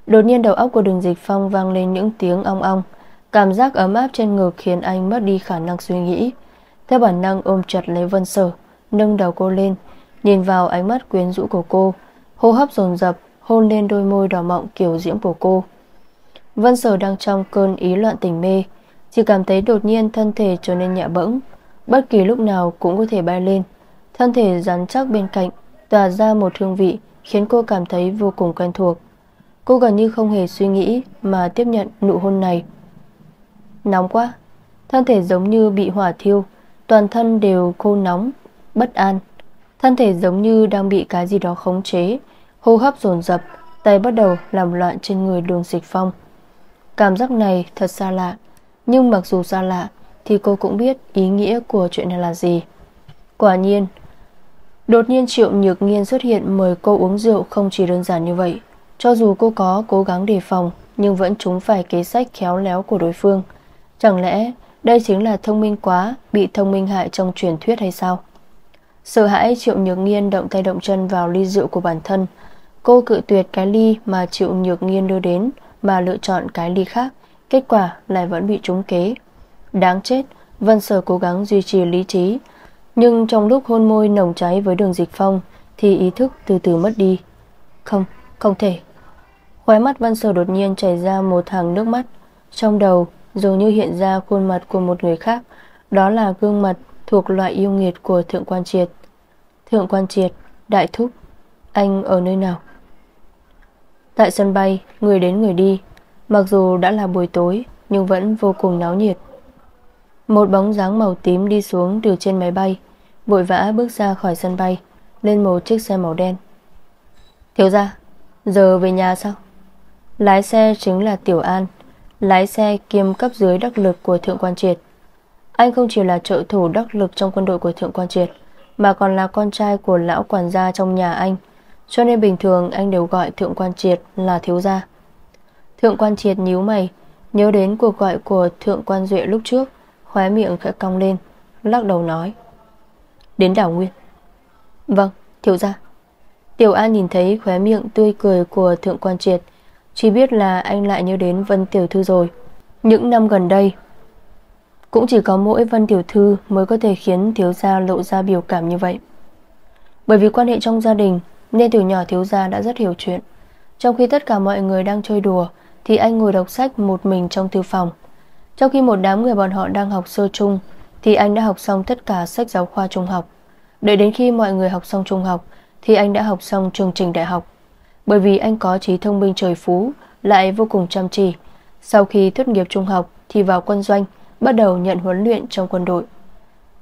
Đột nhiên đầu óc của đường dịch phong vang lên những tiếng ong ong. Cảm giác ấm áp trên ngực khiến anh mất đi khả năng suy nghĩ. Theo bản năng ôm chặt lấy Vân Sở Nâng đầu cô lên, Nhìn vào ánh mắt quyến rũ của cô, Hô hấp dồn dập, Hôn lên đôi môi đỏ mọng kiểu diễm của cô. Vân Sở đang trong cơn ý loạn tình mê, Chỉ cảm thấy đột nhiên thân thể trở nên nhẹ bẫng. Bất kỳ lúc nào cũng có thể bay lên. Thân thể rắn chắc bên cạnh Tỏa ra một hương vị Khiến cô cảm thấy vô cùng quen thuộc. Cô gần như không hề suy nghĩ Mà tiếp nhận nụ hôn này. Nóng quá. Thân thể giống như bị hỏa thiêu. Toàn thân đều khô nóng, Bất an. Thân thể giống như đang bị cái gì đó khống chế. Hô hấp dồn dập, Tay bắt đầu làm loạn trên người đường dịch phong. Cảm giác này thật xa lạ. Nhưng mặc dù xa lạ thì cô cũng biết ý nghĩa của chuyện này là gì. Quả nhiên, Đột nhiên Triệu Nhược Nghiên xuất hiện Mời cô uống rượu không chỉ đơn giản như vậy. Cho dù cô có cố gắng đề phòng, Nhưng vẫn trúng phải kế sách khéo léo của đối phương. Chẳng lẽ đây chính là thông minh quá, Bị thông minh hại trong truyền thuyết hay sao? Sợ hãi Triệu Nhược Nghiên động tay động chân vào ly rượu của bản thân. Cô cự tuyệt cái ly mà Triệu Nhược Nghiên đưa đến, Mà lựa chọn cái ly khác. Kết quả lại vẫn bị trúng kế. Đáng chết Vân Sở cố gắng duy trì lý trí. Nhưng trong lúc hôn môi nồng cháy với đường dịch phong Thì ý thức từ từ mất đi. Không, không thể. Khóe mắt Vân Sở đột nhiên chảy ra một hàng nước mắt. Trong đầu dường như hiện ra khuôn mặt của một người khác. Đó là gương mặt thuộc loại yêu nghiệt của Thượng Quan Triệt. Thượng Quan Triệt, Đại Thúc Anh ở nơi nào? Tại sân bay, người đến người đi. Mặc dù đã là buổi tối Nhưng vẫn vô cùng náo nhiệt. Một bóng dáng màu tím đi xuống từ trên máy bay, Vội vã bước ra khỏi sân bay, Lên một chiếc xe màu đen. Thiếu ra Giờ về nhà sao? Lái xe chính là Tiểu An, Lái xe kiêm cấp dưới đắc lực của Thượng Quan Triệt. Anh không chỉ là trợ thủ đắc lực trong quân đội của Thượng Quan Triệt, Mà còn là con trai của lão quản gia trong nhà anh, Cho nên bình thường anh đều gọi Thượng Quan Triệt là thiếu gia. Thượng quan triệt nhíu mày, Nhớ đến cuộc gọi của Thượng quan Duệ lúc trước Khóe miệng khẽ cong lên Lắc đầu nói. Đến đảo Nguyên. Vâng, thiếu gia. Tiểu An nhìn thấy khóe miệng tươi cười của Thượng quan triệt Chỉ biết là anh lại nhớ đến Vân Tiểu Thư rồi. Những năm gần đây Cũng chỉ có mỗi Vân Tiểu Thư Mới có thể khiến thiếu gia lộ ra biểu cảm như vậy. Bởi vì quan hệ trong gia đình Nên từ nhỏ thiếu gia đã rất hiểu chuyện. Trong khi tất cả mọi người đang chơi đùa thì anh ngồi đọc sách một mình trong thư phòng. Trong khi một đám người bọn họ đang học sơ trung, Thì anh đã học xong tất cả sách giáo khoa trung học. Đợi đến khi mọi người học xong trung học, Thì anh đã học xong chương trình đại học. Bởi vì anh có trí thông minh trời phú, Lại vô cùng chăm chỉ. Sau khi tốt nghiệp trung học, Thì vào quân doanh, Bắt đầu nhận huấn luyện trong quân đội.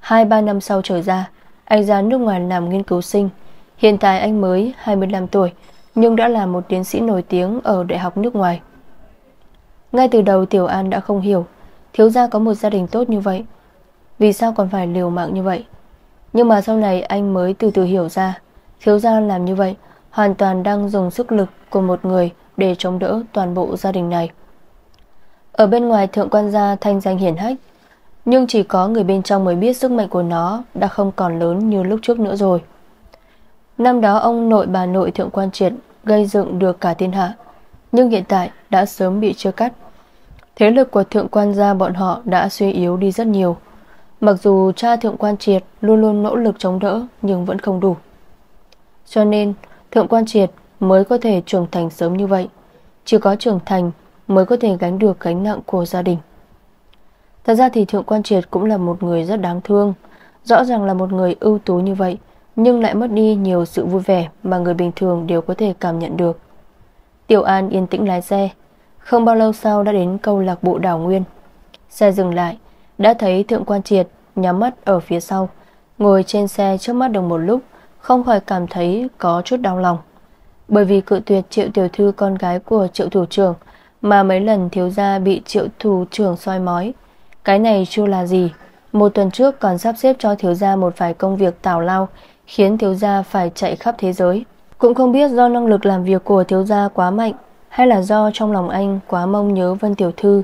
2-3 năm sau trở ra, Anh ra nước ngoài làm nghiên cứu sinh. Hiện tại anh mới 25 tuổi, Nhưng đã là một tiến sĩ nổi tiếng Ở đại học nước ngoài. Ngay từ đầu Tiểu An đã không hiểu Thiếu gia có một gia đình tốt như vậy, Vì sao còn phải liều mạng như vậy? Nhưng mà sau này anh mới từ từ hiểu ra, Thiếu gia làm như vậy Hoàn toàn đang dùng sức lực của một người Để chống đỡ toàn bộ gia đình này. Ở bên ngoài thượng quan gia thanh danh hiển hách, Nhưng chỉ có người bên trong mới biết sức mạnh của nó Đã không còn lớn như lúc trước nữa rồi. Năm đó ông nội bà nội thượng quan triệt Gây dựng được cả thiên hạ, Nhưng hiện tại đã sớm bị chia cắt. Thế lực của thượng quan gia bọn họ đã suy yếu đi rất nhiều. Mặc dù cha thượng quan triệt luôn luôn nỗ lực chống đỡ, nhưng vẫn không đủ. Cho nên, thượng quan triệt mới có thể trưởng thành sớm như vậy. Chỉ có trưởng thành mới có thể gánh được gánh nặng của gia đình. Thật ra thì thượng quan triệt cũng là một người rất đáng thương. Rõ ràng là một người ưu tú như vậy, Nhưng lại mất đi nhiều sự vui vẻ mà người bình thường đều có thể cảm nhận được. Tiểu An yên tĩnh lái xe không bao lâu sau đã đến câu lạc bộ đảo Nguyên. Xe dừng lại, Đã thấy Thượng Quan Triệt nhắm mắt ở phía sau, Ngồi trên xe trước mắt được một lúc, Không khỏi cảm thấy có chút đau lòng. Bởi vì cự tuyệt triệu tiểu thư con gái của triệu thủ trưởng Mà mấy lần thiếu gia bị triệu thủ trưởng soi mói. Cái này chưa là gì. Một tuần trước còn sắp xếp cho thiếu gia một vài công việc tào lao, Khiến thiếu gia phải chạy khắp thế giới. Cũng không biết do năng lực làm việc của thiếu gia quá mạnh hay là do trong lòng anh quá mong nhớ Vân Tiểu Thư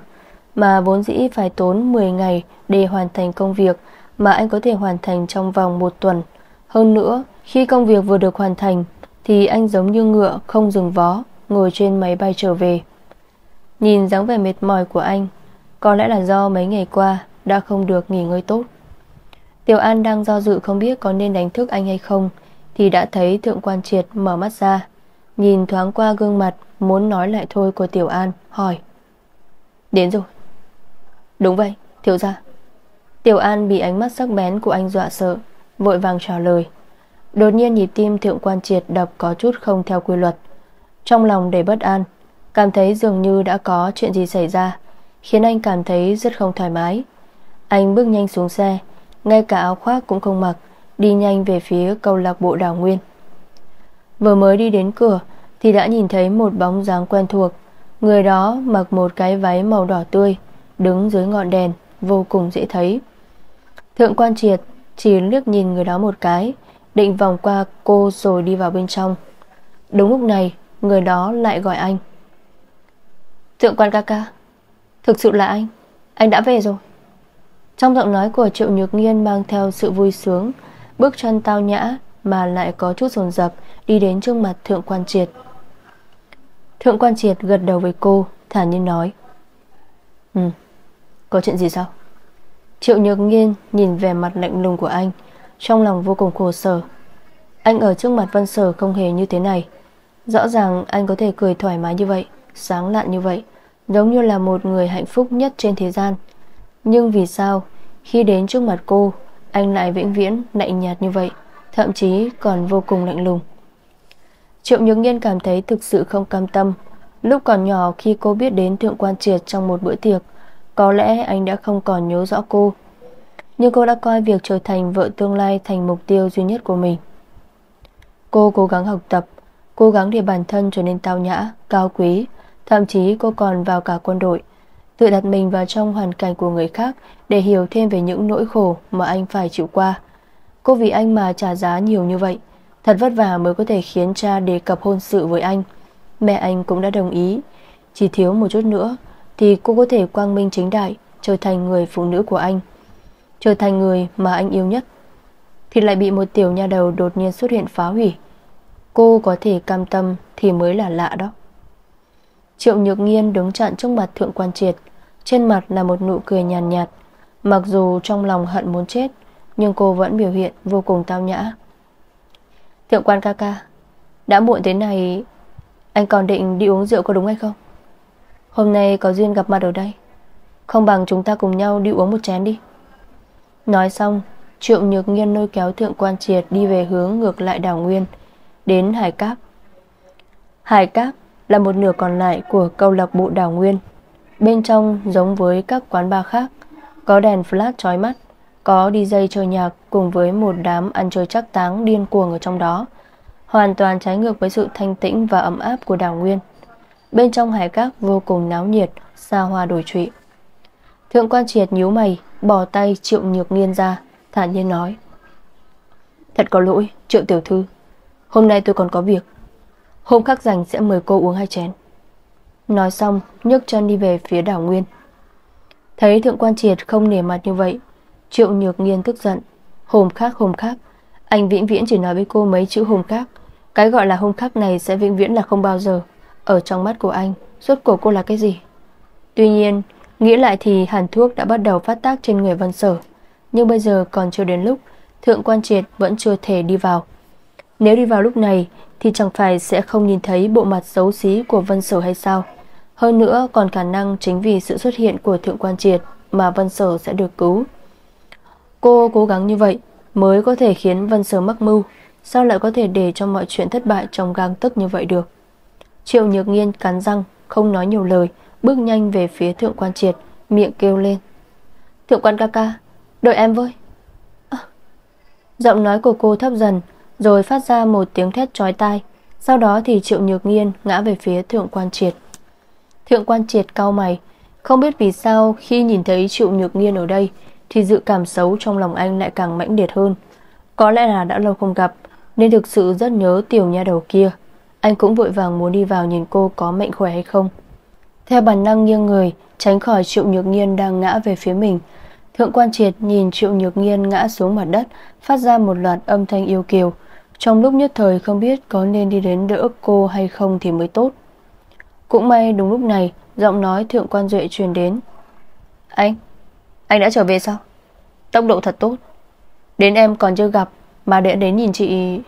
mà vốn dĩ phải tốn 10 ngày để hoàn thành công việc mà anh có thể hoàn thành trong vòng một tuần. Hơn nữa, khi công việc vừa được hoàn thành thì anh giống như ngựa không dừng vó, ngồi trên máy bay trở về. Nhìn dáng vẻ mệt mỏi của anh, có lẽ là do mấy ngày qua đã không được nghỉ ngơi tốt. Tiểu An đang do dự không biết có nên đánh thức anh hay không thì đã thấy Thượng Quan Triệt mở mắt ra, nhìn thoáng qua gương mặt Muốn nói lại thôi của Tiểu An Hỏi. Đến rồi. Đúng vậy, thiếu gia. Tiểu An bị ánh mắt sắc bén của anh dọa sợ Vội vàng trả lời. Đột nhiên nhịp tim thượng quan triệt đập có chút không theo quy luật. Trong lòng đầy bất an Cảm thấy dường như đã có chuyện gì xảy ra Khiến anh cảm thấy rất không thoải mái. Anh bước nhanh xuống xe Ngay cả áo khoác cũng không mặc Đi nhanh về phía câu lạc bộ đảo Nguyên. Vừa mới đi đến cửa thì đã nhìn thấy một bóng dáng quen thuộc. Người đó mặc một cái váy màu đỏ tươi, Đứng dưới ngọn đèn, vô cùng dễ thấy. Thượng quan triệt Chỉ liếc nhìn người đó một cái, Định vòng qua cô rồi đi vào bên trong. Đúng lúc này, Người đó lại gọi anh. Thượng quan ca ca, Thực sự là anh. Anh đã về rồi. Trong giọng nói của Triệu Nhược Nghiên mang theo sự vui sướng, Bước chân tao nhã Mà lại có chút dồn dập Đi đến trước mặt Thượng quan triệt. Thượng quan triệt gật đầu với cô, Thản nhiên nói. Ừ Có chuyện gì sao? Triệu nhược nghiên nhìn về mặt lạnh lùng của anh, Trong lòng vô cùng khổ sở. Anh ở trước mặt Vân Sở không hề như thế này. Rõ ràng anh có thể cười thoải mái như vậy, Sáng lạn như vậy, Giống như là một người hạnh phúc nhất trên thế gian. Nhưng vì sao, Khi đến trước mặt cô, Anh lại vĩnh viễn lạnh nhạt như vậy, Thậm chí còn vô cùng lạnh lùng? Triệu Nhược Nghiên cảm thấy thực sự không cam tâm. Lúc còn nhỏ khi cô biết đến Thượng Quan Triệt trong một bữa tiệc Có lẽ anh đã không còn nhớ rõ cô. Nhưng cô đã coi việc trở thành vợ tương lai thành mục tiêu duy nhất của mình. Cô cố gắng học tập Cố gắng để bản thân trở nên tao nhã, cao quý. Thậm chí cô còn vào cả quân đội Tự đặt mình vào trong hoàn cảnh của người khác Để hiểu thêm về những nỗi khổ mà anh phải chịu qua. Cô vì anh mà trả giá nhiều như vậy. Thật vất vả mới có thể khiến cha đề cập hôn sự với anh. Mẹ anh cũng đã đồng ý. Chỉ thiếu một chút nữa Thì cô có thể quang minh chính đại Trở thành người phụ nữ của anh. Trở thành người mà anh yêu nhất. Thì lại bị một tiểu nha đầu đột nhiên xuất hiện phá hủy. Cô có thể cam tâm Thì mới là lạ đó. Triệu Nhược Nghiên đứng chặn trước mặt Thượng Quan Triệt. Trên mặt là một nụ cười nhàn nhạt, nhạt Mặc dù trong lòng hận muốn chết Nhưng cô vẫn biểu hiện vô cùng tao nhã. Thượng quan ca ca, Đã muộn thế này, Anh còn định đi uống rượu có đúng hay không? Hôm nay có duyên gặp mặt ở đây, Không bằng chúng ta cùng nhau đi uống một chén đi. Nói xong Triệu Nhược Nghiên lôi kéo Thượng Quan Triệt Đi về hướng ngược lại đảo Nguyên, Đến Hải Cáp. Hải Cáp là một nửa còn lại Của câu lạc bộ đảo Nguyên, Bên trong giống với các quán bar khác, Có đèn flash chói mắt có DJ chơi nhạc cùng với một đám ăn chơi chắc táng điên cuồng ở trong đó. Hoàn toàn trái ngược với sự thanh tĩnh và ấm áp của đảo Nguyên. Bên trong hải các vô cùng náo nhiệt, xa hoa đổi trụy. Thượng quan triệt nhíu mày, bỏ tay triệu nhược nghiên ra, thản nhiên nói. Thật có lỗi, triệu tiểu thư. Hôm nay tôi còn có việc. Hôm khác rảnh sẽ mời cô uống hai chén. Nói xong, nhấc chân đi về phía đảo Nguyên. Thấy thượng quan triệt không nể mặt như vậy Triệu Nhược Nghiên tức giận. Hôm khác hôm khác, Anh vĩnh viễn chỉ nói với cô mấy chữ hôm khác. Cái gọi là hôm khác này sẽ vĩnh viễn là không bao giờ. Ở trong mắt của anh, Suốt cuộc cô là cái gì? Tuy nhiên, Nghĩ lại thì hàn thuốc đã bắt đầu phát tác trên người Vân Sở. Nhưng bây giờ còn chưa đến lúc, Thượng quan triệt vẫn chưa thể đi vào. Nếu đi vào lúc này, Thì chẳng phải sẽ không nhìn thấy bộ mặt xấu xí của Vân Sở hay sao? Hơn nữa, còn khả năng chính vì sự xuất hiện của Thượng quan triệt Mà Vân Sở sẽ được cứu. Cô cố gắng như vậy mới có thể khiến Vân Sở mắc mưu. Sao lại có thể để cho mọi chuyện thất bại trong gang tức như vậy được? Triệu Nhược Nghiên cắn răng, Không nói nhiều lời, Bước nhanh về phía thượng quan triệt, Miệng kêu lên. Thượng quan ca ca, Đợi em với. À. Giọng nói của cô thấp dần, Rồi phát ra một tiếng thét chói tai. Sau đó thì Triệu Nhược Nghiên ngã về phía thượng quan triệt. Thượng quan triệt cao mày, Không biết vì sao khi nhìn thấy Triệu Nhược Nghiên ở đây thì dự cảm xấu trong lòng anh lại càng mãnh liệt hơn. Có lẽ là đã lâu không gặp, nên thực sự rất nhớ tiểu nha đầu kia. Anh cũng vội vàng muốn đi vào nhìn cô có mạnh khỏe hay không. Theo bản năng nghiêng người, tránh khỏi Triệu Nhược Nghiên đang ngã về phía mình. Thượng quan triệt nhìn Triệu Nhược Nghiên ngã xuống mặt đất, phát ra một loạt âm thanh yêu kiều. Trong lúc nhất thời không biết có nên đi đến đỡ cô hay không thì mới tốt. Cũng may đúng lúc này, giọng nói Thượng quan Duệ truyền đến. Anh, anh đã trở về sao? Tốc độ thật tốt. Đến em còn chưa gặp, Mà đã đến nhìn chị.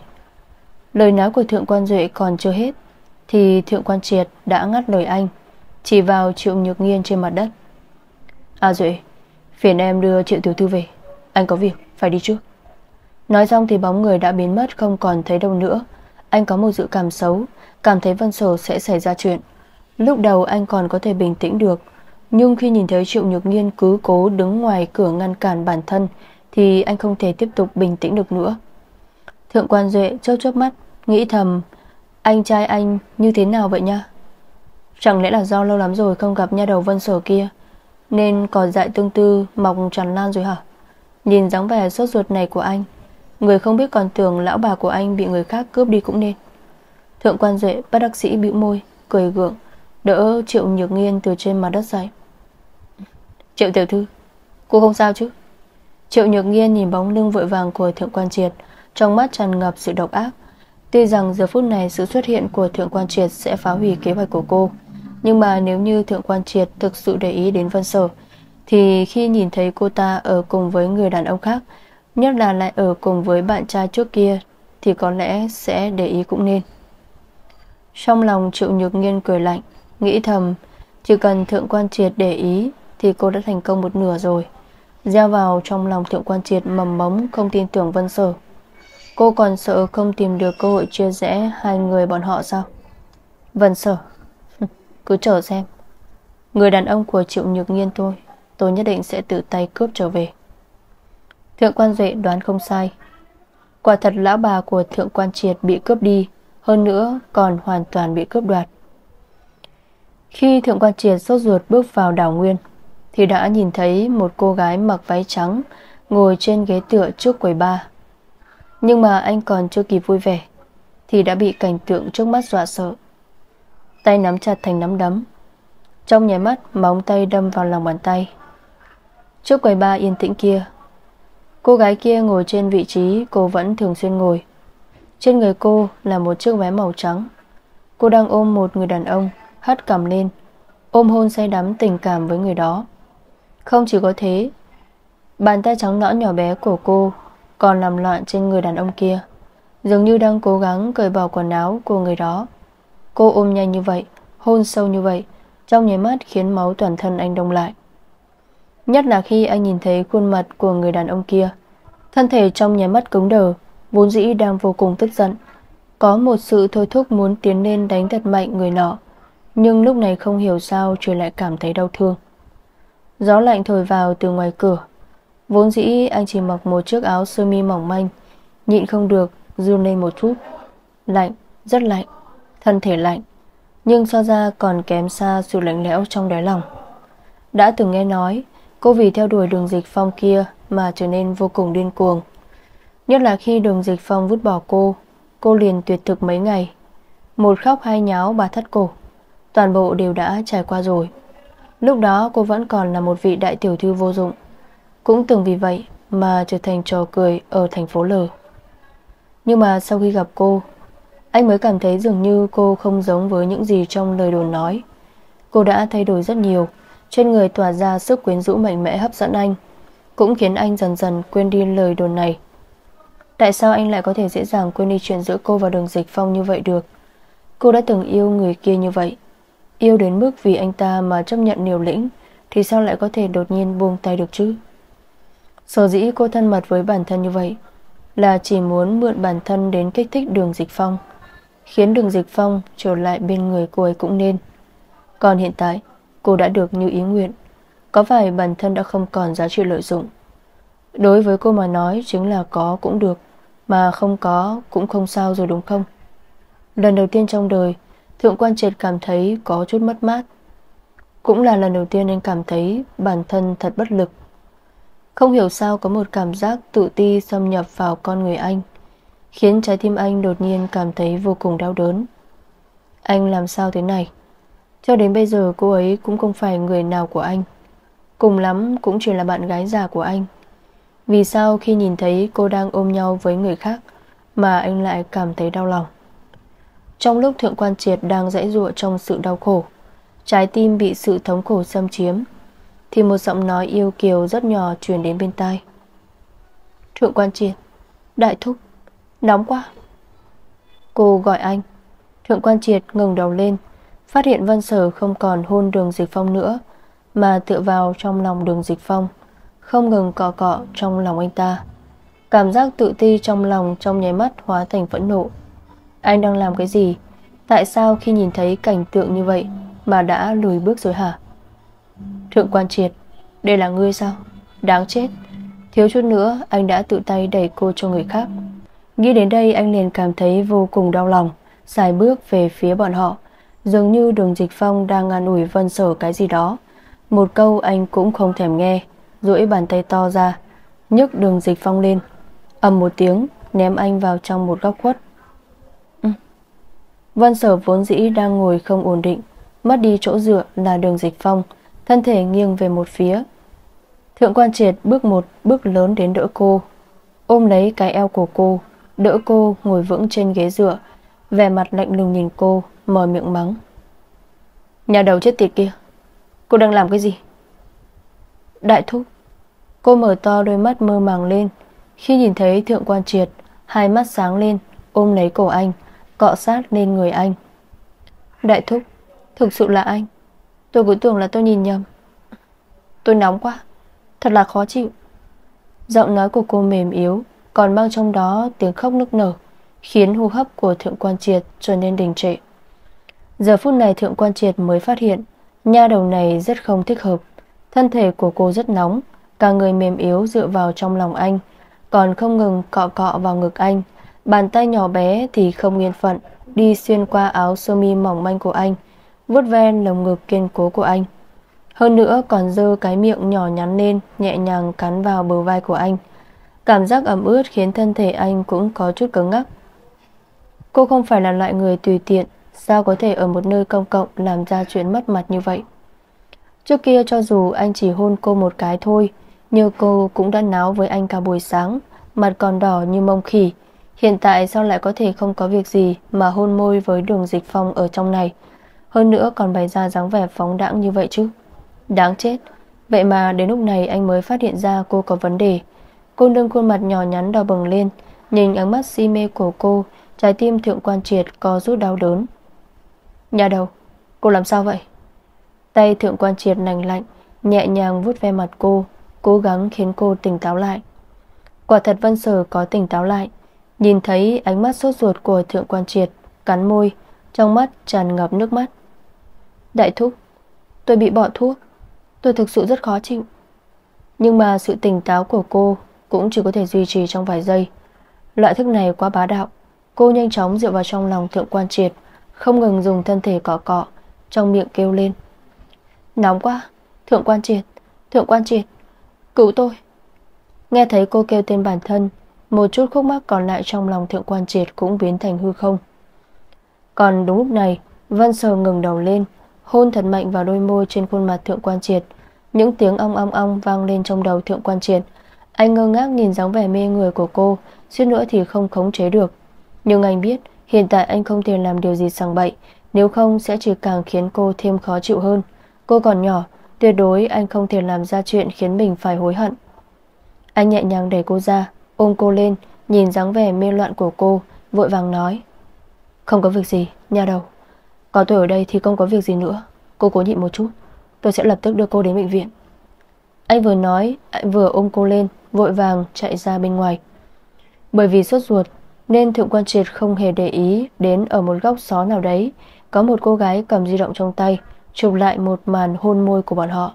Lời nói của Thượng Quan Duệ còn chưa hết, Thì Thượng Quan Triệt đã ngắt lời anh, Chỉ vào Triệu Nhược Nghiên trên mặt đất. À Duệ, Phiền em đưa Triệu Tiểu Thư về. Anh có việc, phải đi trước. Nói xong thì bóng người đã biến mất không còn thấy đâu nữa. Anh có một dự cảm xấu, Cảm thấy Vân Sổ sẽ xảy ra chuyện. Lúc đầu anh còn có thể bình tĩnh được nhưng khi nhìn thấy Triệu Nhược Nghiên cứ cố đứng ngoài cửa ngăn cản bản thân, Thì anh không thể tiếp tục bình tĩnh được nữa. Thượng quan Duệ chớp chớp mắt, Nghĩ thầm, Anh trai anh như thế nào vậy nha Chẳng lẽ là do lâu lắm rồi không gặp nha đầu vân sở kia, Nên cỏ dại tương tư mọc tràn lan rồi hả? Nhìn dáng vẻ sốt ruột này của anh, Người không biết còn tưởng lão bà của anh Bị người khác cướp đi cũng nên. Thượng quan duệ bắt đắc sĩ bĩu môi, Cười gượng, Đỡ triệu nhược nghiên từ trên mặt đất dậy. Triệu tiểu thư, Cô không sao chứ? Triệu nhược nghiên nhìn bóng lưng vội vàng của thượng quan triệt, Trong mắt tràn ngập sự độc ác. Tuy rằng giờ phút này sự xuất hiện của Thượng Quan Triệt sẽ phá hủy kế hoạch của cô, Nhưng mà nếu như Thượng Quan Triệt thực sự để ý đến Vân Sở Thì khi nhìn thấy cô ta ở cùng với người đàn ông khác, Nhất là lại ở cùng với bạn trai trước kia, Thì có lẽ sẽ để ý cũng nên. Trong lòng Triệu Nhược Nghiên cười lạnh, Nghĩ thầm, Chỉ cần Thượng Quan Triệt để ý thì cô đã thành công một nửa rồi. Gieo vào trong lòng Thượng Quan Triệt mầm mống, Không tin tưởng Vân Sở. Cô còn sợ không tìm được cơ hội chia rẽ Hai người bọn họ sao? Vân sở, Cứ chờ xem. Người đàn ông của Triệu Nhược Nghiên tôi Tôi nhất định sẽ tự tay cướp trở về. Thượng quan Duệ đoán không sai. Quả thật lão bà của Thượng quan Triệt bị cướp đi, Hơn nữa còn hoàn toàn bị cướp đoạt. Khi Thượng quan Triệt sốt ruột bước vào đảo Nguyên thì đã nhìn thấy một cô gái mặc váy trắng Ngồi trên ghế tựa trước quầy bar. nhưng mà anh còn chưa kịp vui vẻ, Thì đã bị cảnh tượng trước mắt dọa sợ. Tay nắm chặt thành nắm đấm, Trong nháy mắt Móng tay đâm vào lòng bàn tay. Trước quầy bar yên tĩnh kia, Cô gái kia ngồi trên vị trí Cô vẫn thường xuyên ngồi. Trên người cô là một chiếc váy màu trắng. Cô đang ôm một người đàn ông Hất cằm lên, Ôm hôn say đắm tình cảm với người đó. Không chỉ có thế, Bàn tay trắng nõn nhỏ bé của cô còn nằm loạn trên người đàn ông kia. Dường như đang cố gắng cởi bỏ quần áo của người đó. Cô ôm nhanh như vậy, Hôn sâu như vậy, Trong nháy mắt khiến máu toàn thân anh đông lại. Nhất là khi anh nhìn thấy khuôn mặt của người đàn ông kia, Thân thể trong nháy mắt cứng đờ, Vốn dĩ đang vô cùng tức giận. Có một sự thôi thúc muốn tiến lên đánh thật mạnh người nọ, Nhưng lúc này không hiểu sao Trời lại cảm thấy đau thương. Gió lạnh thổi vào từ ngoài cửa. Vốn dĩ anh chỉ mặc một chiếc áo sơ mi mỏng manh Nhịn không được Run lên một chút. Lạnh, rất lạnh Thân thể lạnh Nhưng so ra còn kém xa sự lạnh lẽo trong đáy lòng. Đã từng nghe nói Cô vì theo đuổi đường dịch phong kia Mà trở nên vô cùng điên cuồng. Nhất là khi đường dịch phong vứt bỏ cô Cô liền tuyệt thực mấy ngày. Một khóc hai nháo bà thất cổ Toàn bộ đều đã trải qua rồi. Lúc đó cô vẫn còn là một vị đại tiểu thư vô dụng. Cũng từng vì vậy mà trở thành trò cười ở thành phố L. Nhưng mà sau khi gặp cô, Anh mới cảm thấy dường như cô không giống với những gì trong lời đồn nói. Cô đã thay đổi rất nhiều, Trên người tỏa ra sức quyến rũ mạnh mẽ hấp dẫn anh, Cũng khiến anh dần dần quên đi lời đồn này. Tại sao anh lại có thể dễ dàng quên đi chuyện giữa cô và đường dịch phong như vậy được? Cô đã từng yêu người kia như vậy Yêu đến mức vì anh ta mà chấp nhận liều lĩnh, Thì sao lại có thể đột nhiên buông tay được chứ? Sở dĩ cô thân mật với bản thân như vậy Là chỉ muốn mượn bản thân đến kích thích đường dịch phong, Khiến đường dịch phong trở lại bên người cô ấy cũng nên. Còn hiện tại, Cô đã được như ý nguyện, Có phải bản thân đã không còn giá trị lợi dụng? Đối với cô mà nói, Chính là có cũng được, Mà không có cũng không sao rồi đúng không? Lần đầu tiên trong đời Thượng quan triệt cảm thấy có chút mất mát. Cũng là lần đầu tiên anh cảm thấy Bản thân thật bất lực. Không hiểu sao có một cảm giác tự ti xâm nhập vào con người anh, Khiến trái tim anh đột nhiên cảm thấy vô cùng đau đớn. Anh làm sao thế này? Cho đến bây giờ cô ấy cũng không phải người nào của anh. Cùng lắm cũng chỉ là bạn gái già của anh. Vì sao khi nhìn thấy cô đang ôm nhau với người khác Mà anh lại cảm thấy đau lòng? Trong lúc Thượng Quan Triệt đang dãy dụa trong sự đau khổ. Trái tim bị sự thống khổ xâm chiếm, thì một giọng nói yêu kiều rất nhỏ truyền đến bên tai. Thượng quan triệt, Đại thúc, Nóng quá. Cô gọi anh. Thượng quan triệt ngừng đầu lên, Phát hiện văn Sở không còn hôn đường dịch phong nữa, Mà tựa vào trong lòng đường dịch phong, Không ngừng cọ cọ trong lòng anh ta. Cảm giác tự ti trong lòng Trong nháy mắt hóa thành phẫn nộ. Anh đang làm cái gì? Tại sao khi nhìn thấy cảnh tượng như vậy Mà đã lùi bước rồi hả? Thượng quan triệt, Đây là ngươi sao? Đáng chết. Thiếu chút nữa, anh đã tự tay đẩy cô cho người khác. Nghĩ đến đây, anh liền cảm thấy vô cùng đau lòng, Xài bước về phía bọn họ. Dường như đường dịch phong đang ngăn ủi vân sở cái gì đó. Một câu anh cũng không thèm nghe, duỗi bàn tay to ra, nhấc đường dịch phong lên. Ầm một tiếng, ném anh vào trong một góc khuất. Văn sở vốn dĩ đang ngồi không ổn định, Mất đi chỗ dựa là đường dịch phong, Thân thể nghiêng về một phía. Thượng quan triệt bước một bước lớn đến đỡ cô, Ôm lấy cái eo của cô, Đỡ cô ngồi vững trên ghế dựa, Vẻ mặt lạnh lùng nhìn cô, Mở miệng mắng. Nhà đầu chết tiệt kia, Cô đang làm cái gì? Đại thúc, Cô mở to đôi mắt mơ màng lên, Khi nhìn thấy thượng quan triệt, Hai mắt sáng lên, Ôm lấy cổ anh. Cọ sát lên người anh. Đại thúc, Thực sự là anh. Tôi cứ tưởng là tôi nhìn nhầm. Tôi nóng quá, Thật là khó chịu. Giọng nói của cô mềm yếu, Còn mang trong đó tiếng khóc nức nở, Khiến hô hấp của thượng quan triệt trở nên đình trệ. Giờ phút này thượng quan triệt mới phát hiện, Nha đầu này rất không thích hợp. Thân thể của cô rất nóng, Cả người mềm yếu dựa vào trong lòng anh, Còn không ngừng cọ cọ vào ngực anh. Bàn tay nhỏ bé thì không yên phận, Đi xuyên qua áo sơ mi mỏng manh của anh, vuốt ve lồng ngực kiên cố của anh. Hơn nữa còn dơ cái miệng nhỏ nhắn lên, Nhẹ nhàng cắn vào bờ vai của anh. Cảm giác ẩm ướt khiến thân thể anh cũng có chút cứng ngắc. Cô không phải là loại người tùy tiện, Sao có thể ở một nơi công cộng Làm ra chuyện mất mặt như vậy? Trước kia cho dù anh chỉ hôn cô một cái thôi Nhưng cô cũng đã náo với anh cả buổi sáng, Mặt còn đỏ như mông khỉ. Hiện tại sao lại có thể không có việc gì Mà hôn môi với đường dịch phong ở trong này? Hơn nữa còn bày ra dáng vẻ phóng đãng như vậy chứ? Đáng chết. Vậy mà đến lúc này anh mới phát hiện ra cô có vấn đề. Cô nâng khuôn mặt nhỏ nhắn đỏ bừng lên, Nhìn ánh mắt si mê của cô, Trái tim thượng quan triệt có rút đau đớn. Nhà đầu, Cô làm sao vậy? Tay thượng quan triệt lành lạnh, Nhẹ nhàng vuốt ve mặt cô, Cố gắng khiến cô tỉnh táo lại. Quả thật Vân Sở có tỉnh táo lại. Nhìn thấy ánh mắt sốt ruột của thượng quan triệt, Cắn môi, Trong mắt tràn ngập nước mắt. Đại thúc, Tôi bị bỏ thuốc. Tôi thực sự rất khó chịu. Nhưng mà sự tỉnh táo của cô Cũng chỉ có thể duy trì trong vài giây. Loại thức này quá bá đạo. Cô nhanh chóng dựa vào trong lòng thượng quan triệt, Không ngừng dùng thân thể cọ cọ, Trong miệng kêu lên. Nóng quá, Thượng quan triệt, Thượng quan triệt, Cứu tôi. Nghe thấy cô kêu tên bản thân một chút khúc mắc còn lại trong lòng thượng quan triệt Cũng biến thành hư không. Còn đúng lúc này, Vân sờ ngừng đầu lên, Hôn thật mạnh vào đôi môi trên khuôn mặt thượng quan triệt. Những tiếng ong ong ong vang lên trong đầu thượng quan triệt. Anh ngơ ngác nhìn dáng vẻ mê người của cô, Suýt nữa thì không khống chế được. Nhưng anh biết, Hiện tại anh không thể làm điều gì sằng bậy, Nếu không sẽ chỉ càng khiến cô thêm khó chịu hơn. Cô còn nhỏ, Tuyệt đối anh không thể làm ra chuyện khiến mình phải hối hận. Anh nhẹ nhàng đẩy cô ra. Ôm cô lên Nhìn dáng vẻ mê loạn của cô Vội vàng nói. Không có việc gì, nha đầu. Có tôi ở đây thì không có việc gì nữa. Cô cố nhịn một chút. Tôi sẽ lập tức đưa cô đến bệnh viện. Anh vừa nói Anh vừa ôm cô lên Vội vàng chạy ra bên ngoài. Bởi vì sốt ruột Nên Thượng Quan Triệt không hề để ý Đến ở một góc xó nào đấy Có một cô gái cầm di động trong tay Chụp lại một màn hôn môi của bọn họ.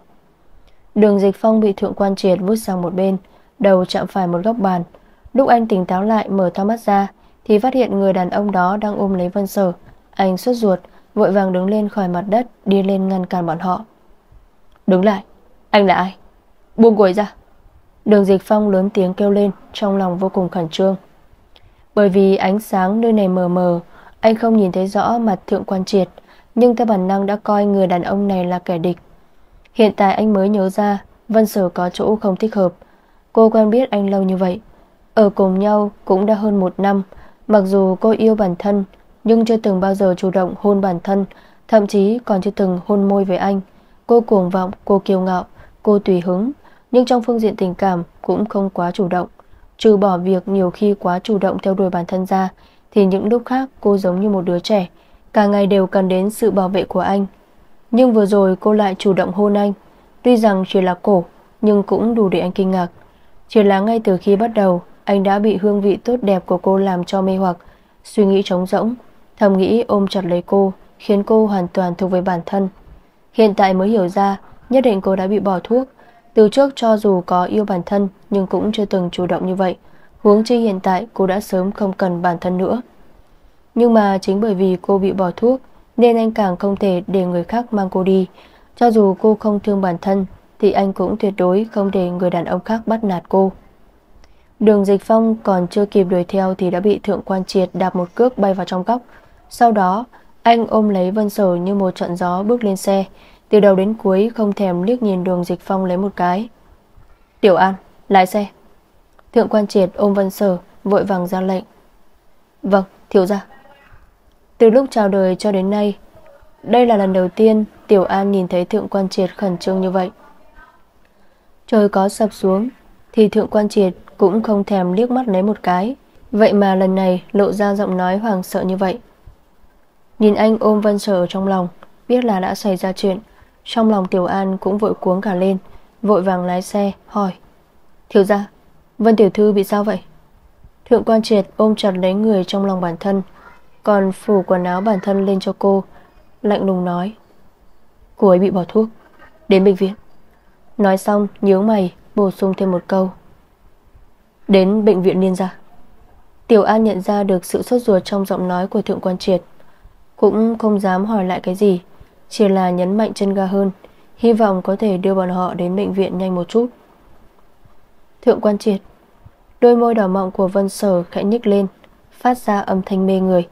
Đường dịch phong bị thượng quan triệt vút sang một bên Đầu chạm phải một góc bàn. Lúc anh tỉnh táo lại mở to mắt ra Thì phát hiện người đàn ông đó đang ôm lấy Vân Sở. Anh sốt ruột Vội vàng đứng lên khỏi mặt đất Đi lên ngăn cản bọn họ. Đứng lại, anh là ai? Buông cô ấy ra. Đường dịch phong lớn tiếng kêu lên Trong lòng vô cùng khẩn trương. Bởi vì ánh sáng nơi này mờ mờ Anh không nhìn thấy rõ mặt thượng quan triệt nhưng theo bản năng đã coi người đàn ông này là kẻ địch. Hiện tại anh mới nhớ ra Vân Sở có chỗ không thích hợp Cô quen biết anh lâu như vậy. Ở cùng nhau cũng đã hơn một năm. Mặc dù cô yêu bản thân Nhưng chưa từng bao giờ chủ động hôn bản thân Thậm chí còn chưa từng hôn môi với anh. Cô cuồng vọng, cô kiêu ngạo Cô tùy hứng Nhưng trong phương diện tình cảm cũng không quá chủ động. Trừ bỏ việc nhiều khi quá chủ động theo đuổi bản thân ra Thì những lúc khác cô giống như một đứa trẻ. Cả ngày đều cần đến sự bảo vệ của anh. Nhưng vừa rồi cô lại chủ động hôn anh. Tuy rằng chỉ là cổ Nhưng cũng đủ để anh kinh ngạc. Chỉ là ngay từ khi bắt đầu, Anh đã bị hương vị tốt đẹp của cô làm cho mê hoặc. Suy nghĩ trống rỗng, Thầm nghĩ ôm chặt lấy cô, Khiến cô hoàn toàn thuộc về bản thân. Hiện tại mới hiểu ra, Nhất định cô đã bị bỏ thuốc. Từ trước cho dù có yêu bản thân, Nhưng cũng chưa từng chủ động như vậy. Huống chi hiện tại cô đã sớm không cần bản thân nữa. Nhưng mà chính bởi vì cô bị bỏ thuốc, Nên anh càng không thể để người khác mang cô đi. Cho dù cô không thương bản thân thì anh cũng tuyệt đối không để người đàn ông khác bắt nạt cô. Đường dịch phong còn chưa kịp đuổi theo Thì đã bị thượng quan triệt đạp một cước bay vào trong góc. Sau đó anh ôm lấy Vân Sở như một trận gió bước lên xe. Từ đầu đến cuối không thèm liếc nhìn đường dịch phong lấy một cái. Tiểu An, lái xe. Thượng quan triệt ôm Vân Sở Vội vàng ra lệnh. Vâng, thiếu gia. Từ lúc chào đời cho đến nay Đây là lần đầu tiên Tiểu An nhìn thấy thượng quan triệt khẩn trương như vậy. Trời có sập xuống, Thì thượng quan triệt cũng không thèm liếc mắt lấy một cái. Vậy mà lần này lộ ra giọng nói hoàng sợ như vậy. Nhìn anh ôm Vân Sở trong lòng, Biết là đã xảy ra chuyện. Trong lòng Tiểu An cũng vội cuống cả lên, Vội vàng lái xe, hỏi. Thiếu gia, Vân Tiểu Thư bị sao vậy? Thượng quan triệt ôm chặt lấy người trong lòng bản thân, Còn phủ quần áo bản thân lên cho cô, Lạnh lùng nói. Cô ấy bị bỏ thuốc, Đến bệnh viện. Nói xong, nhớ mày, bổ sung thêm một câu. Đến bệnh viện liên gia. Tiểu An nhận ra được sự sốt ruột trong giọng nói của Thượng quan triệt. Cũng không dám hỏi lại cái gì, Chỉ là nhấn mạnh chân ga hơn, Hy vọng có thể đưa bọn họ đến bệnh viện nhanh một chút. Thượng quan triệt. Đôi môi đỏ mọng của Vân Sở khẽ nhích lên, Phát ra âm thanh mê người.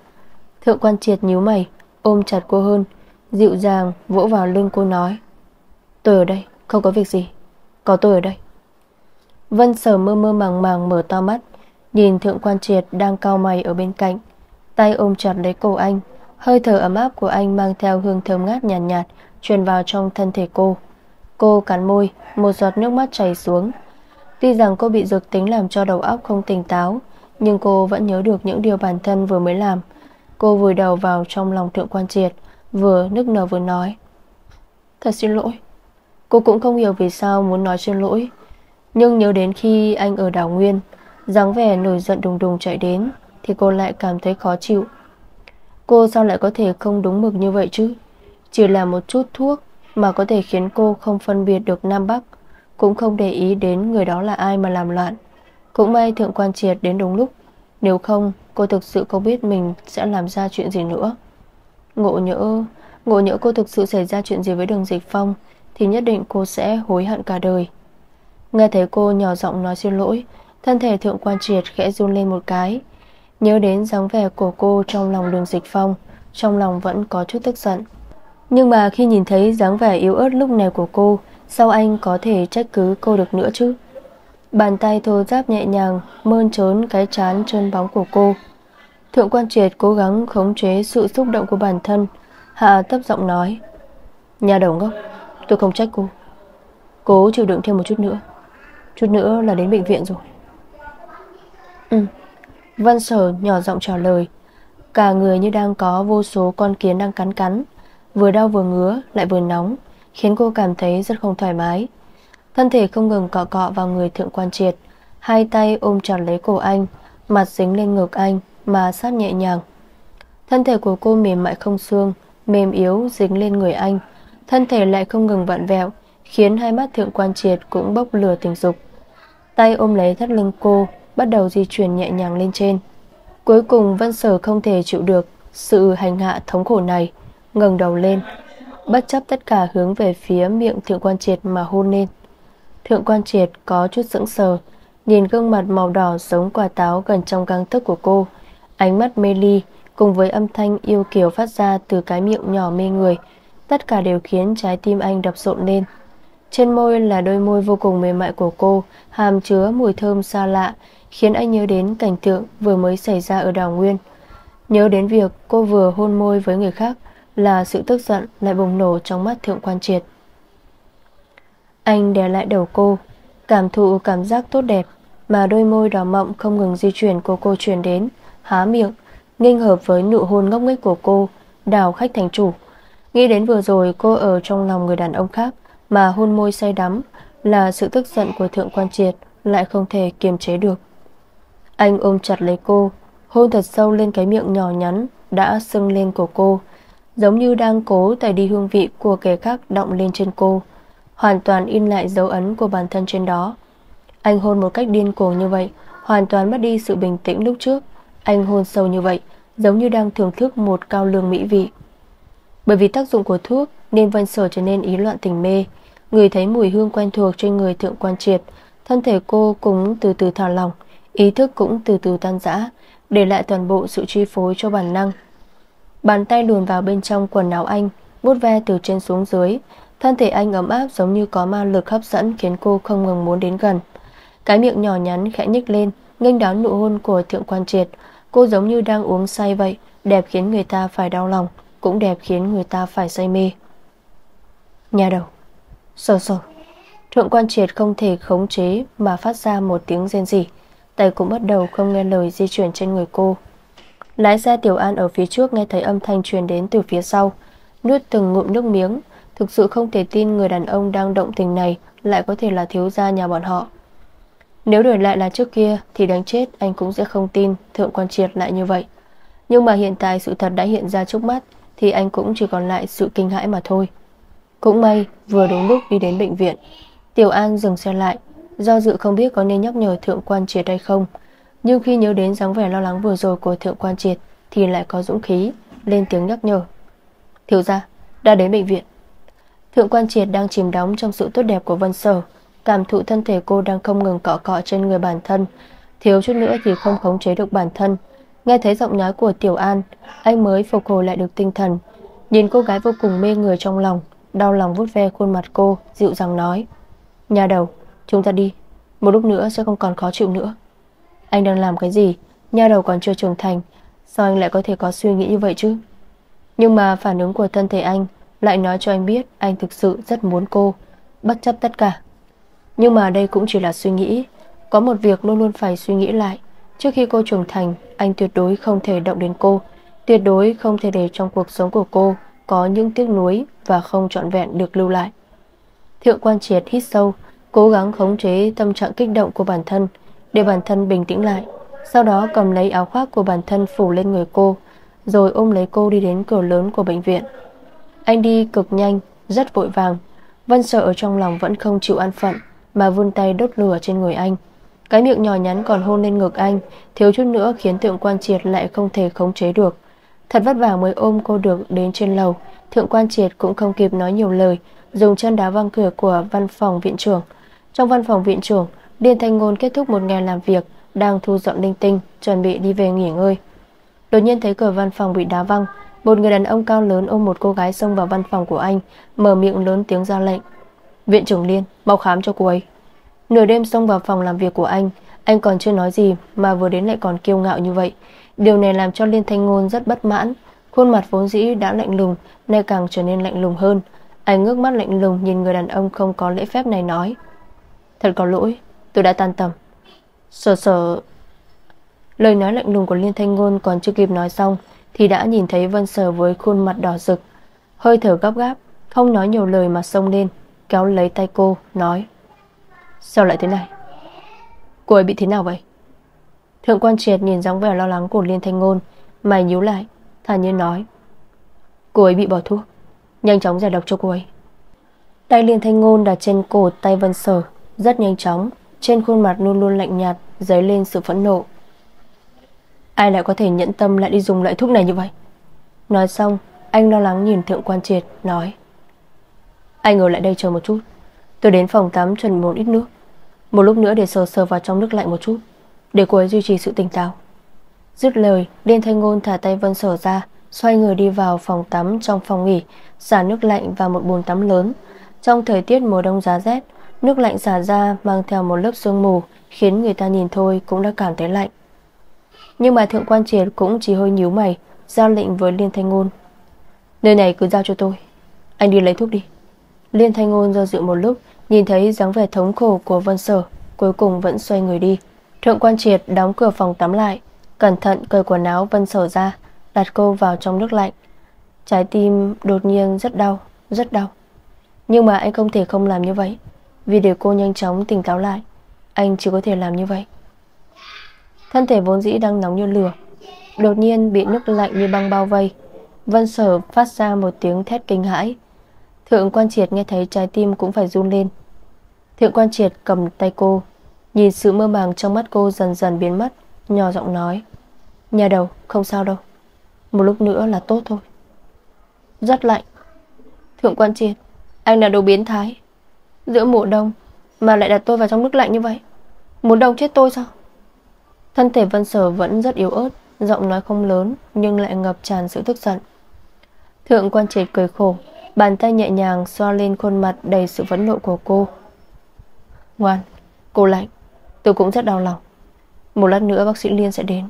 Thượng quan triệt nhíu mày, Ôm chặt cô hơn, Dịu dàng vỗ vào lưng cô nói Tôi ở đây không có việc gì. Có tôi ở đây. Vân Sở mơ mơ màng màng mở to mắt Nhìn thượng quan triệt đang cao mày ở bên cạnh. Tay ôm chặt lấy cổ anh Hơi thở ấm áp của anh mang theo hương thơm ngát nhàn nhạt, nhạt Truyền vào trong thân thể cô. Cô cắn môi Một giọt nước mắt chảy xuống. Tuy rằng cô bị dược tính làm cho đầu óc không tỉnh táo Nhưng cô vẫn nhớ được những điều bản thân vừa mới làm. Cô vùi đầu vào trong lòng thượng quan triệt Vừa nức nở vừa nói. Thật xin lỗi Cô cũng không hiểu vì sao muốn nói xin lỗi. Nhưng nhớ đến khi anh ở đảo Nguyên, dáng vẻ nổi giận đùng đùng chạy đến, Thì cô lại cảm thấy khó chịu. Cô sao lại có thể không đúng mực như vậy chứ? Chỉ là một chút thuốc Mà có thể khiến cô không phân biệt được Nam Bắc, Cũng không để ý đến người đó là ai mà làm loạn. Cũng may thượng quan triệt đến đúng lúc, Nếu không, cô thực sự không biết mình sẽ làm ra chuyện gì nữa. Ngộ nhỡ Ngộ nhỡ cô thực sự xảy ra chuyện gì với đường dịch phong thì nhất định cô sẽ hối hận cả đời. Nghe thấy cô nhỏ giọng nói xin lỗi, Thân thể thượng quan triệt khẽ run lên một cái. Nhớ đến dáng vẻ của cô trong lòng đường dịch phong, Trong lòng vẫn có chút tức giận. Nhưng mà khi nhìn thấy dáng vẻ yếu ớt lúc này của cô, Sao anh có thể trách cứ cô được nữa chứ? Bàn tay thô giáp nhẹ nhàng, Mơn trớn cái chán chân bóng của cô. Thượng quan triệt cố gắng khống chế sự xúc động của bản thân, Hạ thấp giọng nói, Nhà đầu ngốc Tôi không trách cô. Cố chịu đựng thêm một chút nữa. Chút nữa là đến bệnh viện rồi. Ừ. Văn sở nhỏ giọng trả lời. Cả người như đang có vô số con kiến đang cắn cắn. Vừa đau vừa ngứa lại vừa nóng Khiến cô cảm thấy rất không thoải mái. Thân thể không ngừng cọ cọ vào người thượng quan triệt. Hai tay ôm chặt lấy cổ anh Mặt dính lên ngực anh Mà sát nhẹ nhàng. Thân thể của cô mềm mại không xương Mềm yếu dính lên người anh Thân thể lại không ngừng vặn vẹo, Khiến hai mắt thượng quan triệt cũng bốc lửa tình dục. Tay ôm lấy thắt lưng cô, Bắt đầu di chuyển nhẹ nhàng lên trên. Cuối cùng Vân Sở không thể chịu được Sự hành hạ thống khổ này, ngẩng đầu lên, Bất chấp tất cả hướng về phía miệng thượng quan triệt mà hôn lên. Thượng quan triệt có chút sững sờ, Nhìn gương mặt màu đỏ giống quả táo gần trong găng thức của cô. Ánh mắt mê ly Cùng với âm thanh yêu kiều phát ra từ cái miệng nhỏ mê người Tất cả đều khiến trái tim anh đập rộn lên. Trên môi là đôi môi vô cùng mềm mại của cô, Hàm chứa mùi thơm xa lạ, Khiến anh nhớ đến cảnh tượng vừa mới xảy ra ở đảo Nguyên. Nhớ đến việc cô vừa hôn môi với người khác Là sự tức giận lại bùng nổ trong mắt thượng quan triệt. Anh đè lại đầu cô, Cảm thụ cảm giác tốt đẹp Mà đôi môi đỏ mọng không ngừng di chuyển của cô truyền đến, Há miệng, Nghênh hợp với nụ hôn ngốc nghếch của cô Đào khách thành chủ. Nghĩ đến vừa rồi, cô ở trong lòng người đàn ông khác Mà hôn môi say đắm Là sự tức giận của thượng quan triệt Lại không thể kiềm chế được. Anh ôm chặt lấy cô, Hôn thật sâu lên cái miệng nhỏ nhắn Đã sưng lên của cô, Giống như đang cố tẩy đi hương vị Của kẻ khác động lên trên cô, Hoàn toàn in lại dấu ấn của bản thân trên đó. Anh hôn một cách điên cuồng như vậy, Hoàn toàn mất đi sự bình tĩnh lúc trước. Anh hôn sâu như vậy, Giống như đang thưởng thức một cao lương mỹ vị. Bởi vì tác dụng của thuốc Nên Vân Sở trở nên ý loạn tình mê. Người thấy mùi hương quen thuộc trên người thượng quan triệt, Thân thể cô cũng từ từ thả lỏng, Ý thức cũng từ từ tan rã, Để lại toàn bộ sự chi phối cho bản năng. Bàn tay luồn vào bên trong quần áo anh, vuốt ve từ trên xuống dưới. Thân thể anh ấm áp giống như có ma lực hấp dẫn Khiến cô không ngừng muốn đến gần. Cái miệng nhỏ nhắn khẽ nhích lên, nghênh đón nụ hôn của thượng quan triệt. Cô giống như đang uống say vậy, Đẹp khiến người ta phải đau lòng. Cũng đẹp khiến người ta phải say mê. Nhà đầu, Sờ sờ. Thượng quan triệt không thể khống chế Mà phát ra một tiếng rên rỉ. Tay cũng bắt đầu không nghe lời di chuyển trên người cô. Lái xe Tiểu An ở phía trước Nghe thấy âm thanh truyền đến từ phía sau, Nuốt từng ngụm nước miếng. Thực sự không thể tin người đàn ông đang động tình này Lại có thể là thiếu gia nhà bọn họ. Nếu đổi lại là trước kia Thì đánh chết anh cũng sẽ không tin Thượng quan triệt lại như vậy. Nhưng mà hiện tại sự thật đã hiện ra trước mắt. Thì anh cũng chỉ còn lại sự kinh hãi mà thôi. Cũng may, vừa đúng lúc đi đến bệnh viện, Tiểu An dừng xe lại, Do dự không biết có nên nhắc nhở thượng quan triệt hay không. Nhưng khi nhớ đến dáng vẻ lo lắng vừa rồi của thượng quan triệt Thì lại có dũng khí, Lên tiếng nhắc nhở. Thiếu gia, đã đến bệnh viện. Thượng quan triệt đang chìm đóng trong sự tốt đẹp của Vân Sở, Cảm thụ thân thể cô đang không ngừng cọ cọ trên người bản thân. Thiếu chút nữa thì không khống chế được bản thân Nghe thấy giọng nói của Tiểu An, Anh mới phục hồi lại được tinh thần. Nhìn cô gái vô cùng mê người trong lòng, Đau lòng vút ve khuôn mặt cô, Dịu dàng nói, Nhà đầu, chúng ta đi, Một lúc nữa sẽ không còn khó chịu nữa. Anh đang làm cái gì? Nhà đầu còn chưa trưởng thành, Sao anh lại có thể có suy nghĩ như vậy chứ? Nhưng mà phản ứng của thân thể anh Lại nói cho anh biết anh thực sự rất muốn cô, Bất chấp tất cả. Nhưng mà đây cũng chỉ là suy nghĩ, Có một việc luôn luôn phải suy nghĩ lại. Trước khi cô trưởng thành, Anh tuyệt đối không thể động đến cô. Tuyệt đối không thể để trong cuộc sống của cô Có những tiếc nuối Và không trọn vẹn được lưu lại. Thượng quan triệt hít sâu, Cố gắng khống chế tâm trạng kích động của bản thân, Để bản thân bình tĩnh lại. Sau đó cầm lấy áo khoác của bản thân phủ lên người cô, Rồi ôm lấy cô đi đến cửa lớn của bệnh viện. Anh đi cực nhanh, Rất vội vàng. Vân sợ ở trong lòng vẫn không chịu an phận, Mà vươn tay đốt lửa trên người anh. Cái miệng nhỏ nhắn còn hôn lên ngực anh, Thiếu chút nữa khiến thượng quan triệt lại không thể khống chế được. Thật vất vả mới ôm cô được đến trên lầu. Thượng quan triệt cũng không kịp nói nhiều lời, Dùng chân đá văng cửa của văn phòng viện trưởng. Trong văn phòng viện trưởng, Điền Thanh Ngôn kết thúc một ngày làm việc, Đang thu dọn linh tinh, Chuẩn bị đi về nghỉ ngơi. Đột nhiên thấy cửa văn phòng bị đá văng, Một người đàn ông cao lớn ôm một cô gái xông vào văn phòng của anh, Mở miệng lớn tiếng ra lệnh. Viện trưởng Liên, mau khám cho cô ấy. Nửa đêm xông vào phòng làm việc của anh Anh còn chưa nói gì Mà vừa đến lại còn kiêu ngạo như vậy. Điều này làm cho Liên Thanh Ngôn rất bất mãn. Khuôn mặt vốn dĩ đã lạnh lùng, Nay càng trở nên lạnh lùng hơn. Anh ngước mắt lạnh lùng nhìn người đàn ông không có lễ phép này nói, Thật có lỗi, Tôi đã tan tầm. Sờ sờ. Lời nói lạnh lùng của Liên Thanh Ngôn còn chưa kịp nói xong Thì đã nhìn thấy Vân Sở với khuôn mặt đỏ rực, Hơi thở gấp gáp, Không nói nhiều lời mà xông lên, Kéo lấy tay cô, nói Sao lại thế này? Cô ấy bị thế nào vậy? Thượng quan triệt nhìn dáng vẻ lo lắng của Liên Thanh Ngôn, Mày nhíu lại, Thản nhiên nói. Cô ấy bị bỏ thuốc, Nhanh chóng giải độc cho cô ấy. Tay Liên Thanh Ngôn đặt trên cổ tay Vân Sở, Rất nhanh chóng, Trên khuôn mặt luôn luôn lạnh nhạt, Dấy lên sự phẫn nộ. Ai lại có thể nhẫn tâm lại đi dùng loại thuốc này như vậy? Nói xong, Anh lo lắng nhìn thượng quan triệt, Nói. Anh ở lại đây chờ một chút. Tôi đến phòng tắm chuẩn một ít nước. Một lúc nữa để sờ sờ vào trong nước lạnh một chút, Để cô ấy duy trì sự tỉnh táo. Dứt lời Điên Thanh Ngôn thả tay Vân Sở ra, Xoay người đi vào phòng tắm trong phòng nghỉ, Xả nước lạnh vào một bồn tắm lớn. Trong thời tiết mùa đông giá rét, Nước lạnh xả ra mang theo một lớp sương mù, Khiến người ta nhìn thôi cũng đã cảm thấy lạnh. Nhưng mà thượng quan triệt cũng chỉ hơi nhíu mày Giao lệnh với Liên Thanh Ngôn. Nơi này cứ giao cho tôi, Anh đi lấy thuốc đi. Liên Thanh Ngôn do dự một lúc Nhìn thấy dáng vẻ thống khổ của Vân Sở, Cuối cùng vẫn xoay người đi. Thượng quan triệt đóng cửa phòng tắm lại, Cẩn thận cởi quần áo Vân Sở ra, Đặt cô vào trong nước lạnh. Trái tim đột nhiên rất đau Rất đau. Nhưng mà anh không thể không làm như vậy, Vì để cô nhanh chóng tỉnh táo lại, Anh chỉ có thể làm như vậy. Thân thể vốn dĩ đang nóng như lửa, Đột nhiên bị nước lạnh như băng bao vây. Vân Sở phát ra một tiếng thét kinh hãi. Thượng quan triệt nghe thấy trái tim cũng phải run lên. Thượng quan triệt cầm tay cô, Nhìn sự mơ màng trong mắt cô dần dần biến mất, Nhỏ giọng nói, Nhà đầu, không sao đâu. Một lúc nữa là tốt thôi. Rất lạnh. Thượng quan triệt, Anh là đồ biến thái. Giữa mùa đông Mà lại đặt tôi vào trong nước lạnh như vậy, Muốn đông chết tôi sao? Thân thể Vân Sở vẫn rất yếu ớt, Giọng nói không lớn Nhưng lại ngập tràn sự tức giận. Thượng quan triệt cười khổ Bàn tay nhẹ nhàng xoa lên khuôn mặt đầy sự phẫn nộ của cô. Ngoan, Cô lạnh. Tôi cũng rất đau lòng. Một lát nữa bác sĩ Liên sẽ đến.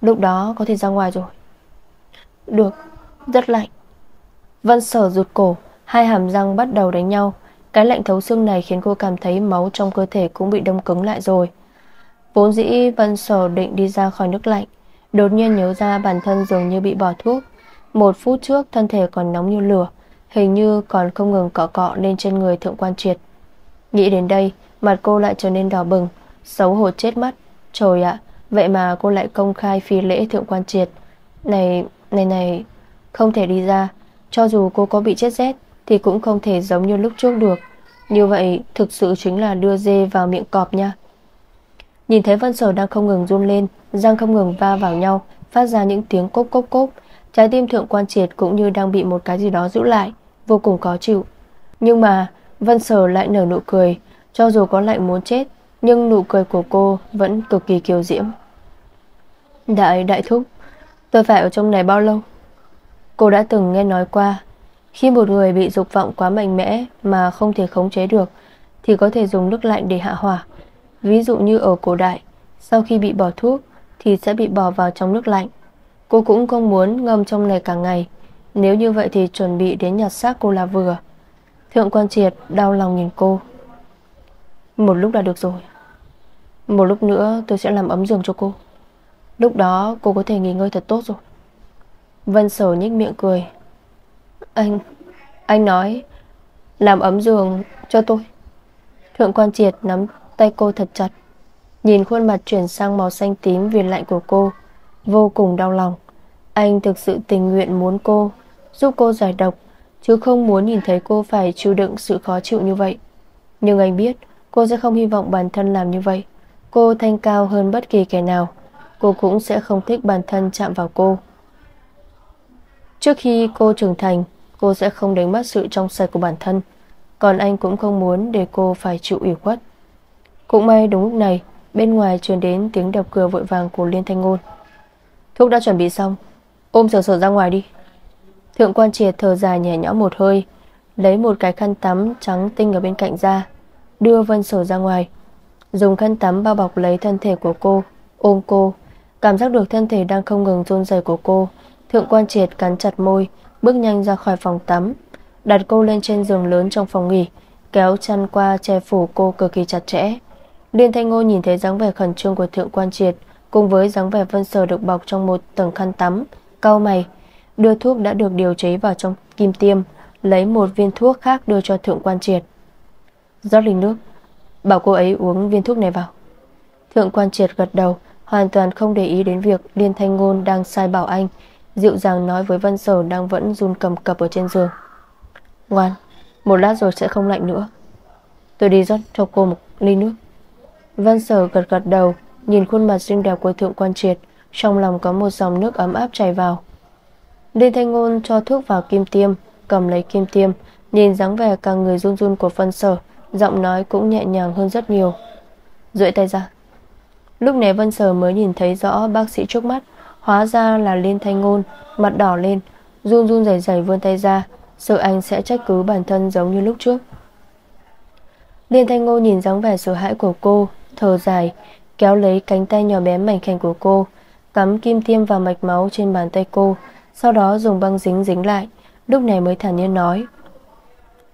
Lúc đó có thể ra ngoài rồi. Được, Rất lạnh. Vân sở rụt cổ, Hai hàm răng bắt đầu đánh nhau. Cái lạnh thấu xương này khiến cô cảm thấy máu trong cơ thể cũng bị đông cứng lại rồi. Vốn dĩ Vân sở định đi ra khỏi nước lạnh, Đột nhiên nhớ ra bản thân dường như bị bỏ thuốc. Một phút trước, thân thể còn nóng như lửa. Hình như còn không ngừng cọ cọ lên trên người thượng quan triệt. Nghĩ đến đây, Mặt cô lại trở nên đỏ bừng, Xấu hổ chết mất. Trời ạ, Vậy mà cô lại công khai phi lễ thượng quan triệt. Này này này, Không thể đi ra. Cho dù cô có bị chết rét, Thì cũng không thể giống như lúc trước được. Như vậy, thực sự chính là đưa dê vào miệng cọp nha. Nhìn thấy Vân Sở đang không ngừng run lên, Răng không ngừng va vào nhau, Phát ra những tiếng cốc cốc cốc Trái tim thượng quan triệt cũng như đang bị một cái gì đó giữ lại. Vô cùng khó chịu. Nhưng mà, Vân Sở lại nở nụ cười, Cho dù có lạnh muốn chết, Nhưng nụ cười của cô vẫn cực kỳ kiều diễm. Đại đại thúc, Tôi phải ở trong này bao lâu? Cô đã từng nghe nói qua, Khi một người bị dục vọng quá mạnh mẽ Mà không thể khống chế được, Thì có thể dùng nước lạnh để hạ hỏa. Ví dụ như ở cổ đại, Sau khi bị bỏ thuốc, Thì sẽ bị bỏ vào trong nước lạnh. Cô cũng không muốn ngâm trong này cả ngày. Nếu như vậy thì chuẩn bị đến nhặt xác cô là vừa. Thượng quan triệt đau lòng nhìn cô. Một lúc là được rồi. Một lúc nữa tôi sẽ làm ấm giường cho cô. Lúc đó cô có thể nghỉ ngơi thật tốt rồi. Vân Sở nhích miệng cười. Anh Anh nói, Làm ấm giường cho tôi. Thượng quan triệt nắm tay cô thật chặt, Nhìn khuôn mặt chuyển sang màu xanh tím vì lạnh của cô, Vô cùng đau lòng. Anh thực sự tình nguyện muốn cô Giúp cô giải độc, Chứ không muốn nhìn thấy cô phải chịu đựng sự khó chịu như vậy. Nhưng anh biết, Cô sẽ không hy vọng bản thân làm như vậy. Cô thanh cao hơn bất kỳ kẻ nào. Cô cũng sẽ không thích bản thân chạm vào cô. Trước khi cô trưởng thành, Cô sẽ không đánh mất sự trong sạch của bản thân. Còn anh cũng không muốn để cô phải chịu ủy khuất. Cũng may đúng lúc này, Bên ngoài truyền đến tiếng đập cửa vội vàng của Liên Thanh Ngôn. Thuốc đã chuẩn bị xong. Ôm sở sở ra ngoài đi. Thượng quan triệt thở dài nhẹ nhõm một hơi, Lấy một cái khăn tắm trắng tinh ở bên cạnh ra, Đưa Vân Sở ra ngoài. Dùng khăn tắm bao bọc lấy thân thể của cô, Ôm cô. Cảm giác được thân thể đang không ngừng run rẩy của cô, Thượng quan triệt cắn chặt môi, Bước nhanh ra khỏi phòng tắm, Đặt cô lên trên giường lớn trong phòng nghỉ, Kéo chăn qua che phủ cô cực kỳ chặt chẽ. Liên Thanh Ngô nhìn thấy dáng vẻ khẩn trương của thượng quan triệt, Cùng với dáng vẻ vân sở được bọc trong một tầng khăn tắm, Cau mày Đưa thuốc đã được điều chế vào trong kim tiêm, Lấy một viên thuốc khác đưa cho thượng quan triệt. Rót ly nước Bảo cô ấy uống viên thuốc này vào. Thượng quan triệt gật đầu, Hoàn toàn không để ý đến việc Liên Thanh Ngôn đang sai bảo anh, Dịu dàng nói với Vân Sở đang vẫn run cầm cập ở trên giường. Ngoan, Một lát rồi sẽ không lạnh nữa. Tôi đi rót cho cô một ly nước. Vân Sở gật gật đầu, Nhìn khuôn mặt xinh đẹp của Thượng Quan Triệt, Trong lòng có một dòng nước ấm áp chảy vào. Đinh Thanh Ngôn cho thuốc vào kim tiêm, Cầm lấy kim tiêm, Nhìn dáng vẻ cả người run run của Vân Sở, Giọng nói cũng nhẹ nhàng hơn rất nhiều. Duỗi tay ra. Lúc này Vân Sở mới nhìn thấy rõ bác sĩ trước mắt, Hóa ra là Liên Thanh Ngôn, Mặt đỏ lên, Run run rẩy rẩy vươn tay ra, Sợ anh sẽ trách cứ bản thân giống như lúc trước. Liên Thanh Ngôn nhìn dáng vẻ sợ hãi của cô, Thở dài, Kéo lấy cánh tay nhỏ bé mảnh khảnh của cô, Cắm kim tiêm vào mạch máu trên bàn tay cô sau đó dùng băng dính dính lại. Lúc này mới thản nhiên nói,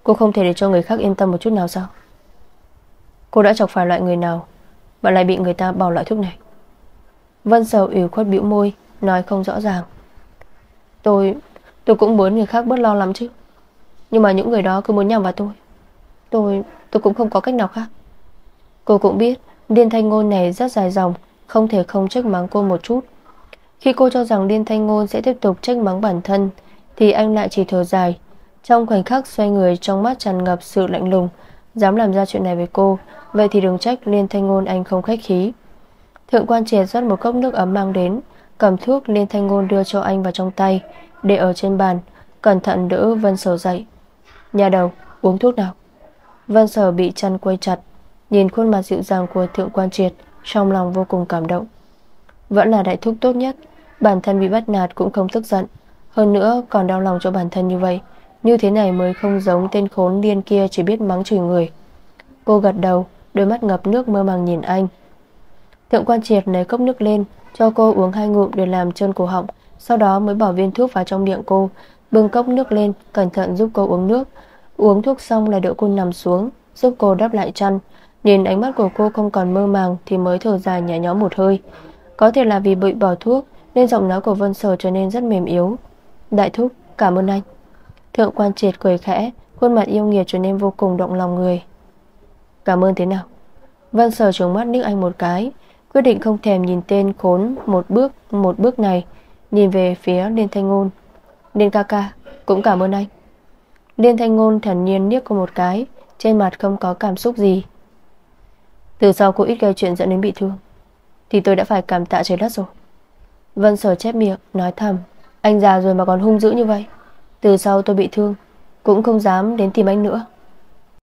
Cô không thể để cho người khác yên tâm một chút nào sao? Cô đã chọc phải loại người nào Mà lại bị người ta bỏ loại thuốc này. Vân sầu ủy khuất bĩu môi, Nói không rõ ràng. Tôi Tôi cũng muốn người khác bớt lo lắm chứ. Nhưng mà những người đó cứ muốn nhằm vào tôi Tôi Tôi cũng không có cách nào khác. Cô cũng biết, Điên thanh ngôn này rất dài dòng, Không thể không trách mắng cô một chút. Khi cô cho rằng Liên thanh ngôn sẽ tiếp tục trách mắng bản thân, Thì anh lại chỉ thở dài. Trong khoảnh khắc xoay người Trong mắt tràn ngập sự lạnh lùng, Dám làm ra chuyện này với cô, Vậy thì đừng trách Liên thanh ngôn anh không khách khí. Thượng quan triệt rót một cốc nước ấm mang đến, Cầm thuốc Liên thanh ngôn đưa cho anh vào trong tay, Để ở trên bàn, Cẩn thận đỡ Vân Sở dậy. Nhà đầu, uống thuốc nào? Vân Sở bị chăn quay chặt, Nhìn khuôn mặt dịu dàng của thượng quan triệt, Trong lòng vô cùng cảm động. Vẫn là đại thúc tốt nhất. Bản thân bị bắt nạt cũng không tức giận. Hơn nữa, còn đau lòng cho bản thân như vậy. Như thế này mới không giống tên khốn điên kia Chỉ biết mắng chửi người. Cô gật đầu, Đôi mắt ngập nước mơ màng nhìn anh. Thượng quan triệt lấy cốc nước lên, Cho cô uống hai ngụm để làm trơn cổ họng, Sau đó mới bỏ viên thuốc vào trong miệng cô, Bưng cốc nước lên, Cẩn thận giúp cô uống nước. Uống thuốc xong lại đỡ cô nằm xuống, Giúp cô đắp lại chăn. Nhìn ánh mắt của cô không còn mơ màng Thì mới thở dài nhẹ nhõm một hơi. Có thể là vì bị bỏ thuốc nên giọng nói của Vân Sở trở nên rất mềm yếu. Đại thúc, cảm ơn anh. Thượng quan triệt cười khẽ, Khuôn mặt yêu nghiệt trở nên vô cùng động lòng người. Cảm ơn thế nào? Vân Sở trống mắt nước anh một cái, Quyết định không thèm nhìn tên khốn Một bước một bước này, Nhìn về phía Liên Thanh Ngôn. Liên ca ca, cũng cảm ơn anh. Liên Thanh Ngôn thần nhiên niếc cô một cái, Trên mặt không có cảm xúc gì. Từ sau cô ít gây chuyện dẫn đến bị thương, Thì tôi đã phải cảm tạ trời đất rồi. Vân sở chép miệng, Nói thầm. Anh già rồi mà còn hung dữ như vậy. Từ sau tôi bị thương, Cũng không dám đến tìm anh nữa.